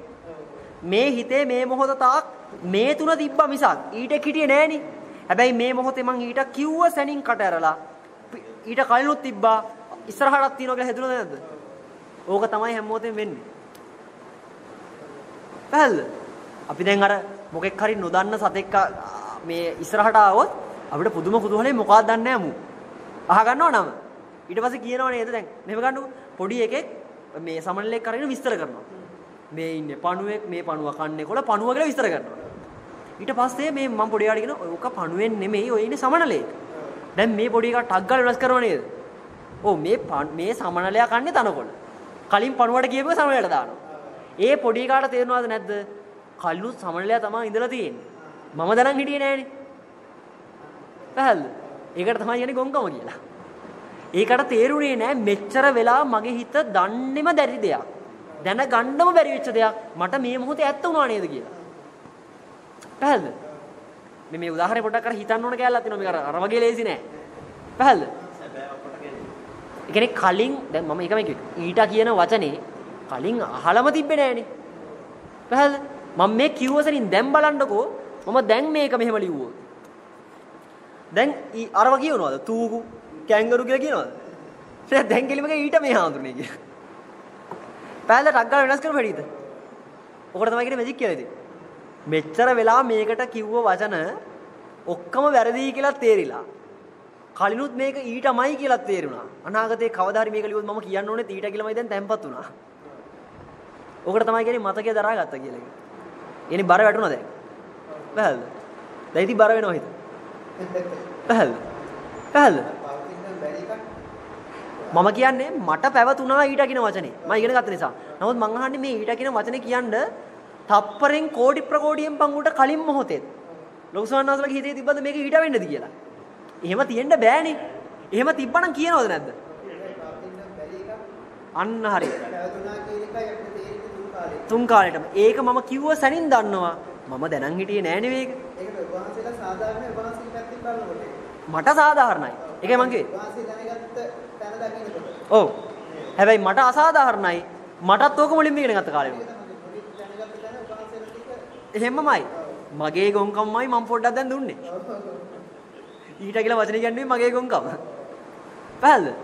මේ හිතේ මේ මොහොත තාක් මේ තුන තිබ්බා මිසක්. ඊට හිටියේ නෑනේ. හැබැයි මේ මොහොතේ මං ඊට කිව්ව සැනින් කට ඇරලා ඊට කලිනුත් තිබ්බා ඉස්සරහටත් තියනවා කියලා හිතුණද නැද්ද? ඕක තමයි හැම මොහොතෙම වෙන්නේ. පැහැදිලිද? අපි දැන් අර මොකෙක් හරි නොදන්න සතෙක් මේ ඉස්සරහට ආවොත් අපිට පුදුම කුතුහලයෙන් මොකක්ද දන්නේ නැහැ මු. අහ ගන්නව නම. ඊට පස්සේ කියනව නේද දැන් මෙහෙම ගන්නකො පොඩි එකෙක් මේ සමනලෙක් අරගෙන විස්තර කරනවා. මේ ඉන්නේ පණුවෙක් මේ පණුව කන්නේ කොළ පණුව කියලා විස්තර කරනවා. ඊට පස්සේ මේ මම පොඩි යාට කියන ඔක පණුවෙන් නෙමෙයි ඔය ඉන්නේ සමනලෙක්. දැන් මේ පොඩි එකා ටක් ගාලා වෙනස් කරනව නේද? ඔව් මේ මේ සමනලයා කන්නේ තනකොළ. කලින් පණුවට කියපුව සමනලයට දානවා. ඒ පොඩි එකාට තේරෙනවද නැද්ද? කල්ලු සමනලයා තමයි ඉඳලා තියෙන්නේ. මම දැනන් හිටියේ නෑනේ. පැහැදිලිද? ඒකට තමයි කියන්නේ ගොංකම කියලා. ඒකට තේරුනේ නෑ මෙච්චර වෙලා මගේ හිත දන්නේම දැරි දෙයක්. දැනගන්නම බැරි වෙච්ච දෙයක් මට මේ මොහොතේ ඇත්ත වුණා නේද කියලා. පැහැදිලිද? මේ මේ උදාහරණය පොඩ්ඩක් අර හිතන්න ඕන කැලලා තියෙනවා මේක අර වගේ ලේසි නෑ. පැහැදිලිද? ඒ කියන්නේ කලින් දැන් මම එකම ඊට කියන වචනේ කලින් අහලම තිබ්බේ නෑනේ. පැහැදිලිද? මම මේ කිව්වසරින් දැන් බලන්නකෝ මම දැන් මේක මෙහෙම ලිව්වොත්. දැන් අරව කියනවාද? තූගු කැංගරු කියලා කියනවාද? දැන් දැන් කෙලිමක ඊට මේ හාඳුනේ කියලා. පැහැදිලිද ටක් ගාලා වෙනස් කරපු හැටිද? ඔකට තමයි කියන්නේ මැජික් කියලා ඉතින්. මෙච්චර වෙලා මේකට කිව්ව වචන ඔක්කොම වැරදි කියලා තේරිලා. කලිනුත් මේක ඊටමයි කියලා තේරුණා. අනාගතේ කවදා හරි මේක ලියුවොත් මම කියන්න ඕනේ ඊට කියලාමයි දැන් තැම්පත් වුණා. ඔකට තමයි කියන්නේ මතකය දරාගත්තා කියලා කියන්නේ. එනි බර වැටුණා දැන්. පැහැදිලිද? දැන් ඉතින් බර වෙනවා හිත. පැහැදිලිද? පැහැදිලිද? මම කියන්නේ මට පැවතුණා ඊට කියන වචනේ. මම ඉගෙන ගත්ත නිසා. නමුත් මං අහන්නේ මේ ඊට කියන වචනේ කියන්න තප්පරෙන් කෝටි ප්‍රකෝටියෙන් පංගුට කලින් මොහොතේ. ලොකුසවන්නාසලගේ හිතේ තිබ්බද මේක ඊට වෙන්නද කියලා. එහෙම තියෙන්න බෑනේ. එහෙම තිබ්බනම් කියනවද නැද්ද? අන්න හරි. තුන් කාලෙටම. ඒක මම කිව්ව සැනින් දන්නවා. මම දැනන් හිටියේ නෑ නෙවෙයි ඒක. ඒකට උපවාසයලා සාධාරණ උපවාසී පැත්තෙන් බලනකොට. මට සාධාරණයි. ඒකයි මං කිව්වේ. උපවාසී දැනගත්ත තැන දකින්නකොට. ඔව්. හැබැයි මට අසාධාරණයි. මටත් ඕක මුලින්ම ඉගෙන ගත්ත කාලෙම. දැනගත්ත තැන උපවාසයලා ටික එහෙමමයි. මගේ ගොංකම්මයි මම පොඩ්ඩක් දැන් දුන්නේ. ඊට කියලා වචනේ කියන්නේ මගේ ගොංකම. පැහැදිලිද?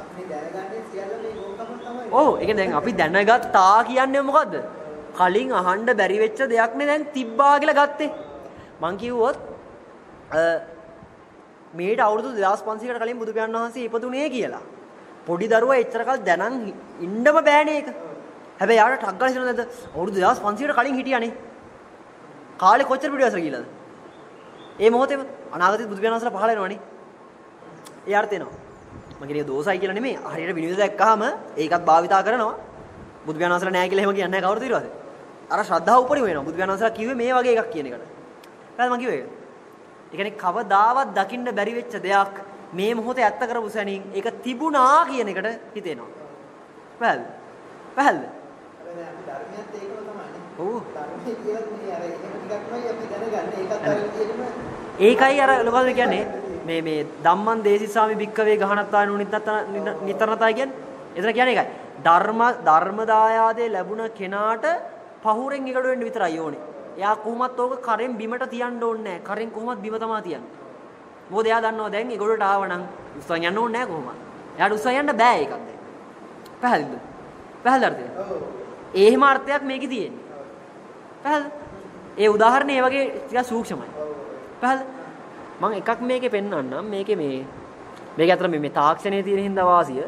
අපි දැනගන්නේ සියල්ල මේ ඕකම තමයි. ඔව් ඒක දැන් අපි දැනගත්තා කියන්නේ මොකද්ද? කලින් අහන්න බැරි වෙච්ච දෙයක් නේ දැන් තිබ්බා කියලා ගත්තේ. මං කිව්වොත් මේට අවුරුදු 2500කට කලින් බුදු පියාණන් වහන්සේ ඉපදුනේ කියලා. පොඩි දරුවා එච්චර කල් දැනන් ඉන්නම බෑනේ ඒක. හැබැයි යාට ටක් ගාලා හිතනද අවුරුදු 2500කට කලින් හිටියානේ. කාලේ කොච්චර පිටිවසර ගිහලාද? ඒ මොහොතේම අනාගතේ බුදු පියාණන් වහන්සේලා පහළ වෙනවනේ. ඒ අර්ථ එනවා. මම කියන්නේ දෝසයි කියලා නෙමෙයි. හරියට විනිවිද දැක්කහම ඒකත් භාවිතා කරනවා. බුදු පියාණන් වහන්සේලා නැහැ කියලා එහෙම කියන්නේ නැහැ කවුරුද ඊට පස්සේ. අර ශ්‍රද්ධාව උපරිම වෙනවා. බුදු පියාණන් වහන්සේලා කිව්වේ මේ වගේ එකක් කියන එකට. හරිද මම කිව්වේ ඒක? ඒ කියන්නේ කවදාවත් දකින්න බැරි වෙච්ච දෙයක් මේ මොහොතේ ඇත්ත කරපු සැනින් ඒක තිබුණා කියන එකට හිතෙනවා. පැහැදිලිද? පැහැදිලිද? හැබැයි අපි ධර්මයත් ඒකම තමයි. ඔව්. ධර්මයේ කියලා මේ අර එහෙම ටිකක්මයි අපි දැනගන්නේ. ඒකත් අර විදිහටම ඒකයි අර ලෝකද කියන්නේ මේ මේ ධම්මං දේසිසාමි භික්කවේ ගහනත්තා නිතරනතයි කියන්නේ. එතන කියන්නේ ඒකයි. ධර්ම ධර්ම දායාදේ ලැබුණ කෙනාට පහුරෙන් එකට වෙන්න විතරයි ඕනේ. එයා කොහොමත් ඕක කරෙන් බිමට තියන්න ඕනේ නැහැ. කරෙන් කොහොමත් බිම තමයි තියන්නේ. මොකද එයා දන්නවා දැන් ඒගොල්ලෝට ආවනම් උස්සන් යන්න ඕනේ නැහැ කොහොමද. එයාට උස්සන් යන්න බෑ ඒකත් දැන්. පැහැදිලිද? පැහැදිලිද? ඔව්. ඒ හිම අර්ථයක් මේකේ තියෙන්නේ. පැහැදිලිද? ඒ උදාහරණේ ඒ වගේ ටිකක් සූක්ෂමයි. පැහැදිලිද? මම එකක් මේකේ පෙන්වන්නම්. මේකේ මේ මේක අතර මේ මේ තාක්ෂණයේ තියෙන හින්දා වාසිය.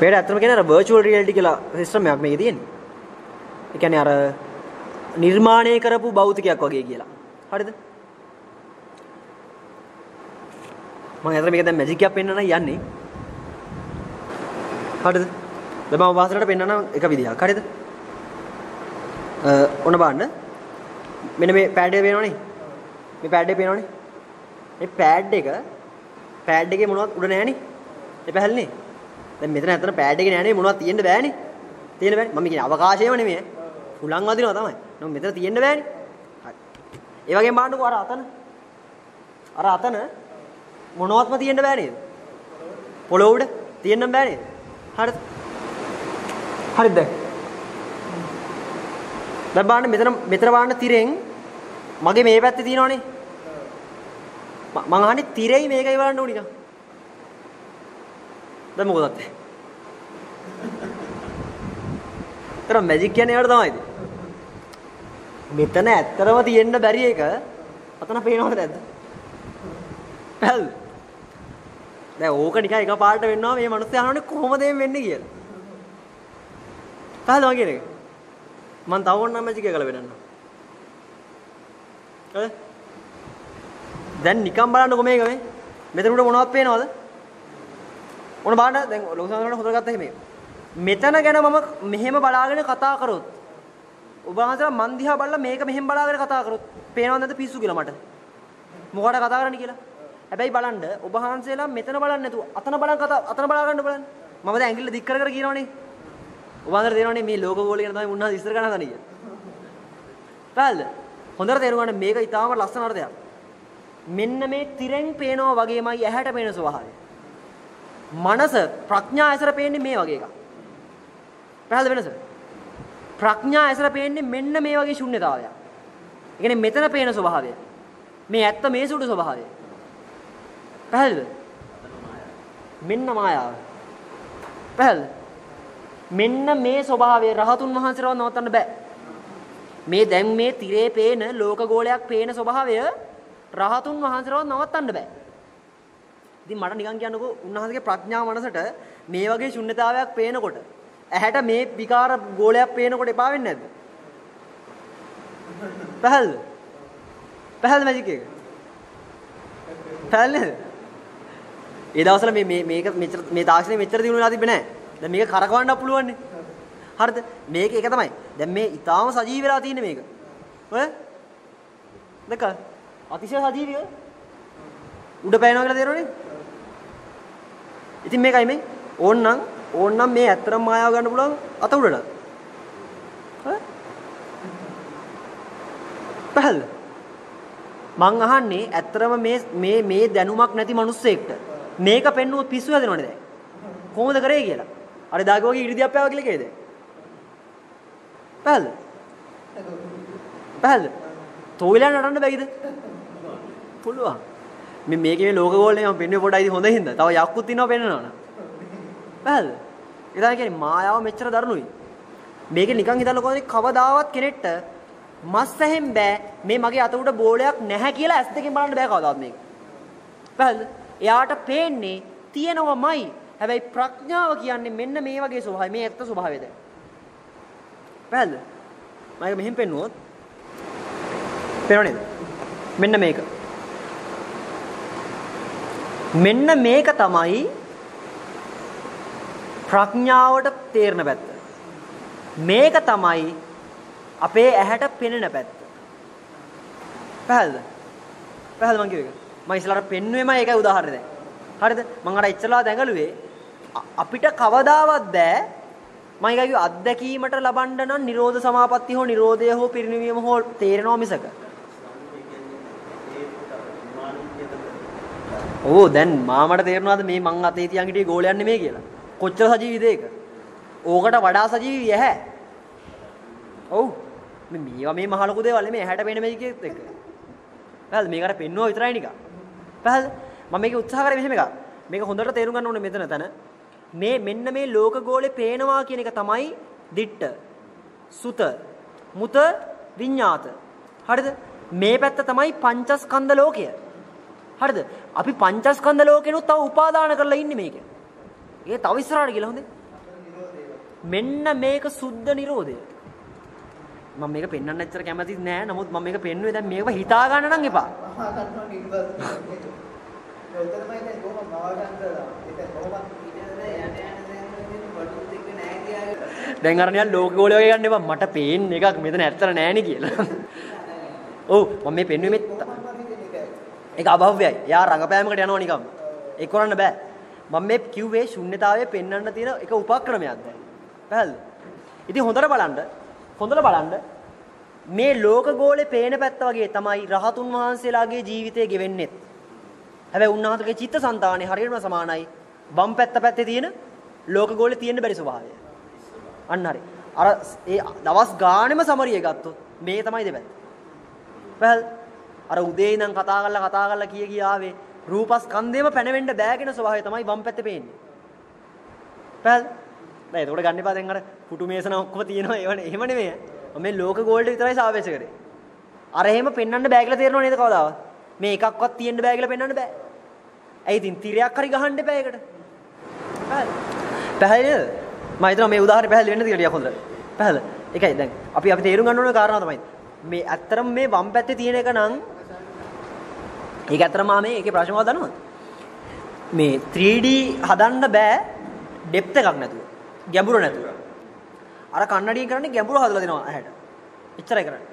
මේකට අතරම කියන්නේ අර virtual reality කියලා සිස්ටම් එකක් මේකේ තියෙන්නේ. ඒ කියන්නේ අර නිර්මාණය කරපු භෞතිකයක් වගේ කියලා. හරිද? මම අතර මේක දැන් මැජික් එකක් පෙන්වන්න යන්නේ. හරිද? දැන් මම වාසලට පෙන්වන්න එක විදිහක්. හරිද? අ ඔන්න බලන්න. මෙන්න මේ පෑඩ් එක පේනවනේ. මේ පෑඩ් එක පේනවනේ. මේ පෑඩ් එක පෑඩ් එකේ මොනවත් උඩ නැහනේ. ඒ පැහැල්නේ. දැන් මෙතන ඇත්තට පෑඩ් එකේ නැහනේ මොනවත් තියෙන්න බෑනේ. තියෙන්න බෑනේ. මම කියන්නේ අවකාශයම නෙමෙයි. හුලං වදිනවා තමයි. නමුත් මෙතන තියෙන්න බෑනේ. හරි. ඒ වගේම බලන්නකෝ අර අතන. අර අතන මොනවත්ම තියෙන්න බෑ නේද? පොළොව උඩ තියෙන්න බෑ නේද? හරිද? හරිද? දැන් බලන්න මෙතන මෙතන බලන්න තිරෙන් මගේ මේ පැත්තේ තියෙනවනේ. මං අහන්නේ තිරෙයි මේකයි බලන්න ඕනික. දැන් මොකද අත්තේ? තර මැජික් කියන්නේ ඒවට තමයිද? මෙතන ඇත්තරම තියෙන්න බැරි එක අතන පේනවද නැද්ද? හරිද? දැන් ඕක නිකන් එකපාරට වෙන්නවා මේ මිනිස්සු අහන්නේ කොහොමද මේ වෙන්නේ කියලා. තාලම කියන එක. මම තව ඕනනම් මැජික් එක කරලා වෙනන්නම්. හරි? දැන් නිකන් බලන්නකො මේක මේ. මෙතන උඩ මොනවද පේනවද? මොන බලන්න දැන් ලොකු සමහරවිට හොදලා ගත්තා එහෙම. මෙතන ගැන මම මෙහෙම බලාගෙන කතා කරොත් ඔබ වහන්සේලා මන් දිහා බලලා මේක මෙහෙම බලාගෙන කතා කරොත් පේනවද නැද්ද පිස්සු කියලා මට? මොකටද කතා කරන්නේ කියලා? හැබැයි බලන්න ඔබ වහන්සේලා මෙතන බලන්නේ නැතුව අතන බලන් කතා අතන බලා ගන්න බලන්න. මම දැන් ඇඟිල්ල දික් කර කර කියනවනේ. ඔබ වහන්සේලා තේරෙනවනේ මේ ලෝක ගෝලය ගැන තමයි උන්වහන්සේ ඉස්සර ගන්න හදන්නේ කියලා. පැහැදිලිද? හොඳට තේරුම් ගන්න මේක ඊටාම ලස්සන අර්ථයක්. මෙන්න මේ තිරෙන් පේනවා වගේමයි ඇහැට පේන ස්වභාවය. මනස ප්‍රඥා ඇසර පේන්නේ මේ වගේ එකක්. පැහැදිලි වෙනස? ප්‍රඥා ඇසර පේන්නේ මෙන්න මේ වගේ ශුන්්‍යතාවයක්. ඒ කියන්නේ මෙතන පේන ස්වභාවය. මේ ඇත්ත මේ සුඩු ස්වභාවය. පැහැදිලිද? මෙන්න මායාව. පැහැදිලිද? මෙන්න මේ ස්වභාවය රහතුන් වහන්සේරව නවත්තන්න බෑ. මේ දැන් මේ tire පේන ලෝක ගෝලයක් පේන ස්වභාවය රහතුන් වහන්සේරව නවත්තන්න බෑ. ඉතින් මට නිකන් කියන්නකෝ උන්වහන්සේගේ ප්‍රඥා මනසට මේ වගේ ශුන්්‍යතාවයක් පේනකොට ඇහැට මේ විකාර ගෝලයක් පේනකොට එපා වෙන්නේ නැද්ද? පැහැදිලිද? පැහැදිලි මැජික් එක. පැහැදිලි නේද? ඒ දවස්වල මේ මේ මේක මෙච්චර මේ තාක්ෂණය මෙච්චර දිනු වෙලා තිබ්බේ නැහැ. දැන් මේක කරකවන්නත් පුළුවන් නේ. හරිද? මේක එක තමයි. දැන් මේ ඊටාම සජීවී වෙලා තියෙන මේක. ඔය දෙක අතිශය සජීවීව උඩ පෑනවා කියලා තේරෙනවනේ. ඉතින් මේකයි මේ ඕන්නම් ඕන්නම් මේ ඇත්තරම් මායාව ගන්න පුළුවන් අත උඩට. හරි? පැහැදිලිද? මං අහන්නේ ඇත්තරම මේ මේ මේ දැනුමක් නැති මිනිස්සෙක්ට මේක පෙන්නුවොත් පිස්සු හැදෙනවනේ දැන්. කොහොමද කරේ කියලා. අර දාගේ වගේ ඉරිදියක් පෑවා කියලා කේද? පැහැදිලිද? පැහැදිලිද? තෝවිලා නටන්න බැයිද? පුළුවන්. මේ මේකේ ලෝක ගෝල්නේ මම පෙන්නුවේ පොඩයි හොඳ හින්දා. තව යක්කුත් ඉන්නවා පෙන්නනවනේ. පැහැදිලිද? ඒතන කියන්නේ මායාව මෙච්චර දරුණුයි. මේක නිකන් හිතන්නකෝ කවදාවත් කෙනෙක්ට මස් ඇහෙන් බෑ මේ මගේ අත උඩ බෝලයක් නැහැ කියලා ඇස් දෙකෙන් බලන්න බෑ කවදාවත් මේක. පැහැදිලිද? එයාට පේන්නේ තියෙනවමයි. හැබැයි ප්‍රඥාව කියන්නේ මෙන්න මේ වගේ ස්වභාවය. මේ ඇත්ත ස්වභාවයද. පැහැදිලිද? මම මෙහෙම පෙන්නුවොත් පේනවද? මෙන්න මේක. මෙන්න මේක තමයි ප්‍රඥාවට තේරෙන පැත්ත. මේක තමයි අපේ ඇහැට පෙනෙන පැත්ත. පැහැදිලිද? පැහැදිලි මං කියුවේ. මම ඉස්සලාට පෙන්නුවේම ඒකයි උදාහරණය දැන්. හරිද? මං අර ඉස්සලා දැඟලුවේ අපිට කවදාවත් බෑ මම කියයි අත්දැකීමට ලබන්න නම් නිරෝධ සමාපatti හෝ නිරෝධය හෝ පිරිනිවීම හෝ තේරෙනවා මිසක. ඕ දැන් මාමට තේරෙනවද මේ මං අතේ තියන් හිටියේ ගෝලයක් නෙමෙයි කියලා. කොච්චර සජීවීද ඒක? ඕකට වඩා සජීවී ඇහැ. ඔව්. මේ මේවා මේ මහ ලොකු දේවල් නෙමෙයි ඇහැට පේන මේකෙත් එක්ක. පැහැදිලි මේකට පෙන්නුවා විතරයි නිකන්. පැහැදිලි මම මේක උත්සාහ කරේ මෙහෙම එකක්. මේක හොඳට තේරුම් ගන්න ඕනේ මෙතන තන. මේ මෙන්න මේ ලෝක ගෝලේ පේනවා කියන එක තමයි දිට්ඨ. සුත. මුත විඤ්ඤාත. හරිද? මේ පැත්ත තමයි පංචස්කන්ධ ලෝකය. හරිද? අපි පංචස්කන්ධ ලෝකෙනුත් තව උපාදාන කරලා ඉන්නේ මේක. ඒ තව ඉස්සරහට ගිහලා හොඳේ. මෙන්න මේක සුද්ධ නිරෝධය. මම මේක පෙන්වන්න ඇත්තට කැමති නෑ. නමුත් මම මේක පෙන්වුවේ දැන් මේක හිතා ගන්න නම් එපා. මහා ගන්නවා ඊට පස්සේ. උතරමයි දැන් කොහොම මවා ගන්නද? ඒක කොහොමද කියන්නේ යන්න යන්න [LAUGHS] දැන් අර නිකන් ලෝක ගෝලය වගේ ගන්න එපා. මට පේන්නේ එකක් මෙතන ඇත්තට නෑනේ කියලා. [LAUGHS] ඔව් මම මේ පෙන්වුවේ මේ ඒක අභව්‍යයි. යා රංගපෑමකට යනවා නිකම්. ඒක කරන්න බෑ. මම මේ කිව්වේ ශුන්්‍යතාවයේ පෙන්වන්න තියෙන එක උපක්‍රමයක් දැන්. පැහැදිලිද? ඉතින් හොඳට බලන්න. හොඳට බලන්න. මේ ලෝක ගෝලේ පේන පැත්ත වගේ තමයි රහතුන් වහන්සේලාගේ ජීවිතය ගෙවෙන්නේ. හැබැයි උන්වහන්සේගේ චිත්තසංතානේ හරියටම සමානයි. වම් පැත්ත පැත්තේ තියෙන ලෝක ගෝලේ තියෙන්න බැරි ස්වභාවය. අන්න හරි. අර ඒ දවස් ගානෙම සමරිය ගත්තොත් මේ තමයි දෙපැත්ත. පැහැදිලි? අර උදේ ඉඳන් කතා කරලා කතා කරලා කිය කිය ආවේ රූපස්කන්ධේම පැනවෙන්න බෑගෙන ස්වභාවය තමයි වම් පැත්තේ පේන්නේ. පැහැදිලි? දැන් එතකොට ගන්න එපා දැන් අර පුටු මේසන ඔක්කොම තියෙනවා ඒවනේ එහෙම නෙමෙයි. මේ ලෝක ගෝල්ඩ් විතරයි සාපේක්ෂ කරේ. අර එහෙම පෙන්වන්න බෑ කියලා තේරෙනව නේද කවදාවත්? මේ එකක්වත් තියෙන්න බෑ කියලා පෙන්වන්න බෑ. ඇයි ඉතින් තිරයක් හරි ගහන්න එපා ඒකට. පැහැදිලිද? මම හිතනවා මේ උදාහරණය පැහැදිලි වෙන්න කියලා ටිකක් හොඳට. පැහැදිලි. ඒකයි දැන් අපි අපි තේරුම් ගන්න ඕන කාරණා තමයි. මේ ඇත්තරම මේ වම් පැත්තේ තියෙන එක නම් ඒක ඇත්තටම මම මේකේ ප්‍රශ්නවත් දන්නවද? මේ 3D හදන්න බෑ ඩෙප්ත් එකක් නැතුව. ගැඹුර නැතුව. අර කන්නඩියෙන් කරන්නේ ගැඹුර හදලා දෙනවා ඇහැට. එච්චරයි කරන්නේ.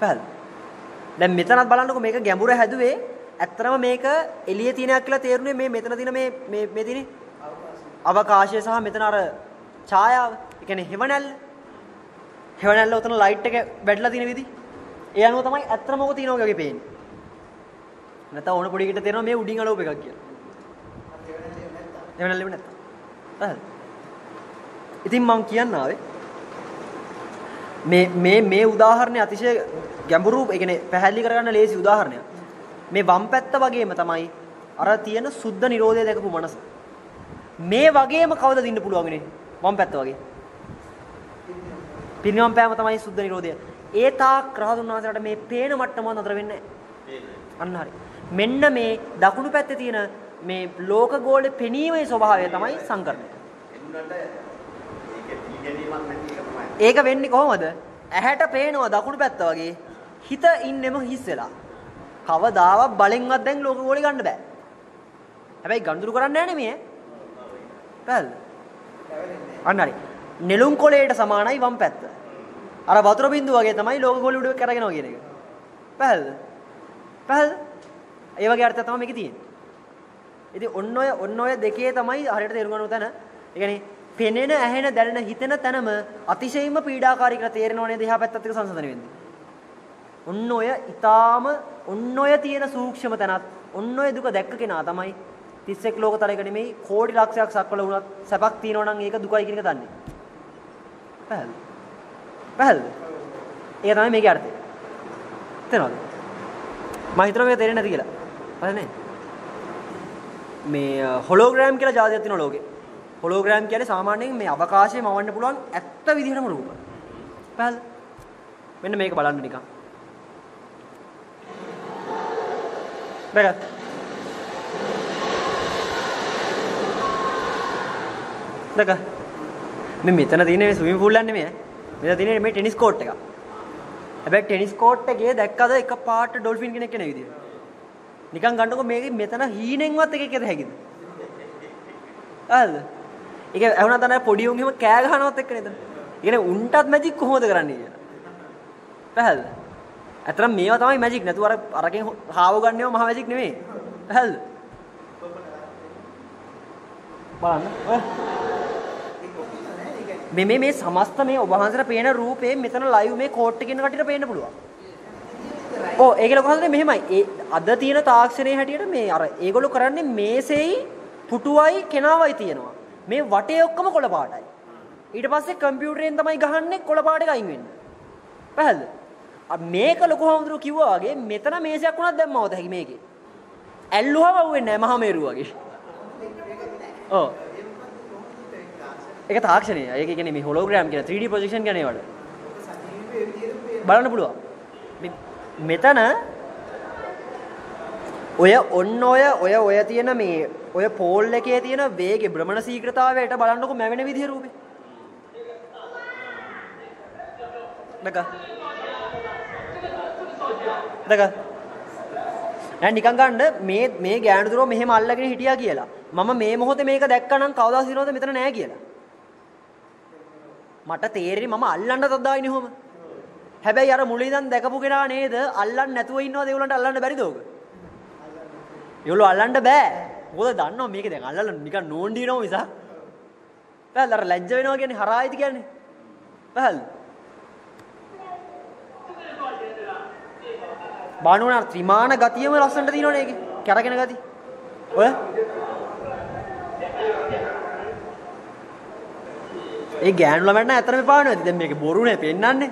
පැහැදිලි. දැන් මෙතනත් බලන්නකො මේක ගැඹුර හැදුවේ ඇත්තටම මේක එළියේ තියෙනක් කියලා තේරුනේ මේ මෙතන තියෙන මේ මේ මේ තියෙන අවකාශය සහ මෙතන අර ඡායාව. ඒ කියන්නේ හෙවණැල්ල. හෙවණැල්ල උතන ලයිට් එක වැටලා තියෙන විදි. ඒ අනුව තමයි ඇත්තටම ඔක තියෙනවා වගේ පේන්නේ. නැත්නම් ඕන පොඩි එකට තේරෙනවා මේ උඩින් අලෝප එකක් කියලා. හෙවණැල්ලෙම නැත්තම්. පැහැදිලි. ඉතින් මම කියන්න ආවේ මේ මේ මේ උදාහරණය අතිශය ගැඹුරු ඒ කියන්නේ පැහැදිලි කරගන්න ලේසි උදාහරණයක්. මේ වම් පැත්ත වගේම තමයි අර තියෙන සුද්ධ නිරෝධය දැකපු මනස. මේ වගේම කවදද ඉන්න පුළුවන්නේ වම් පැත්ත වගේ. පිරිනවම් පෑම තමයි සුද්ධ නිරෝධය. ඒ තාක් රහතුන් වහන්සේලාට මේ පේන මට්ටම නතර වෙන්නේ අන්න හරි. මෙන්න මේ දකුණු පැත්තේ තියෙන මේ ලෝක ගෝලේ පෙනීමේ ස්වභාවය තමයි සංකරණය. ඒක වෙන්නේ කොහොමද? ඇහැට පේනවා දකුණු පැත්ත වගේ හිත ඉන්නෙම හිස් වෙලා. කවදාවත් බලෙන්වත් දැන් ලෝක ගෝලේ ගන්න බෑ. හැබැයි ගඳුරු කරන්නේ නැහැ නෙමෙයි. පැහැදිලිද? අන්න හරි. නෙළුම් කොළේට සමානයි වම් පැත්ත. අර වතුර බින්දුව වගේ තමයි ලෝක ගෝලෙ උඩ කරගෙනවා කියන එක. පැහැදිලිද? පැහැදිලිද? ඒ වගේ අර්ථයක් තමයි මේකේ තියෙන්නේ. ඉතින් ඔන්න ඔය ඔන්න ඔය දෙකේ තමයි හරියට තේරුම් ගන්න උතන. ඒ කියන්නේ පෙනෙන ඇහෙන දැනෙන හිතෙන තැනම අතිශයින්ම පීඩාකාරී කියලා තේරෙනව නේද එහා පැත්තත් එක සංසන්දනය වෙන්නේ. ඔන්න ඔය ඊටාම ඔන්න ඔය තියෙන සූක්ෂම තැනත් ඔන්න ඔය දුක දැක්ක කෙනා තමයි 31 ලෝකතරයක නෙමෙයි කෝටි ලක්ෂයක් සක්වල වුණත් සැපක් තියෙනවා නම් ඒක දුකයි කියන එක දන්නේ. පැහැදිලි. පැහැදිලි. ඒක තමයි මේකේ අර්ථය. තේරෙනවද? මම හිතනවා මේක තේරෙන්නේ නැති කියලා. හරිනේ? මේ හොලෝග්‍රෑම් කියලා જાතියක් තියෙනවා ලෝකේ. හොලෝග්‍රෑම් කියන්නේ සාමාන්‍යයෙන් මේ අවකාශයේ මවන්න පුළුවන් ඇත්ත විදිහටම රූප. පැහැදිලි? මෙන්න මේක බලන්න නිකන්. බැලුවා. දැක. මේ මෙතන තියෙන මේ ස්විමින් pool එක නෙමෙයි. මෙතන තියෙන මේ ටෙනිස් කෝට් එක. හැබැයි ටෙනිස් කෝට් එකේ දැක්කද එක පාට ඩොල්ෆින් කෙනෙක් කෙන විදියට. නිකන් ගන්නකො මේකේ මෙතන හීනෙන්වත් එකෙක් එද හැකිද? හරිද? ඒක ඇහුණා තමයි පොඩි උන් එහෙම කෑ ගහනවත් එක්ක නේද? ඒ කියන්නේ උන්ටත් මැජික් කොහොමද කරන්නේ කියලා. පැහැදිලිද? ඇත්තටම මේවා තමයි මැජික් නැතුව අර අරකින් හාව ගන්නේව මහ මැජික් නෙමෙයි. පැහැදිලිද? බලන්න. මේ මේ මේ සමස්ත මේ ඔබ වහන්සේට පේන රූපේ මෙතන ලයිව් මේ කෝට් එකේ ඉන්න කටියට පේන්න පුළුවන්. ඔව් ඒක ලොකු හදන්නේ මෙහෙමයි. ඒ අද තියෙන තාක්ෂණයේ හැටියට මේ අර ඒගොල්ලෝ කරන්නේ මේසෙයි පුටුවයි කෙනාවයි තියෙනවා. මේ වටේ ඔක්කොම කොළ පාටයි. ඊට පස්සේ කම්පියුටරෙන් තමයි ගහන්නේ කොළ පාට එක අයින් වෙන්න. පැහැදිලිද? මේක ලොකු හමුදුරු කිව්වා වගේ මෙතන මේසයක් වුණත් දැම්මවද හැකි මේකේ. ඇල්ලුවම වුන්නේ නැහැ මහා මේරුව වගේ. ඔව්. ඒක තාක්ෂණය. ඒක කියන්නේ මේ හොලෝග්‍රෑම් කියන 3D ප්‍රොජෙක්ෂන් කියන්නේ ඒවට. බලන්න පුළුවන්. මෙතන ඔය ඔන්න ඔය ඔය ඔය තියෙන මේ ඔය පෝල් එකේ තියෙන වේගේ භ්‍රමණ ශීඝ්‍රතාවයට බලන්නකො මැවෙන විදිහ රූපේ. දක. දක. දැන් නිකන් ගන්න මේ මේ ගෑනුදුරෝ මෙහෙම අල්ලගෙන හිටියා කියලා. මම මේ මොහොතේ මේක දැක්කනම් කවදා සිනවද මෙතන නෑ කියලා. මට තේරෙන්නේ මම අල්ලන්න තද්දායිනේ කොහොම. හැබැයි අර මුලින් ඉඳන් දැකපු කෙනා නේද අල්ලන්න නැතුව ඉන්නවද ඒගොල්ලන්ට අල්ලන්න බැරිද ඕක? ඒගොල්ලෝ අල්ලන්න බෑ. මොකද දන්නව මේක දැන් අල්ලලා නිකන් නෝන්ඩිනව මිසක්. පැහැදිලි අර ලැජ්ජ වෙනවා කියන්නේ හරායිද කියන්නේ. පැහැදිලි. බානුවන ත්‍රිමාන ගතියම ලස්සනට තියෙනවනේ ඒකේ. කැරගෙන ගතිය. ඔය ඒ ගෑනු ළමයට නම් ඇත්තටම එපා වෙනවා. දැන් මේක බොරුනේ පෙන්නන්නේ.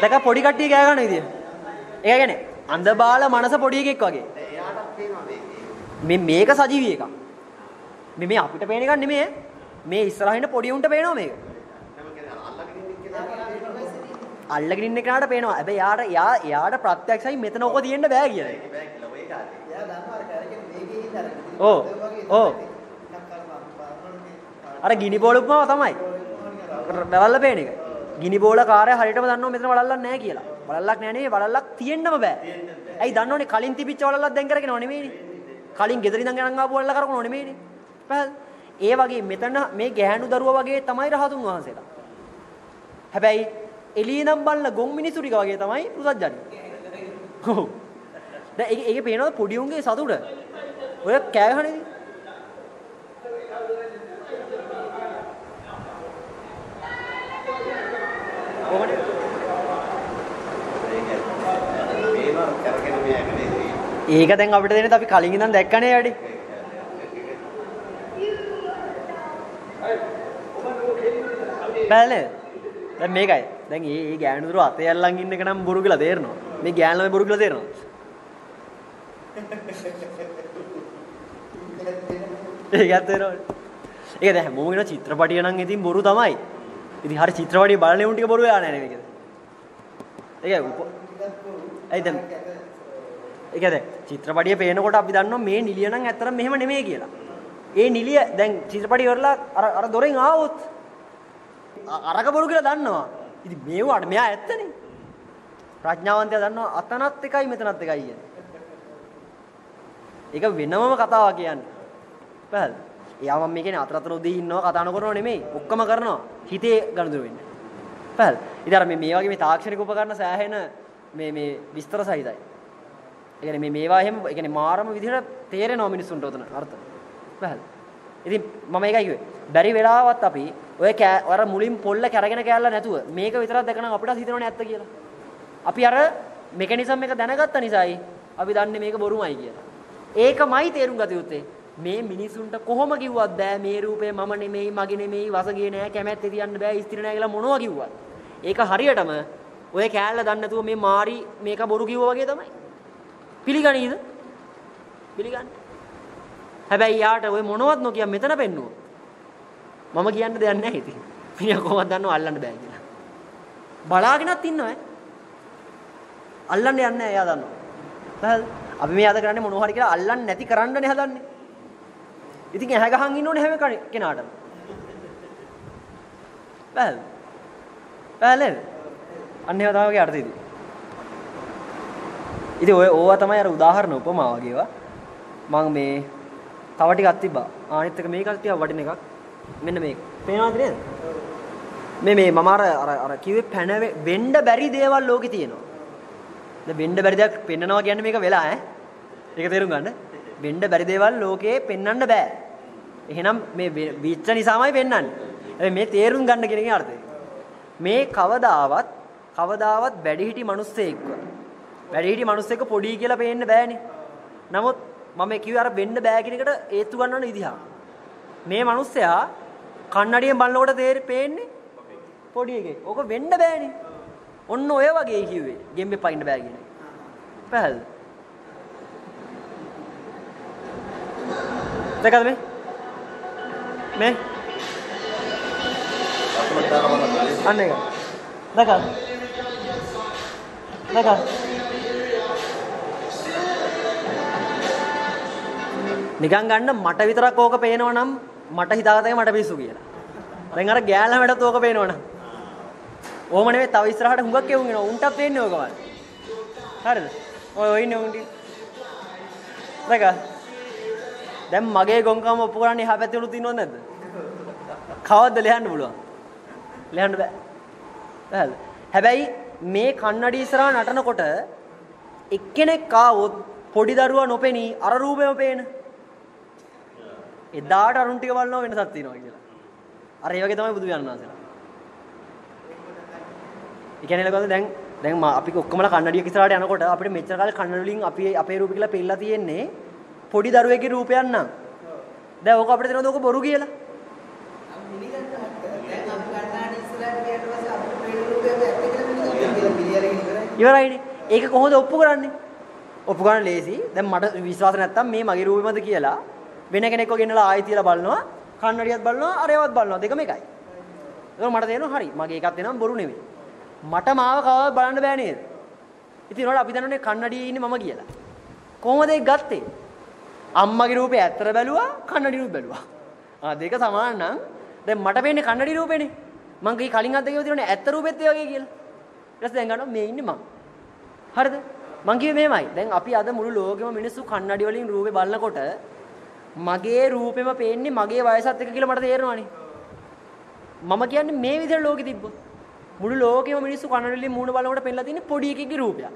දැක පොඩි කට්ටිය ගෑ ගන්න විදිය. ඒ කියන්නේ අන්ධබාල මනස පොඩි එකෙක් වගේ. මේක. මේ මේක සජීවී එකක්. මේ මේ අපිට පේන එකක් නෙමෙයි. මේ ඉස්සරහින් පොඩි උන්ට පේනවා මේක. අල්ලගෙන ඉන්න කෙනාට පේනවා. හැබැයි යාට යා යාට ප්‍රත්‍යක්ෂයි මෙතන ඔක තියෙන්න බෑ කියලා. ඒක බෑ කියලා ඔය කාලේ. එයා දන්නවා අර කරගෙන වේගයේ ඉඳලා ඔව්. ඔව්. අර ගිනි බෝලුප්මාව තමයි. බවල්ල පේන එක. ගිනි බෝල කාර්ය හරියටම දන්නවා මෙතන වලල්ලක් නැහැ කියලා. වලල්ලක් නැහැ නෙවෙයි වලල්ලක් තියෙන්නම බෑ. ඇයි දන්නෝනේ කලින් තිබිච්ච වලල්ලක් දැන් කරගෙනව නෙමෙයිනේ. කලින් ගෙදර ඉඳන් ගෙනන් ආපු වලල්ල කරගෙනව නෙමෙයිනේ. පැහැදිලි. ඒ වගේ මෙතන මේ ගැහැණු දරුවා වගේ තමයි රහතුන් වහන්සේලා. හැබැයි එළියනම් බලන ගොන් මිනිසු ටික වගේ තමයි පුසත්ජනි. ඔව්. දැන් ඒක ඒක පේනවද පොඩි උන්ගේ සතුට? ඔය කෑ ගහනේදී කොහොමද? මේවා කරගෙන මේ ඇගනේ. ඒක දැන් අපිට දෙන්නේ අපි කලින් ඉඳන් දැක්කනේ වැඩි. බැලනේ. දැන් මේකයි. දැන් මේ මේ ගෑනු දරුව අතේ අල්ලන් ඉන්න එක නම් බොරු කියලා තේරෙනවා. මේ ගෑනු ළමයි බොරු කියලා තේරෙනවා. [LAUGHS] ඒකත් තේරෙනවා. ඒක දැන් හැමෝම කියන චිත්‍රපටිය නම් ඉතින් බොරු තමයි. ඉතින් හරි චිත්‍රපටිය බලන උන් ටික බොරු වෙලා නැහැ මේකද? ඒක උප ඇයි දැන් ඒක දැන් චිත්‍රපටිය පේනකොට අපි දන්නවා මේ නිලිය නම් ඇත්තටම මෙහෙම නෙමෙයි කියලා. ඒ නිලිය දැන් චිත්‍රපටිය ඉවරලා අර අර දොරෙන් ආවොත් අරක බොරු කියලා දන්නවා. ඉතින් මේවට මෙයා ඇත්තනේ. ප්‍රඥාවන්තයා දන්නවා අතනත් එකයි මෙතනත් එකයි කියන්නේ. ඒක වෙනමම කතාවක් කියන්නේ. පැහැදිලි. එයා මම මේ කියන්නේ අතර අතර උදී ඉන්නවා කතා නොකරනව නෙමෙයි. ඔක්කොම කරනවා. හිතේ ගනුදෙනු වෙන්නේ. පැහැදිලි. ඉතින් අර මේ මේ වගේ මේ තාක්ෂණික උපකරණ සෑහෙන මේ මේ විස්තර සහිතයි. ඒ කියන්නේ මේ මේවා එහෙම ඒ කියන්නේ මාරම විදිහට තේරෙනවා මිනිස්සුන්ට උතන අර්ථ. පැහැදිලි. ඉතින් මම ඒකයි කිව්වේ. බැරි වෙලාවත් අපි ඔය කෑ අර මුලින් පොල්ල කැරගෙන කෑල්ල නැතුව මේක විතරක් දැකනම් අපිට හිතෙනවනේ ඇත්ත කියලා. අපි අර මෙකැනිසම් එක දැනගත්ත නිසායි අපි දන්නේ මේක බොරුමයි කියලා. ඒකමයි තේරුම් ගත යුත්තේ. මේ මිනිසුන්ට කොහොම කිව්වත් බෑ මේ රූපය මම නෙමෙයි මගේ නෙමෙයි වසගේ නෑ කැමැත්තේ තියන්න බෑ ස්ථිර නෑ කියලා මොනවා කිව්වත්. ඒක හරියටම ඔය කෑල්ල දන්නේ නැතුව මේ මාරි මේක බොරු කිව්වා වගේ තමයි. පිළිගනීද? පිළිගන්න. හැබැයි යාට ඔය මොනවත් නොකිය මෙතන පෙන්නුවෝ. මම කියන්න දෙයක් නැහැ ඉතින්. මිනිහා කොහොමද දන්නව අල්ලන්න බෑ කියලා. බලාගෙනත් ඉන්නවා ඈ. අල්ලන්න යන්නේ නැහැ එයා දන්නවා. හරිද? අපි මේ අද කරන්නේ මොනවා හරි කියලා අල්ලන්නේ නැති කරන්නනේ හදන්නේ. ඉතින් ඇහැ ගහන් ඉන්න ඕනේ හැම කෙනෙ- කෙනාටම. බැල. බැලේ. අන්න ඒවා තමයි අර්ථය ඉතින්. ඉතින් ඔය ඕවා තමයි අර උදාහරණ උපමා වගේ ඒවා. මම මේ තව ටිකක් තිබ්බා. ආනිත් එක මේකත් ටිකක් වටින එකක්. මෙන්න මේක. පේනවද නේද? මේ මේ මම අර අර අර කිව්වේ පැන වෙන්න බැරි දේවල් ලෝකේ තියෙනවා. දැන් වෙන්න බැරි දෙයක් පෙන්නනවා කියන්නේ මේක වෙලා ඈ. ඒක තේරුම් ගන්න. වෙන්න බැරි දේවල් ලෝකේ පෙන්වන්න බෑ. එහෙනම් මේ විච්ච නිසාමයි පෙන්වන්නේ. හැබැයි මේ තේරුම් ගන්න කියන එකේ අර්ථය. මේ කවදාවත් කවදාවත් වැඩිහිටි මිනිස්සෙක්ව වැඩිහිටි මිනිස්සෙක්ව පොඩි කියලා පේන්න බෑනේ. නමුත් මම කිව්වේ අර වෙන්න බෑ කියන එකට හේතු ගන්නවන විදිහ. මේ මිනිස්සයා කන්නඩියෙන් බලනකොට තේරෙ පේන්නේ පොඩි එකෙක්. ඕක වෙන්න බෑනේ. ඔන්න ඔය වගේ කිව්වේ. ගෙම්බේ පයින්න බෑ කියන එක. පැහැදිලිද? දැකද මේ? මේ? අන්න එක. දැකද? දැකද? නිකන් ගන්න මට විතරක් ඕක පේනවනම් මට හිතාගතේ මට පිස්සු කියලා. දැන් අර ගෑල්ලා මටත් ඕක පේනවනම්. ඕම නෙවෙයි තව ඉස්සරහට හුඟක් එවුන් එනවා. උන්ටත් පේන්නේ ඕකමයි. හරිද? ඔය ඔය ඉන්නේ උන්ටි. දැක. දැන් මගේ ගොංකම ඔප්පු කරන්නේ එහා පැත්තේ උණු තියනවද නැද්ද? කවද්ද ලියන්න පුළුවන්? ලියන්න බෑ. බෑද? හැබැයි මේ කන්නඩි ඉස්සරහා නටනකොට එක්කෙනෙක් ආවොත් පොඩි දරුවා නොපෙනී අර රූපෙම පේන. එදාට අරුන් ටික බලනවා වෙනසක් තියෙනවා කියලා. අර ඒ වගේ තමයි බුදු පියාණන්සලා. ඒ කියන්නේ ලකද දැන් දැන් මා අපි ඔක්කොමලා කන්නඩියක් ඉස්සරහට යනකොට අපිට මෙච්චර කාලේ කන්නඩි වලින් අපි අපේ රූප කියලා පෙන්නලා තියෙන්නේ පොඩි දරුවෙක්ගේ රූපයක් නම්. දැන් ඕක අපිට තේරෙනවද ඕක බොරු කියලා? පිළිගන්න දැන් අපි කන්නාඩි ඉස්සරහට ගියට පස්සේ අපිට පේන රූපය ඇත්ත කියලා පිළිගන්න කියලා පිළිඅරගෙන ඉවරයි. ඉවරයිනේ. ඒක කොහොමද ඔප්පු කරන්නේ? ඔප්පු කරන්න ලේසි. දැන් මට විශ්වාස නැත්තම් මේ මගේ රූපෙමද කියලා වෙන කෙනෙක්ව ගෙන්නලා ආයෙ තියලා බලනවා. කන්නඩියත් බලනවා, අරයවත් බලනවා. දෙකම එකයි. ඒක මට තේරෙනවා හරි. මගේ එකක් දෙනම් බොරු නෙමෙයි. මට මාව කවදාවත් බලන්න බෑ නේද? ඉතින් ඒනොට අපි දන්නෝනේ කන්නඩියේ ඉන්නේ මම කියලා. කොහොමද ඒක ගත්තේ? අම්මගේ රූපේ ඇත්තට බැලුවා, කන්නඩි රූප බැලුවා. ආ දෙක සමාන නම් දැන් මට පේන්නේ කන්නඩි රූපේනේ. මං කී කලින් අද්දකේ තියෙනනේ ඇත්ත රූපෙත් ඒ වගේ කියලා. ඊට පස්සේ දැන් ගන්නවා මේ ඉන්නේ මං. හරිද? මං කිව්වේ මෙහෙමයි. දැන් අපි අද මුළු ලෝකෙම මිනිස්සු කන්නඩි වලින් රූපේ බලනකොට මගේ රූපෙම පේන්නේ මගේ වයසත් එක්ක කියලා මට තේරෙනවානේ. මම කියන්නේ මේ විදිහට ලෝකෙ තිබ්බොත්. මුළු ලෝකෙම මිනිස්සු කන්නඩි වලින් මූණ බලනකොට පෙන්ලා තියෙන්නේ පොඩි එකෙක්ගේ රූපයක්.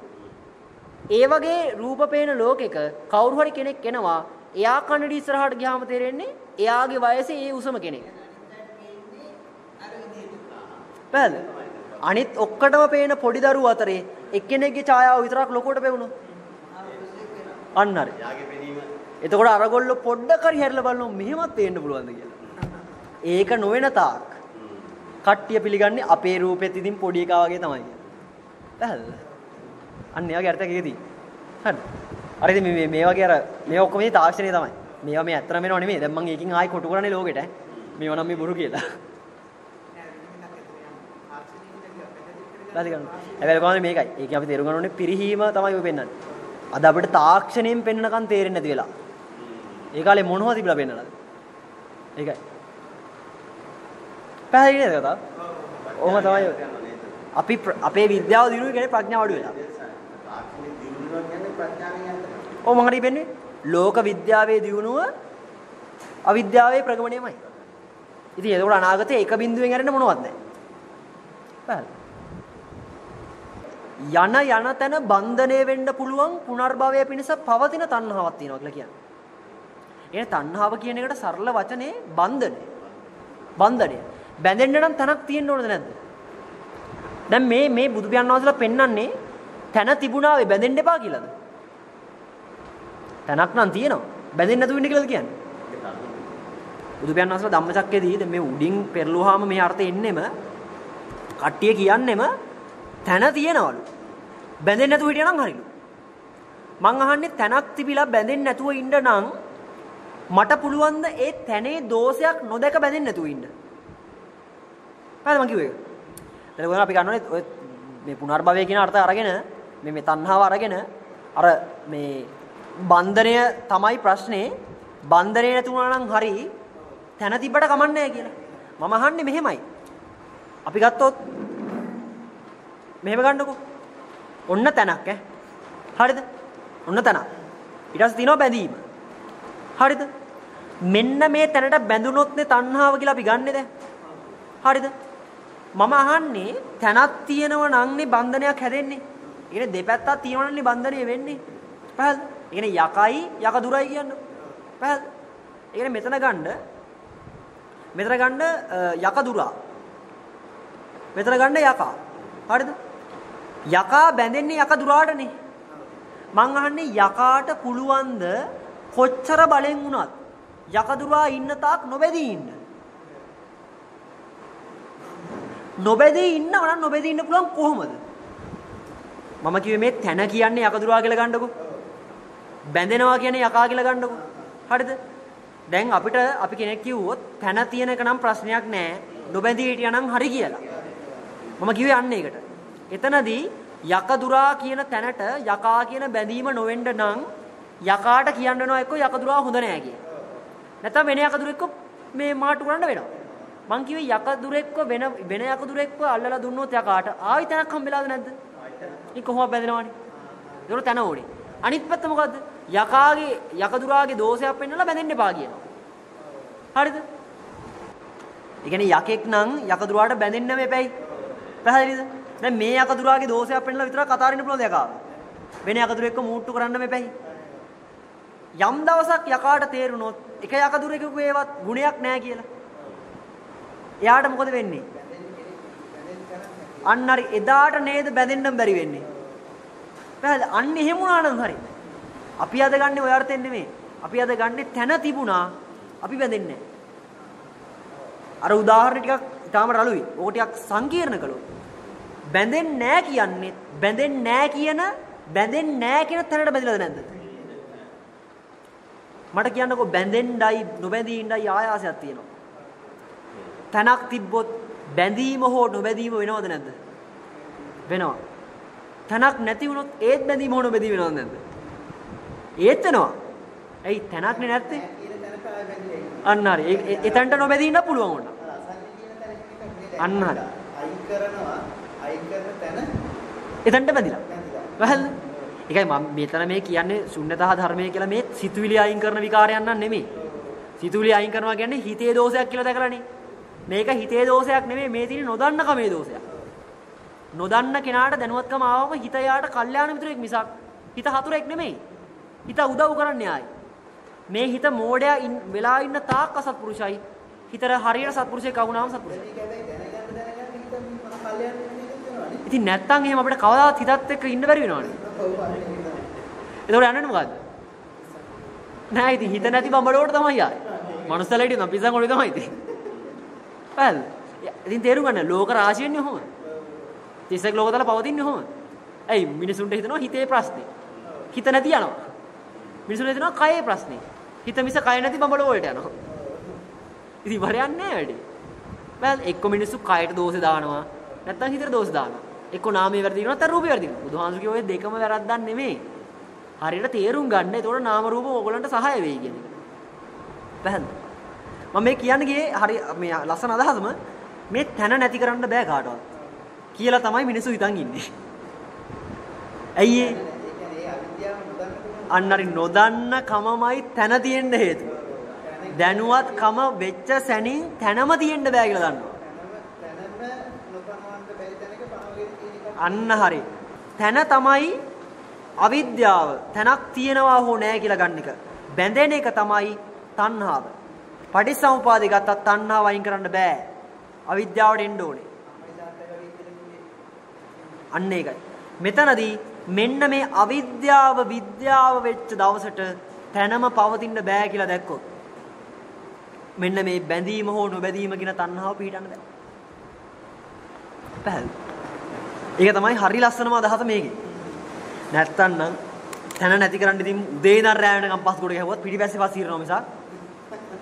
ඒ වගේ රූප පේන ලෝකෙක කවුරු හරි කෙනෙක් එනවා එයා කන්නඩි ඉස්සරහට ගියාම තේරෙන්නේ එයාගේ වයසේ ඒ උසම කෙනෙක්. බෑද? අනිත් ඔක්කොටම පේන පොඩි දරුවෝ අතරේ එක්කෙනෙක්ගේ ඡායාව විතරක් ලොකුවට පෙවුණොත් අන්න හරි. එතකොට අරගොල්ලෝ පොඩ්ඩක් හරි හැරිලා බලනවා මෙහෙමත් පේන්න පුළුවන්ද කියලා. ඒක නොවන තාක් කට්ටිය පිළිගන්නේ අපේ රූපෙත් ඉතින් පොඩි එකා වගේ තමයි. පැහැදිලිද? අන්න ඒ වගේ අර්ථයක් එකදී. හරි. අර ඉතින් මේ මේ වගේ අර මේ ඔක්කොම මේ තාක්ෂණය තමයි. මේවා මේ ඇත්තම වෙනව නෙමෙයි. දැන් මම ඒකින් ආයි කොටු කරන්නේ ලෝකෙට ඈ. මේවා නම් මේ බොරු කියලා. පැහැදිලි කරනවා. හැබැයි කොහොමද මේකයි. ඒකේ අපි තේරුම් ගන්න ඕනේ පිරිහීම තමයි ඔය පෙන්වන්නේ. අද අපිට තාක්ෂණයෙන් පෙන්නනකන් තේරෙන්නේ නැති වෙලා. ඒ කාලේ මොනවද තිබිලා පෙන්නලාද? ඒකයි. පැහැදිලි නේද කතාව? ඔහොම තමයි. අපි අපේ විද්‍යාව දිනුනේ කියන්නේ ප්‍රඥාව අඩු වෙලා. තාක්ෂණික දියුණුවක් කියන්නේ ප්‍රඥාවෙන් යන්න. ඔව් මම හරි වෙන්නේ ලෝක විද්‍යාවේ දියුණුව අවිද්‍යාවේ ප්‍රගමණයමයි. ඉතින් ඒකෝට අනාගතයේ එක බිඳුවෙන් ඇරෙන්න මොනවත් නැහැ. පැහැදිලි. යන යන තැන බන්ධණය වෙන්න පුළුවන් පුනර්භවය පිණිස පවතින තණ්හාවක් තියෙනවා කියලා කියන්නේ. ඒ තණ්හාව කියන එකට සරල වචනේ බන්ධනය. බන්ධනය. බැඳෙන්න නම් තැනක් තියෙන්න ඕනද නැද්ද? දැන් මේ මේ බුදු පියාණන් වහන්සේලා පෙන්වන්නේ තැන තිබුණා වෙ බැඳෙන්න එපා කියලාද? තැනක් නම් තියෙනවා. බැඳෙන්න නැතුව ඉන්න කියලාද කියන්නේ? බුදු පියාණන් වහන්සේලා ධම්මචක්කයේදී දැන් මේ උඩින් පෙරළුවාම මේ අර්ථය එන්නෙම කට්ටිය කියන්නෙම තැන තියෙනවලු. බැඳෙන්නේ නැතුව හිටියනම් හරිලු. මං අහන්නේ තැනක් තිබිලා බැඳෙන්නේ නැතුව ඉන්න නම් මට පුළුවන් ද ඒ තැනේ දෝෂයක් නොදක බැඳෙන්නේ නැතුව ඉන්න. පැහැදිලි මං කිව්වේ. දැන් අපි ගන්නෝනේ ඔය මේ පුනර්භවය කියන අර්ථය අරගෙන මේ මේ තණ්හාව අරගෙන අර මේ බන්ධනය තමයි ප්‍රශ්නේ බන්ධනේ නැතුණා නම් හරි තැන තිබ්බට කමන්නේ නැහැ කියලා. මම අහන්නේ මෙහෙමයි. අපි ගත්තොත් මෙහෙම ගන්නකො. ඔන්න තැනක් ඈ. හරිද? ඔන්න තැනක්. ඊට පස්සේ තියෙනවා බැඳීම. හරිද? මෙන්න මේ තැනට බැඳුනොත් නේ තණ්හාව කියලා අපි ගන්නෙ දැන්. හරිද? මම අහන්නේ තැනක් තියෙනව නම්නේ බන්ධනයක් හැදෙන්නේ. ඒ කියන්නේ දෙපැත්තක් තියෙනවනේ බන්ධනය වෙන්නේ. පැහැදිලි? ඒ කියන්නේ යකයි යක දුරයි කියන්නේ. පැහැදිලි? ඒ කියන්නේ මෙතන ගන්න මෙතන ගන්න යක දුරා. මෙතන ගන්න යකා. හරිද? යකා බැඳෙන්නේ යක දුරාටනේ. මං අහන්නේ යකාට පුළුවන්ද කොච්චර බලෙන් වුණත් යක දුරා ඉන්න තාක් නොබැදී ඉන්න. නොබැදී ඉන්නව නම් නොබැදී ඉන්න පුළුවන් කොහොමද? මම කිව්වේ මේ තැන කියන්නේ යක දුරා කියලා ගන්නකො. බැඳෙනවා කියන්නේ යකා කියලා ගන්නකො. හරිද? දැන් අපිට අපි කෙනෙක් කිව්වොත් තැන තියෙන එක නම් ප්‍රශ්නයක් නෑ. නොබැඳී හිටියානම් හරි කියලා. මම කිව්වේ අන්න ඒකට. එතනදී යකදුරා කියන තැනට යකා කියන බැඳීම නොවෙන්න නම් යකාට කියන්න වෙනවා එක්ක යකදුරා හොඳ නෑ කිය. නැත්නම් වෙන යකදුරෙක්ව මේ මාට්ටු කරන්න වෙනවා. මං කිව්වේ යකදුරෙක්ව වෙන වෙන යකදුරෙක්ව අල්ලලා දුන්නොත් යකාට ආයි තැනක් හම්බෙලාද නැද්ද? ඉතින් කොහොමද බැඳෙනවනේ? ඒක තැන ඕනේ. අනිත් පැත්ත මොකද්ද? යකාගේ යකදුරාගේ දෝෂයක් පෙන්වලා බැඳෙන්න එපා කියනවා. හරිද? ඒ කියන්නේ යකෙක් නම් යකදුරාට බැඳෙන්න මෙපැයි. පැහැදිලිද? දැන් මේ යකදුරාගේ දෝෂයක් පෙන්වලා විතරක් කතාරින්න පුළුවන් යකාව. වෙන යකදුරෙක්ව මූට්ටු කරන්න මෙපැයි. යම් දවසක් යකාට තේරුණොත් එක යකදුරෙකුගේ ඒවත් ගුණයක් නැහැ කියලා. එයාට මොකද වෙන්නේ? අන්න හරි එදාට නේද බැඳෙන්න බැරි වෙන්නේ. පැහැදිලි? අන්න එහෙම වුණා නම් හරි. අපි අද ගන්නේ ඔය අර්ථයෙන් නෙමෙයි. අපි අද ගන්නේ තැන තිබුණා අපි බැඳෙන්නේ අර උදාහරණ ටිකක් ඊටාම රළුයි. ඕක ටිකක් සංකීර්ණ කළොත්. බැඳෙන්නේ නැහැ කියන්නේ බැඳෙන්නේ නැහැ කියන බැඳෙන්නේ නැහැ කියන තැනට බැඳිලාද නැද්ද? මට කියන්නකෝ බැඳෙන්නයි නොබැඳී ඉන්නයි ආයාසයක් තියෙනවා. තැනක් තිබ්බොත් බැඳීම හෝ නොබැඳීම වෙනවද නැද්ද? වෙනවා. තැනක් නැති වුණොත් ඒත් බැඳීම හෝ නොබැඳීම වෙනවද නැද්ද? ඒත් වෙනවා. ඇයි තැනක් නැත්තේ? කියන තැනට ආයෙ බැඳිලා ඉන්නේ. අන්න හරි. ඒ එතනට නොබැඳී ඉන්න පුළුවන් ඕන. අසන්නේ කියන තැන එකක් නේද? අන්න හරි. අයින් කරනවා අයින් කරන තැන එතනට බැඳිලා. බැඳිලා. වැහල්ද? ඒකයි මම මෙතන මේ කියන්නේ ශුන්‍යතා ධර්මය කියලා මේ සිතුවිලි අයින් කරන විකාරයන් නන් නෙමෙයි. සිතුවිලි අයින් කරනවා කියන්නේ හිතේ දෝෂයක් කියලා දැකලානේ. මේක හිතේ දෝෂයක් නෙමෙයි මේ තියෙන නොදන්න කමේ දෝෂයක්. නොදන්න කෙනාට දැනුවත්කම ආවම හිත යාට කල්යාණ මිත්‍රයෙක් මිසක් හිත හතුරෙක් නෙමෙයි. හිත උදව් කරන්නේ ආයි. මේ හිත මෝඩයා වෙලා ඉන්න තාක් අසත්පුරුෂයි. හිතර හරියට සත්පුරුෂයෙක් වුණාම සත්පුරුෂයි. මේක හැබැයි දැනගන්න දැනගන්න හිත මම කල්යන්න මේක වෙනවනේ. ඉතින් නැත්තම් එහෙම අපිට කවදාවත් හිතත් එක්ක ඉන්න බැරි වෙනවනේ. ඔව් අනේ නේද? එතකොට යන්නේ මොකද්ද? නෑ ඉතින් හිත නැති බඹලෝට තමයි ආයේ. මනුස්සලා හිටියනම් පිස්සන් වල තමයි ඉතින්. හරිද? ඉතින් තේරුම් ගන්න ලෝක රාශියෙන්නේ කොහොමද? 31 ලෝකතල පවතින්නේ කොහොමද? ඇයි මිනිසුන්ට හිතනවා හිතේ ප්‍රශ්නේ. හිත නැති යනවා. මිනිසුන්ට හිතනවා කයේ ප්‍රශ්නේ. හිත මිස කය නැති බඹලෝ වලට යනවා. ඉතින් වරයන් නෑ වැඩි. බෑ එක්ක මිනිස්සු කයට දෝෂේ දානවා. නැත්තම් හිතට දෝෂ දානවා. එක්ක නාමයේ වැරදි කරනවා නැත්නම් රූපේ වැරදි කරනවා. බුදුහාමුදුරු කිව්වේ ඔය දෙකම වැරද්දක් නෙමෙයි. හරියට තේරුම් ගන්න. ඒතකොට නාම රූප ඕගලන්ට සහාය වෙයි කියන එක. පැහැදිලිද? මම මේ කියන්න ගියේ හරි මේ ලස්සන අදහසම මේ තැන නැති කරන්න බෑ කාටවත්. කියලා තමයි මිනිස්සු හිතන් ඉන්නේ. ඇයි ඒ? ඒ කියන්නේ ඒ අවිද්‍යාව නොදන්න කෙනා අන්න හරි නොදන්න කමමයි තැන තියෙන්න හේතුව. දැනුවත් කම වෙච්ච සැනින් තැනම තියෙන්න බෑ කියලා දන්නවා. තැනම තැනම නොපනවන්න බැරි තැනක පනවගෙන තියෙන එක අන්න හරි. තැන තමයි අවිද්‍යාව. තැනක් තියනවා හෝ නැහැ කියලා ගන්න එක. බැඳෙන එක තමයි තණ්හාව. පටිච්චසමුපාදේ ගත්තත් තණ්හාව අයින් කරන්න බෑ. අවිද්‍යාවට එන්න ඕනේ. අන්න ඒකයි. මෙතනදී මෙන්න මේ අවිද්‍යාව විද්‍යාව වෙච්ච දවසට තැනම පවතින්න බෑ කියලා දැක්කොත් මෙන්න මේ බැඳීම හෝ නොබැඳීම කියන තණ්හාව පිටින්න බෑ. පැහැදිලි. ඒක තමයි හරි ලස්සනම අදහස මේකේ. නැත්තම් නම් තන නැති කරන්න ඉතින් උදේ ඉඳන් රෑ වෙනකම් පස් කොට ගැහුවත් පිටිපස්සේ පස් ඉරනවා මිසක්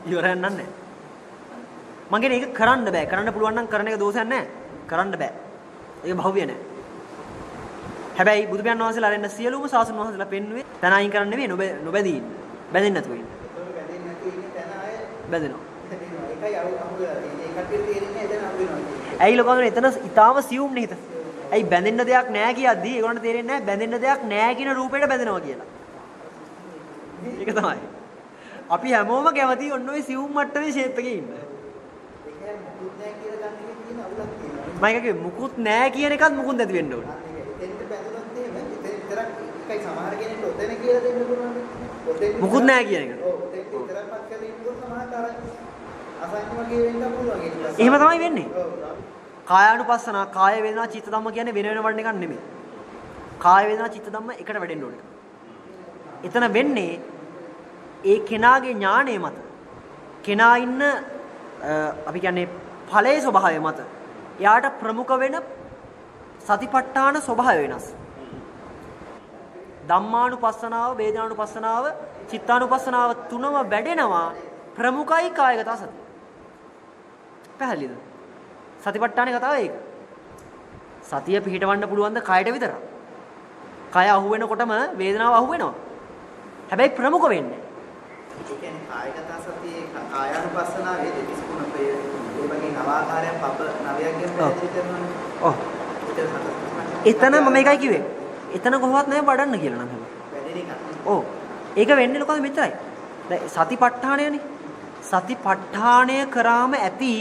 ඉවරයක් නෑ. මං කියන්නේ ඒක කරන්න බෑ. කරන්න පුළුවන් නම් කරන එක දෝෂයක් නෑ. කරන්න බෑ. ඒක භව්‍ය නෑ. හැබැයි බුදු පියාණන් වහන්සේලා අරෙන්න සියලුම සාසුන් වහන්සේලා පෙන්නුවේ තන අයින් කරන්න නෙවෙයි නොබැඳී ඉන්න. බැඳෙන්නේ නැතුව ඉන්න. ඒතකොට බැඳෙන්නේ නැති ඉන්නේ තැන ආයෙ බැඳෙනවා. බැඳෙනවා. ඒකයි අහු අහු වෙලා තියෙන්නේ. ඒ කටියට තේරෙන්නේ එතන අහු වෙනවා කියන්නේ. ඇයි ලෝකවල එතන ඊටාම සියුම් නේද? ඇයි බැඳෙන්න දෙයක් නැහැ කියද්දි ඒගොල්ලන්ට තේරෙන්නේ නැහැ බැඳෙන්න දෙයක් නැහැ කියන රූපයට බැඳෙනවා කියලා. ඒක තමයි. අපි හැමෝම කැමති ඔන්න ඔය සියුම් මට්ටමේ ෂේප් එකේ ඉන්න. ඒ කියන්නේ මුකුත් නැහැ කියලා ගන්න එකේ තියෙන අවුලක් තියෙනවා. මම එකේ මුකුත් නැහැ කියන එකත් මුකුත් නැති වෙන්න ඕනේ. අන්න ඒක. එතෙන්ට බැඳුනොත් එහෙම එතෙන් විතරක් එකයි සමහර කෙනෙක්ට ඔතන කියලා දෙන්න පුළුවන්. ඔතෙන් මුකුත් නැහැ කියන එක. ඔව් ඔතෙන් විතරක්වත් කරලා ඉන්නකොට සමහරට අර අසංඥ වගේ වෙන්න පුළුවන් ඒක. එහෙම තමයි වෙන්නේ. ඔව්. කායානුපස්සන කාය වේදනා චිත්ත ධම්ම කියන්නේ වෙන වෙන වඩන එකක් නෙමෙයි. කාය වේදනා චිත්ත ධම්ම එකට වැඩෙන්න ඕනේ. එතන වෙන්නේ ඒ කෙනාගේ ඥාණය මත. කෙනා ඉන්න අපි කියන්නේ ඵලයේ ස්වභාවය මත. එයාට ප්‍රමුඛ වෙන සතිපට්ඨාන ස්වභාවය වෙනස්. ධම්මානුපස්සනාව, වේදනානුපස්සනාව, චිත්තානුපස්සනාව තුනම වැඩෙනවා ප්‍රමුඛයි කායගත සතිය. පැහැදිලිද? සතිපට්ඨානේ කතාව ඒක. සතිය පිහිටවන්න පුළුවන් ද කයට විතරක්. කය අහු වෙනකොටම වේදනාව අහු වෙනවා. හැබැයි ප්‍රමුඛ වෙන්නේ. ඒ කියන්නේ කායගත සතියේ කායානුපස්සනාවේ දෙතිස් කුණපේ ඒ වගේ නවාකාරයක් පප නවයක්ගෙන් පැහැදිලි කරනවානේ. ඔව්. එතන මම මේකයි කිව්වේ. එතන කොහොමවත් නැහැ වඩන්න කියලා නම් හැම. ඔව්. ඒක වෙන්නේ ලොකද මෙච්චරයි. දැන් සතිපට්ඨානයනේ. සතිපට්ඨානය කරාම ඇති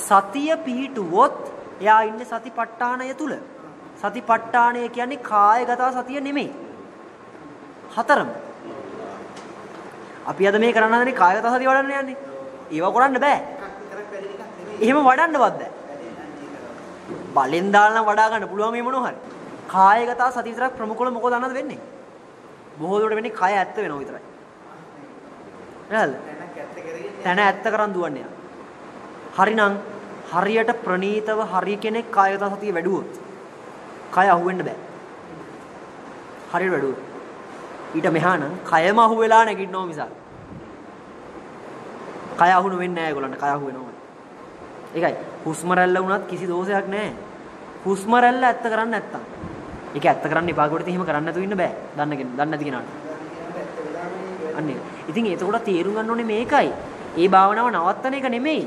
සතිය පිහිටුවොත් එයා ඉන්නේ සතිපට්ඨානය තුල. සතිපට්ඨානය කියන්නේ කායගත සතිය නෙමෙයි. හතරම. අපි අද මේ කරන්න හදන්නේ කායගත සතිය වඩන්න යන්නේ. ඒව කරන්න බෑ. එහෙම වඩන්නවත් බෑ. බලෙන් දාලා වඩා ගන්න පුළුවන් මේ මොනවා හරි. කායගත සතිය විතරක් ප්‍රමුඛවල මොකද අන්නද වෙන්නේ? බොහෝ දුරට වෙන්නේ කය ඇත්ත වෙනවා විතරයි. නේද? දැනක් ඇත්ත කරගෙන තැන ඇත්ත කරන් දුවන්නේ. හරිනම් හරියට ප්‍රනීතව හරි කෙනෙක් කායගත සතිය වැඩුවොත් කය අහුවෙන්න බෑ. හරියට වැඩුවොත්. ඊට මෙහා නම් කයම අහුවෙලා නැගිටිනවා මිසක්. කය අහුණු වෙන්නේ නැහැ ඒගොල්ලන්ට කය අහුවෙනවා. ඒකයි හුස්ම රැල්ල වුණත් කිසි දෝෂයක් නැහැ. හුස්ම රැල්ල ඇත්ත කරන්නේ නැත්තම්. ඒක ඇත්ත කරන්න එපා කොට එහෙම කරන්න නැතුව ඉන්න බෑ. දන්න කෙන දන්නේ නැති කෙනාට. අන්න ඒක. ඉතින් එතකොට තේරුම් ගන්න ඕනේ මේකයි. ඒ භාවනාව නවත්තන එක නෙමෙයි.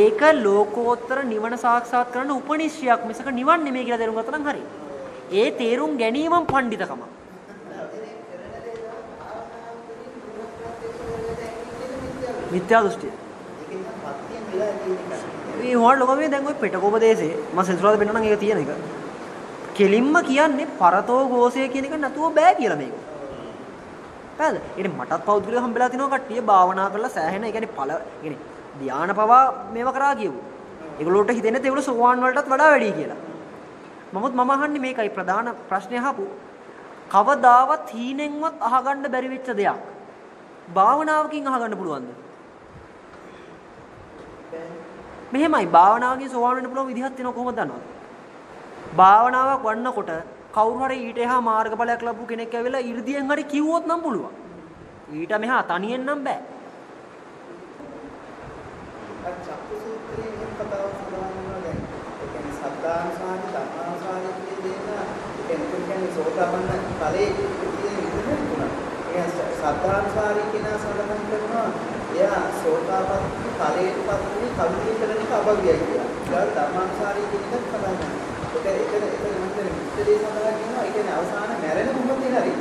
ඒක ලෝකෝත්තර නිවන සාක්ෂාත් කරන්න උපනිශ්‍රයක් මිසක නිවන් නෙමෙයි කියලා තේරුම් ගත්තා නම් හරි. ඒ තේරුම් ගැනීමම පඬිතකම. මිත්‍යා දෘෂ්ටිය. මේ හොල් ලෝකමේ දැන් ওই පිටකෝපදේශේ මම සෙන්සුරාද පෙන්නනම් ඒක තියෙන එක. කෙලින්ම කියන්නේ පරතෝ ഘോഷය කියන එක නැතුව බෑ කියලා මේක. පැහැද? ඒනේ මටත් පෞද්ගලිකව හම්බෙලා තිනවා කට්ටිය භාවනා කරලා සෑහෙන ඒ කියන්නේ ඵල කියන්නේ ධානා පවා මේව කරා කියමු. ඒගොල්ලෝට හිතෙන්නේ ඒගොල්ලෝ සෝවාන් වලටත් වඩා වැඩි කියලා. නමුත් මම අහන්නේ මේකයි ප්‍රධාන ප්‍රශ්නේ අහපු. කවදාවත් හීනෙන්වත් අහගන්න බැරි වෙච්ච දෙයක්. භාවනාවකින් අහගන්න පුළුවන්ද? මෙහෙමයි භාවනාවකින් සෝවාන් වෙන්න පුළුවන් විදිහක් තියෙනවා කොහොමද දන්නවද? භාවනාවක් වන්නකොට කවුරු හරි ඊට එහා මාර්ගඵලයක් ලැබු කෙනෙක් ඇවිල්ලා 이르දියෙන් හරි කිව්වොත් නම් පුළුවන්. ඊට මෙහා තනියෙන් නම් බෑ. අර චක්කු සූත්‍රයේ එහෙම කතාවක් සඳහන් වෙනවා දැන්. ඒ කියන්නේ සද්ධානුසාරි ධම්මානුසාරි කියන දේ නා ඒ කියන්නේ කියන්නේ සෝතාපන්න ඵලයේ කියන විදිහට තුනක්. ඒ සද්ධානුසාරි කියන සඳහන් කරනවා එයා සෝතාපන්න ඵලයටපත් වුණේ කල්පී කරන එක අභව්‍යයි කියලා. ඊළඟ ධර්මානුසාරී කියන එක කතා කරනවා. ඒක එතන එතන මම කියන්නේ විස්තරේ සඳහන් කරනවා ඒ කියන්නේ අවසාන මැරෙන මොහොතේ හරි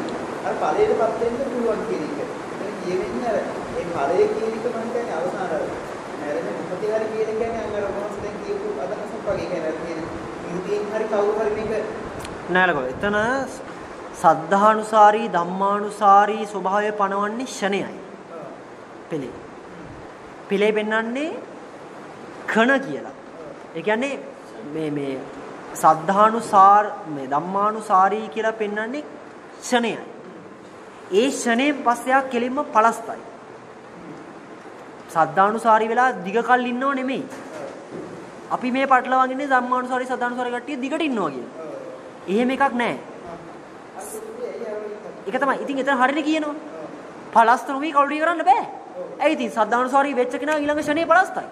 අර ඵලයටපත් වෙන්න පුළුවන් කියන එක. ඒ කියවෙන්නේ අර ඒ ඵලය කියන එක මම කියන්නේ අවසාන මැරෙන මොහොතේ හරි කියන එක කියන්නේ අර මොහොත දැන් කියපු අදහසක් වගේ කියන්නේ අර කියන ඉන්දියෙන් හරි කවුරු හරි මේක නෑලකෝ. එතන සද්ධානුසාරී ධම්මානුසාරී ස්වභාවය පනවන්නේ ෂණයයි. පෙළේ. පෙළේ පෙන්වන්නේ කණ කියලා. ඒ කියන්නේ මේ මේ සද්ධානුසාර මේ ධම්මානුසාරී කියලා පෙන්වන්නේ ෂණයයි. ඒ ෂණයෙන් පස්සේ ආ කෙලින්ම පලස්තයි. සද්ධානුසාරී වෙලා දිග කල් ඉන්නව නෙමෙයි. අපි මේ පටලවාගෙන ඉන්නේ ධම්මානුසාරී සද්ධානුසාරී කට්ටිය දිගට ඉන්නවා කියන. එහෙම එකක් නැහැ. ඒක තමයි. ඉතින් එතන හරියට කියනවා. පලස්ත නොවි කවුරුයි කරන්න බෑ. ඇයි ඉතින් සද්ධානුසාරී වෙච්ච කෙනා ඊළඟ ෂණේ පලස්තයි.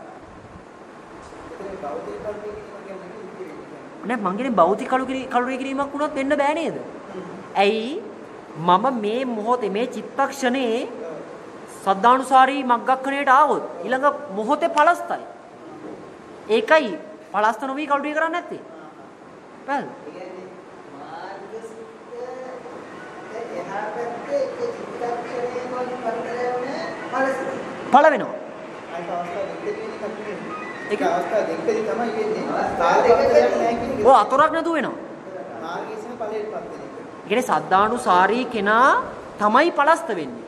නෑ මං කියන්නේ භෞතික කලුරී කිරීමක් වුණත් වෙන්න බෑ නේද? ඇයි මම මේ මොහොතේ මේ චිත්තක්ෂණේ සද්ධානුසාරී මග්ගක්ඛණයට ආවොත් ඊළඟ මොහොතේ පලස්තයි. ඒකයි පලස්ත නොවි කවුරුයි කරන්නේ නැත්තේ. පැහැදිලි? පළ වෙනවා. අනිත් අවස්ථා දෙකදී නෙමෙයි. ඒක- අවස්ථා දෙකදී තමයි වෙන්නේ. කාලපත්‍රයක් නැහැ කියන එක. ඔය අතොරක් නැතුව වෙනවා. මාර්ගයේසම ඵලයට පත් වෙන එක. ඒ කියන්නේ සද්ධානුසාරී කෙනා තමයි පලස්ත වෙන්නේ.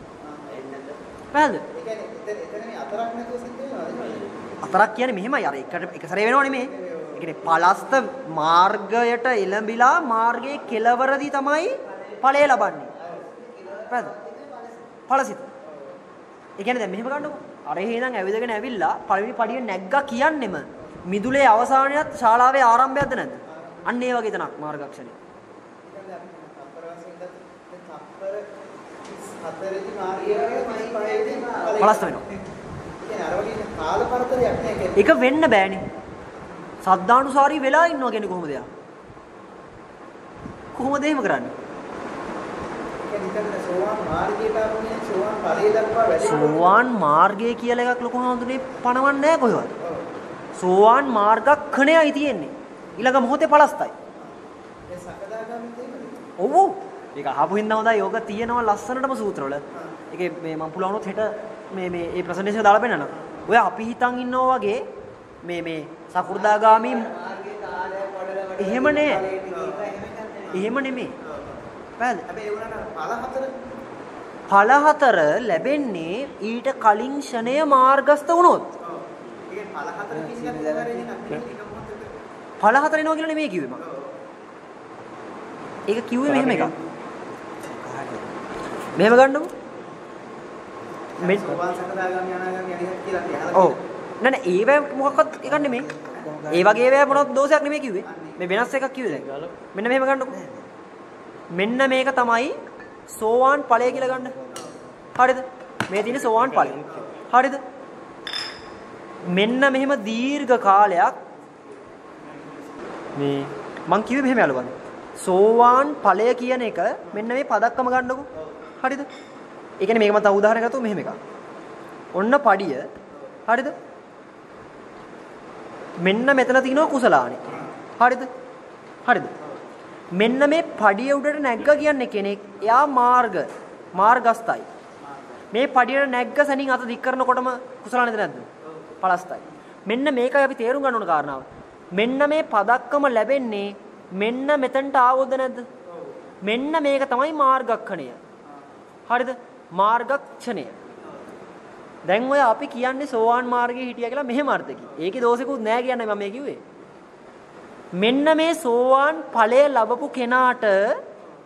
පැහැදිලිද? ඒ කියන්නේ එතන මේ අතරක් නැතුව සිද්ධ වෙනවද? අතරක් කියන්නේ මෙහෙමයි අර එකට එක සැරේ වෙනව නෙමෙයි. ඒ කියන්නේ පලස්ත මාර්ගයට එළඹිලා මාර්ගයේ කෙලවරදී තමයි ඵලය ලබන්නේ. පැහැදිලිද? ඵලසිත. ඒ කියන්නේ දැන් මෙහෙම ගන්නකො. අර එහෙ ඉඳන් ඇවිදගෙන ඇවිල්ලා පළවෙනි පඩිය නැග්ගා කියන්නෙම මිදුලේ අවසානයත් ශාලාවේ ආරම්භයක්ද නැද්ද? අන්න ඒ වගේ තනක් මාර්ගක්ෂණය. කියන්නේ අපි තප්පර වශයෙන් ගත්ත තප්පර 34 මාර්ගයේ මයි පහේදී පලස්ත වෙනවා. ඒක වෙන්න බෑනේ. සද්ධානුසාරී වෙලා ඉන්නවා කියන්නේ කොහොමද යා? කොහොමද එහෙම කරන්නේ? සෝවාන් මාර්ගය කියලා එකක් ලොකු හඳුනේ පණවන්නේ නැහැ කොහෙවත්. සෝවාන් මාර්ගක්ඛණයයි තියෙන්නේ. ඊළඟ මොහොතේ පලස්තයි. ඒ සකදාගාමී තේමද? ඔව්. ඒක අහපු හින්දා හොඳයි. යෝග තියෙනවා ලස්සනටම සූත්‍රවල. ඒකේ මේ මම පුළුවන් වුණොත් හෙට මේ මේ මේ ප්‍රසන්ටේෂන් දාලා පෙන්නන්න. ඔය අපි හිතන් ඉන්නවා වගේ මේ මේ සකු르දාගාමි එහෙම නෑ. එහෙම නෙමෙයි. පැහැදිලි? හැබැයි ඒ වුණාට ඵල හතර. ඵල හතර ලැබෙන්නේ ඊට කලින් ෂණය මාර්ගස්ත වුණොත්. ඔව්. ඒ ඵල හතර එනවා කියලා නෙමෙයි කිව්වේ මම. ඒක කිව්වේ මෙහෙම එකක්. මෙහෙම ගන්නකො. මෙ- සෝවාන් සකදාගාමී අනාගාමී අරිහත් කියලා අහලා ඔව්. නෑ නෑ ඒවැ මොකක්වත් එකක් නෙමෙයි. ඒ වගේ ඒවැ මොනවද දෝෂයක් නෙමෙයි කිව්වේ. මේ වෙනස් එකක් කිව්වේ දැන්. මෙන්න මෙහෙම ගන්නකො මෙන්න මේක තමයි සෝවාන් ඵලය කියලා ගන්න. හරිද? මේ තියෙන සෝවාන් ඵලය. හරිද? මෙන්න මෙහෙම දීර්ඝ කාලයක් මේ මං කිව්වේ මෙහෙම යාළුවා සෝවාන් ඵලය කියන එක මෙන්න මේ පදක්කම ගන්නකො. හරිද? ඒ කියන්නේ මේක මම තව උදාහරණයක් ගත්තොත් මෙහෙම එකක්. ඔන්න පඩිය. හරිද? මෙන්න මෙතන තියෙනවා කුසලානි. හරිද? හරිද? මෙන්න මේ පඩිය උඩට නැග්ග කියන්නේ කෙනෙක්. එයා මාර්ග මාර්ගස්තයි මේ පඩියට නැග්ග සැනින් අත දික් කරනකොටම කුසලානේද නැද්ද? පලස්තයි මෙන්න මේකයි අපි තේරුම් ගන්න ඕන කාරණාව. මෙන්න මේ පදක්කම ලැබෙන්නේ මෙන්න මෙතනට ආවොද නැද්ද? මෙන්න මේක තමයි මාර්ගක්ෂණය. හරිද? මාර්ගක්ෂණය. දැන් ඔය අපි කියන්නේ සෝවාන් මාර්ගයේ හිටියා කියලා මෙහෙම අර්ථකි. ඒකේ දෝෂිකුත් නෑ කියන්නේ මම මේ කිව්වේ. මෙන්න මේ සෝවාන් ඵලය ලැබපු කෙනාට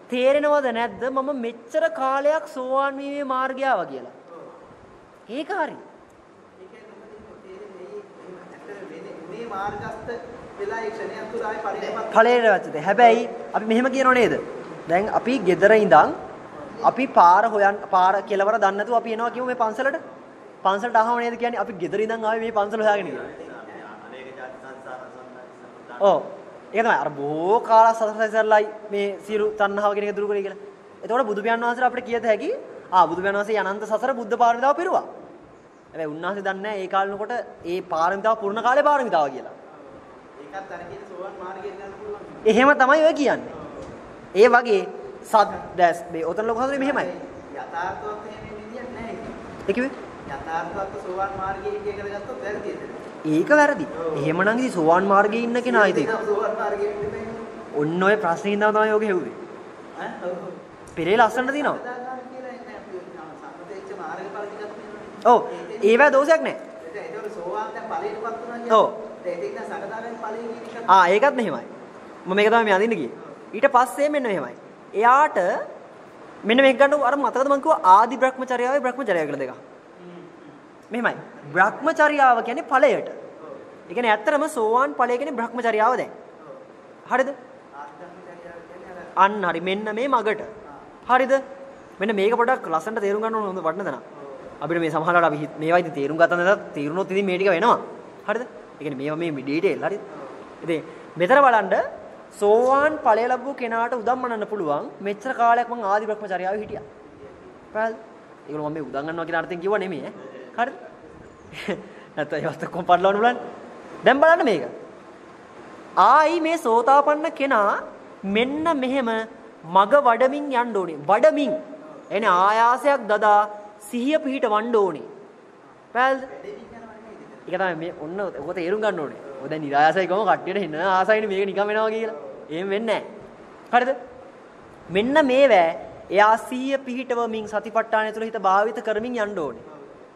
තේරෙනවද නැද්ද මම මෙච්චර කාලයක් සෝවාන් වීමේ මාර්ගය ආවා කියලා. ඒක හරි. මේ මාර්ගස්ත වෙලා ඒ ක්ෂණයක් තුළ ආයේ පරිණාමත් ඵලයට වැච්චද. හැබැයි අපි මෙහෙම කියනව නේද? දැන් අපි ගෙදර ඉඳන් අපි පාර හොයන් පාර කෙලවර දන්නේ නැතුව අපි එනවා කියමු මේ පන්සලට. පන්සලට ආවම නේද කියන්නේ අපි ගෙදර ඉඳන් ආවේ මේ පන්සල හොයාගෙන කියලා. ඔව්. ඒක තමයි අර බොහෝ කාලයක් සතරසැරලයි මේ සියලු තණ්හාව කියන එක දුරු කරේ කියලා. එතකොට බුදු පියාණන් වහන්සේලා අපිට කියත හැකි ආ බුදු පියාණන් වහන්සේ අනන්ත සසර බුද්ධ පාරමිතාව පිරුවා. හැබැයි උන්වහන්සේ දන්නේ නැහැ ඒ කාලෙනකොට ඒ පාරමිතාව පුරණ කාලේ පාරමිතාව කියලා. ඒකත් අර කියන සෝවන් මාර්ගයෙන් යන්න පුළුවන්. එහෙම තමයි ඔය කියන්නේ. ඒ වගේ සත් දැස් මේ ඔතන ලොකු හඳුනේ මෙහෙමයි. යථාර්ථවත් එහෙම විදියක් නැහැ. ඒ කිව්වේ යථාර්ථවත් සෝවන් මාර්ගයේ කියලා ගත්තොත් වැරදි එතන. ඒක වැරදි. එහෙමනම් ඉතින් සෝවාන් මාර්ගයේ ඉන්න කෙනා ඉතින් ඔන්න ඔය ප්‍රශ්නේ ඉඳන් තමයි ඔගේ හෙව්වේ. ඈ ඔව්. පෙරේ ලස්සනට තියෙනවා. ඔව්. ඒවැ දෝෂයක් නැහැ. ඒක සෝවාන් දැන් ඵලයටපත් වුණා. කියන්නේ. ආ ඒකත් මෙහෙමයි. මම මේක තමයි මේ අඳින්න ගියේ. ඊට පස්සේ මෙන්න මෙහෙමයි. එයාට මෙන්න මේක ගන්නකො අර මතකද මම කිව්වා ආදි බ්‍රහ්මචර්යාවයි බ්‍රහ්මචර්යාව කියලා දෙකක්. මෙහෙමයි. බ්‍රහ්මචර්යාව කියන්නේ ඵලයට. ඒ කියන්නේ ඇත්තටම සෝවාන් ඵලය කියන්නේ බ්‍රහ්මචර්යාව දැන්. හරිද? ආත්මචර්යාව කියන්නේ අර අන්න හරි මෙන්න මේ මගට. හරිද? මෙන්න මේක පොඩ්ඩක් ලස්සනට තේරුම් ගන්න ඕන හොඳ වටන තැන. අපිට මේ සමහරවල් අපි හිත- මේවා ඉතින් තේරුම් ගත්තා නැත්නම් තේරුනොත් ඉතින් මේ ටික වෙනවා. හරිද? ඒ කියන්නේ මේවා මේ ඩීටේල් හරිද? ඉතින් මෙතන බලන්න සෝවාන් ඵලය ලැබුව කෙනාට උදම්මනන්න පුළුවන් මෙච්චර කාලයක් මං ආදි බ්‍රහ්මචර්යාවේ හිටියා. පැහැදිලි? ඒගොල්ලෝ මම මේ උදම් ගන්නවා කියන අර්ථයෙන් කිව්වා නෙමෙයි ඈ. හරිද? නැත්නම් ඒවත් කොම් පටලවන්න බලන්න. දැන් බලන්න මේක. ආයි මේ සෝතාපන්න කෙනා මෙන්න මෙහෙම මග වඩමින් යන්න ඕනේ. වඩමින්. එනේ ආයාසයක් දදා සිහිය පිහිට වන්න ඕනේ. පැහැදිලිද? ඒක තමයි මේ ඔන්න ඔක තේරුම් ගන්න ඕනේ. ඔය දැන් නිරායාසයි කොහොම කට්ටියට හින්න ආසයිනේ මේක නිකන් වෙනවා කියලා. එහෙම වෙන්නේ නැහැ. හරිද? මෙන්න මේවැ එයා සිහිය පිහිටවමින් සතිපට්ඨානය තුළ හිත භාවිත කරමින් යන්න ඕනේ.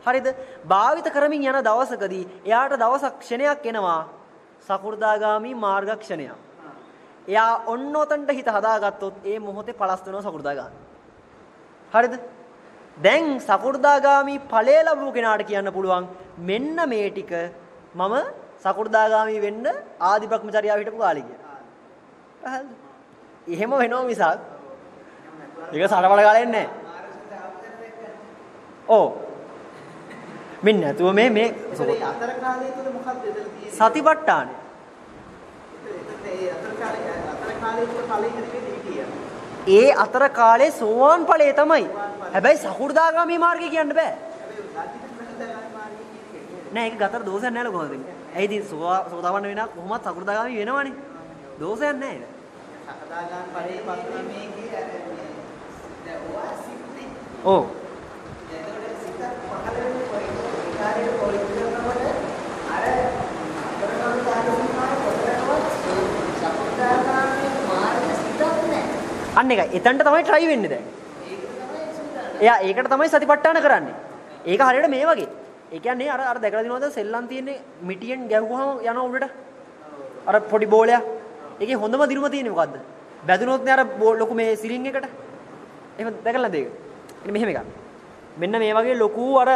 හරිද? භාවිත කරමින් යන දවසකදී එයාට දවසක් ක්ෂණයක් එනවා සකු르දාගාමි මාර්ගක්ෂණයක්. එයා ඔන්න ඔතනට හිත හදාගත්තොත් ඒ මොහොතේ පලස් වෙනවා සකු르දාගාමි. හරිද? දැන් සකු르දාගාමි ඵලයේ ලැබුව කෙනාට කියන්න පුළුවන් මෙන්න මේ ටික මම සකු르දාගාමි වෙන්න ආදි භ්‍රමචර්යාව හිටපු කාලේ කියලා. එහෙම වෙනව මිසක් ඒක සරවල ගලන්නේ නැහැ. ඕ මෙන්න නැතුව මේ මේ අතර කාලය තුළ මොකක්ද එතන තියෙන්නේ? සතිපට්ඨාන. ඒ අතර කාලේ සෝවාන් ඵලය තමයි. හැබැයි සකු르දාගාමි මාර්ගය කියන්න බෑ. නෑ ඒක ගතර දෝෂයක් නෑල කොහොමද? ඇයි ඉතින් සෝතාපන්න වෙනා කොහොමත් සකු르දාගාමි වෙනවනේ. දෝෂයක් නෑ ඒක. සකදාගාම ඵලයේ පස්සේ මේකේ අර දැන් ඔයා සිත්නේ ඔව්. එතකොට සිතක් පහළ වෙන්නේ කොයි විකාරයේ කොයි විදිහකට අර අතරගම සාධුමාන කොතරම්වත් සකදාගාමී මාර්ග සිතක් නැහැ. අන්න එකයි. එතනට තමයි try වෙන්නේ දැන්. ඒක තමයි සූදානම්. එයා ඒකට තමයි සතිපට්ඨාන කරන්නේ. ඒක හරියට මේ වගේ. ඒ කියන්නේ අර අර දැකලා දිනවද සෙල්ලම් තියෙන්නේ මිටියෙන් ගැහුවාම යන උඩට. අර පොඩි බෝලයක්. ඒකේ හොඳම දිනුම තියෙන්නේ මොකද්ද? බැදුනොත් නේ අර බෝල් ලොකු මේ සිලින් එකට. එහෙම දැකලා නැද්ද ඒක? ඉතින් මෙහෙම එකක්. මෙන්න මේ වගේ ලොකු අර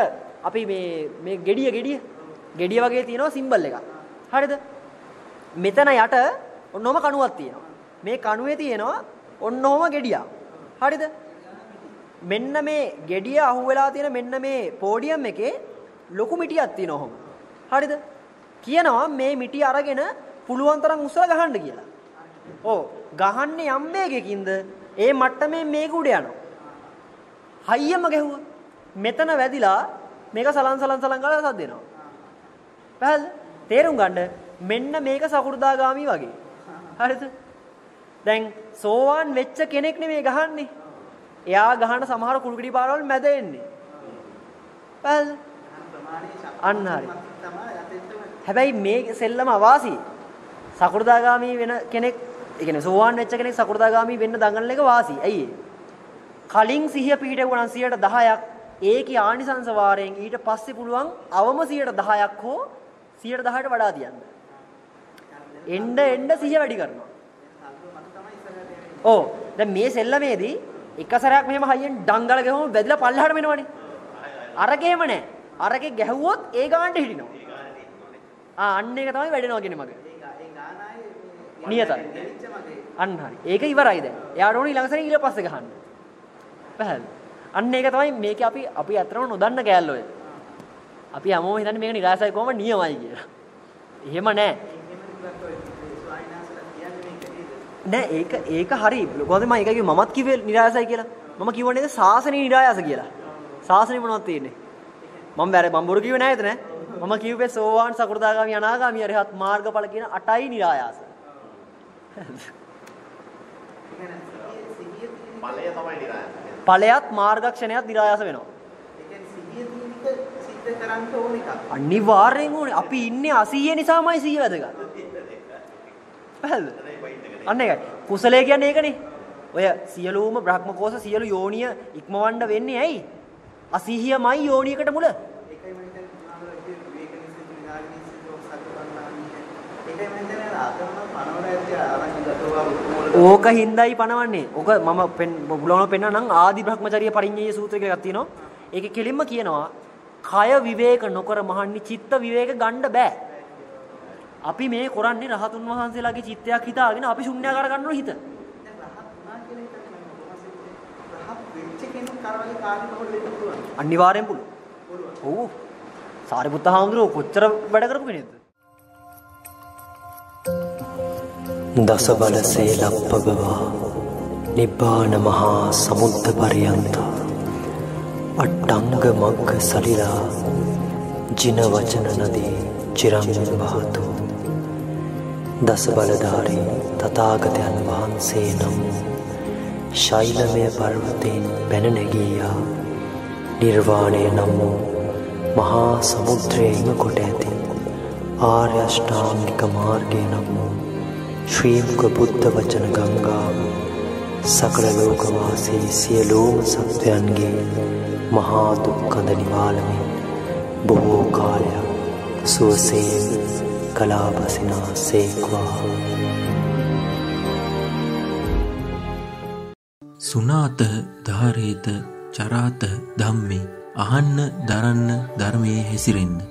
අපි මේ මේ gediya gediya gediya වගේ තියෙනවා සිම්බල් එකක්. හරිද? මෙතන යට ඔන්නෝම කණුවක් තියෙනවා. මේ කණුවේ තියෙනවා ඔන්නෝම gediya. හරිද? මෙන්න මේ gediya අහුවෙලා තියෙන මෙන්න මේ පෝඩියම් එකේ ලොකු මිටියක් තියෙනවා ඔහොම. හරිද? කියනවා මේ මිටිය අරගෙන පුළුවන් තරම් උස්සලා ගහන්න කියලා. ඔව් ගහන්නේ යම් වේගයකින්ද ඒ මට්ටමේ මේක උඩ යනවා. හයියම ගැහුවා. මෙතන වැදිලා මේක සලන් සලන් සලන් ගාලා සද්ද එනවා. පැහැදිලිද? තේරුම් ගන්න මෙන්න මේක සකු르දාගාමි වගේ. හරිද? දැන් සෝවාන් වෙච්ච කෙනෙක් නෙමෙයි ගහන්නේ. එයා ගහන සමහර කුළුගිඩි පාරවල් මැද එන්නේ. පැහැදිලිද? අන්න හරි. හැබැයි මේ සෙල්ලම අවාසි. සකු르දාගාමි වෙන කෙනෙක්, ඒ කියන්නේ සෝවාන් වෙච්ච කෙනෙක් සකු르දාගාමි වෙන්න දඟලන එක වාසි. ඇයි කලින් සිහිය පිහිටවුණා නම් 10%ක් ඒකේ ආනිසංස වාරයෙන් ඊට පස්සේ පුළුවන් අවම 10ක් හෝ 110ට වඩා තියන්න. එන්න එන්න සිහිය වැඩි කරනවා. ඔව්. දැන් මේ සෙල්ලමේදී එක සැරයක් මෙහෙම හයියෙන් ඩංගල ගහම වැදිලා පල්ලෙහාට මෙනවනේ. අරකේම නැහැ. අරකේ ගැහුවොත් ඒ ගානට හිටිනවා. ආ අන්න ඒක තමයි වැඩෙනවා කියන්නේ මගේ. නියතයි. අන්න හරි. ඒක ඉවරයි දැන්. එයාට ඕනේ ඊළඟ සැරේ ඊට පස්සේ ගහන්න. පැහැදිලි. අන්න ඒක තමයි මේකේ අපි අපි අතරම නොදන්න කෑල්ල ඔය. අපි හැමෝම හිතන්නේ මේක නිරාසයි කොහොම නියමයි කියලා. එහෙම නෑ. නෑ ඒක ඒක හරි. කොහොමද මම ඒක කිව්වේ මමත් කිව්වේ නිරාසයි කියලා. මම කිව්ව නේද සාසනේ නිරායස කියලා. සාසනේ මොනවද තියෙන්නේ? මම බැර මම බොරු කිව්වේ නෑ එතන. මම කිව්වේ සෝවාන් සකෘදාගාමි අනාගාමි අරහත් මාර්ගඵල කියන 8යි නිරායාස. ඵලය තමයි නිරායස. ඵලයත් මාර්ගක්ෂණයත් නිරායාස වෙනවා. අනිවාර්යෙන් ඕනේ. අපි ඉන්නේ 80 නිසාමයි 100 වැදගත්. පැහැදිලිද? අන්න ඒකයි. කුසලය කියන්නේ ඒකනේ. ඔය සියලුම බ්‍රහ්මකෝෂ සියලු යෝනිය ඉක්මවන්න වෙන්නේ ඇයි? අසීහියමයි යෝනියකට මුල. ඒකයි මම හිතන්නේ ආතම පනවල ඇද්දී ආරංචි ගතවා ඕක හින්දායි පනවන්නේ. ඕක මම බුලවන පෙන්නනම් ආදි බ්‍රහ්මචර්ය පරිඤ්ඤය සූත්‍රය කියලා එකක් තියෙනවා. ඒකේ කෙලින්ම කියනවා කය විවේක නොකර මහන්නි චිත්ත විවේක ගන්න බෑ. අපි මේ කරන්නේ රහතුන් වහන්සේලාගේ චිත්තයක් හිතාගෙන අපි ශුන්‍යාකාර ගන්නවා හිත. දැන් රහත් වුණා කියලා හිතන්නේ මම කොහොමද රහත් වෙච්ච කෙනෙක් කරවලේ කාර්යය හොල් වෙන්න පුළුවන්. අනිවාර්යෙන් පුළුවන්. ඔව්. සාරිපුත්ත හාමුදුරුවෝ කොච්චර වැඩ කරපු කෙනෙක්ද? දස බල සේලප්පගවා නිබ්බාන මහා සමුද්ද පරියන්තා. අට්ටංග මග්ග සලිලා ජින වචන නදී චිරං වහතු දස බලධාරී තථාගතයන් වහන්සේ නම් ශෛලමය පර්වතයෙන් පැන නැගීයා. නිර්වාණය නම් වූ මහා සමුද්‍රයේම කොට ඇති. ආර්ය අෂ්ටාංගික මාර්ගය නම් වූ ශ්‍රී මුක බුද්ධ වචන ගංගාව සකල ලෝකවාසී සියලුම සත්වයන්ගේ මහා දුක්ඛඳ නිවාලමින් බොහෝ කාලයක් සුවසේ කලාපසිනා සේක්වා සුනාත ධාරේත චරාත ධම්මේ අහන්න දරන්න ධර්මයේ හැසිරෙන්න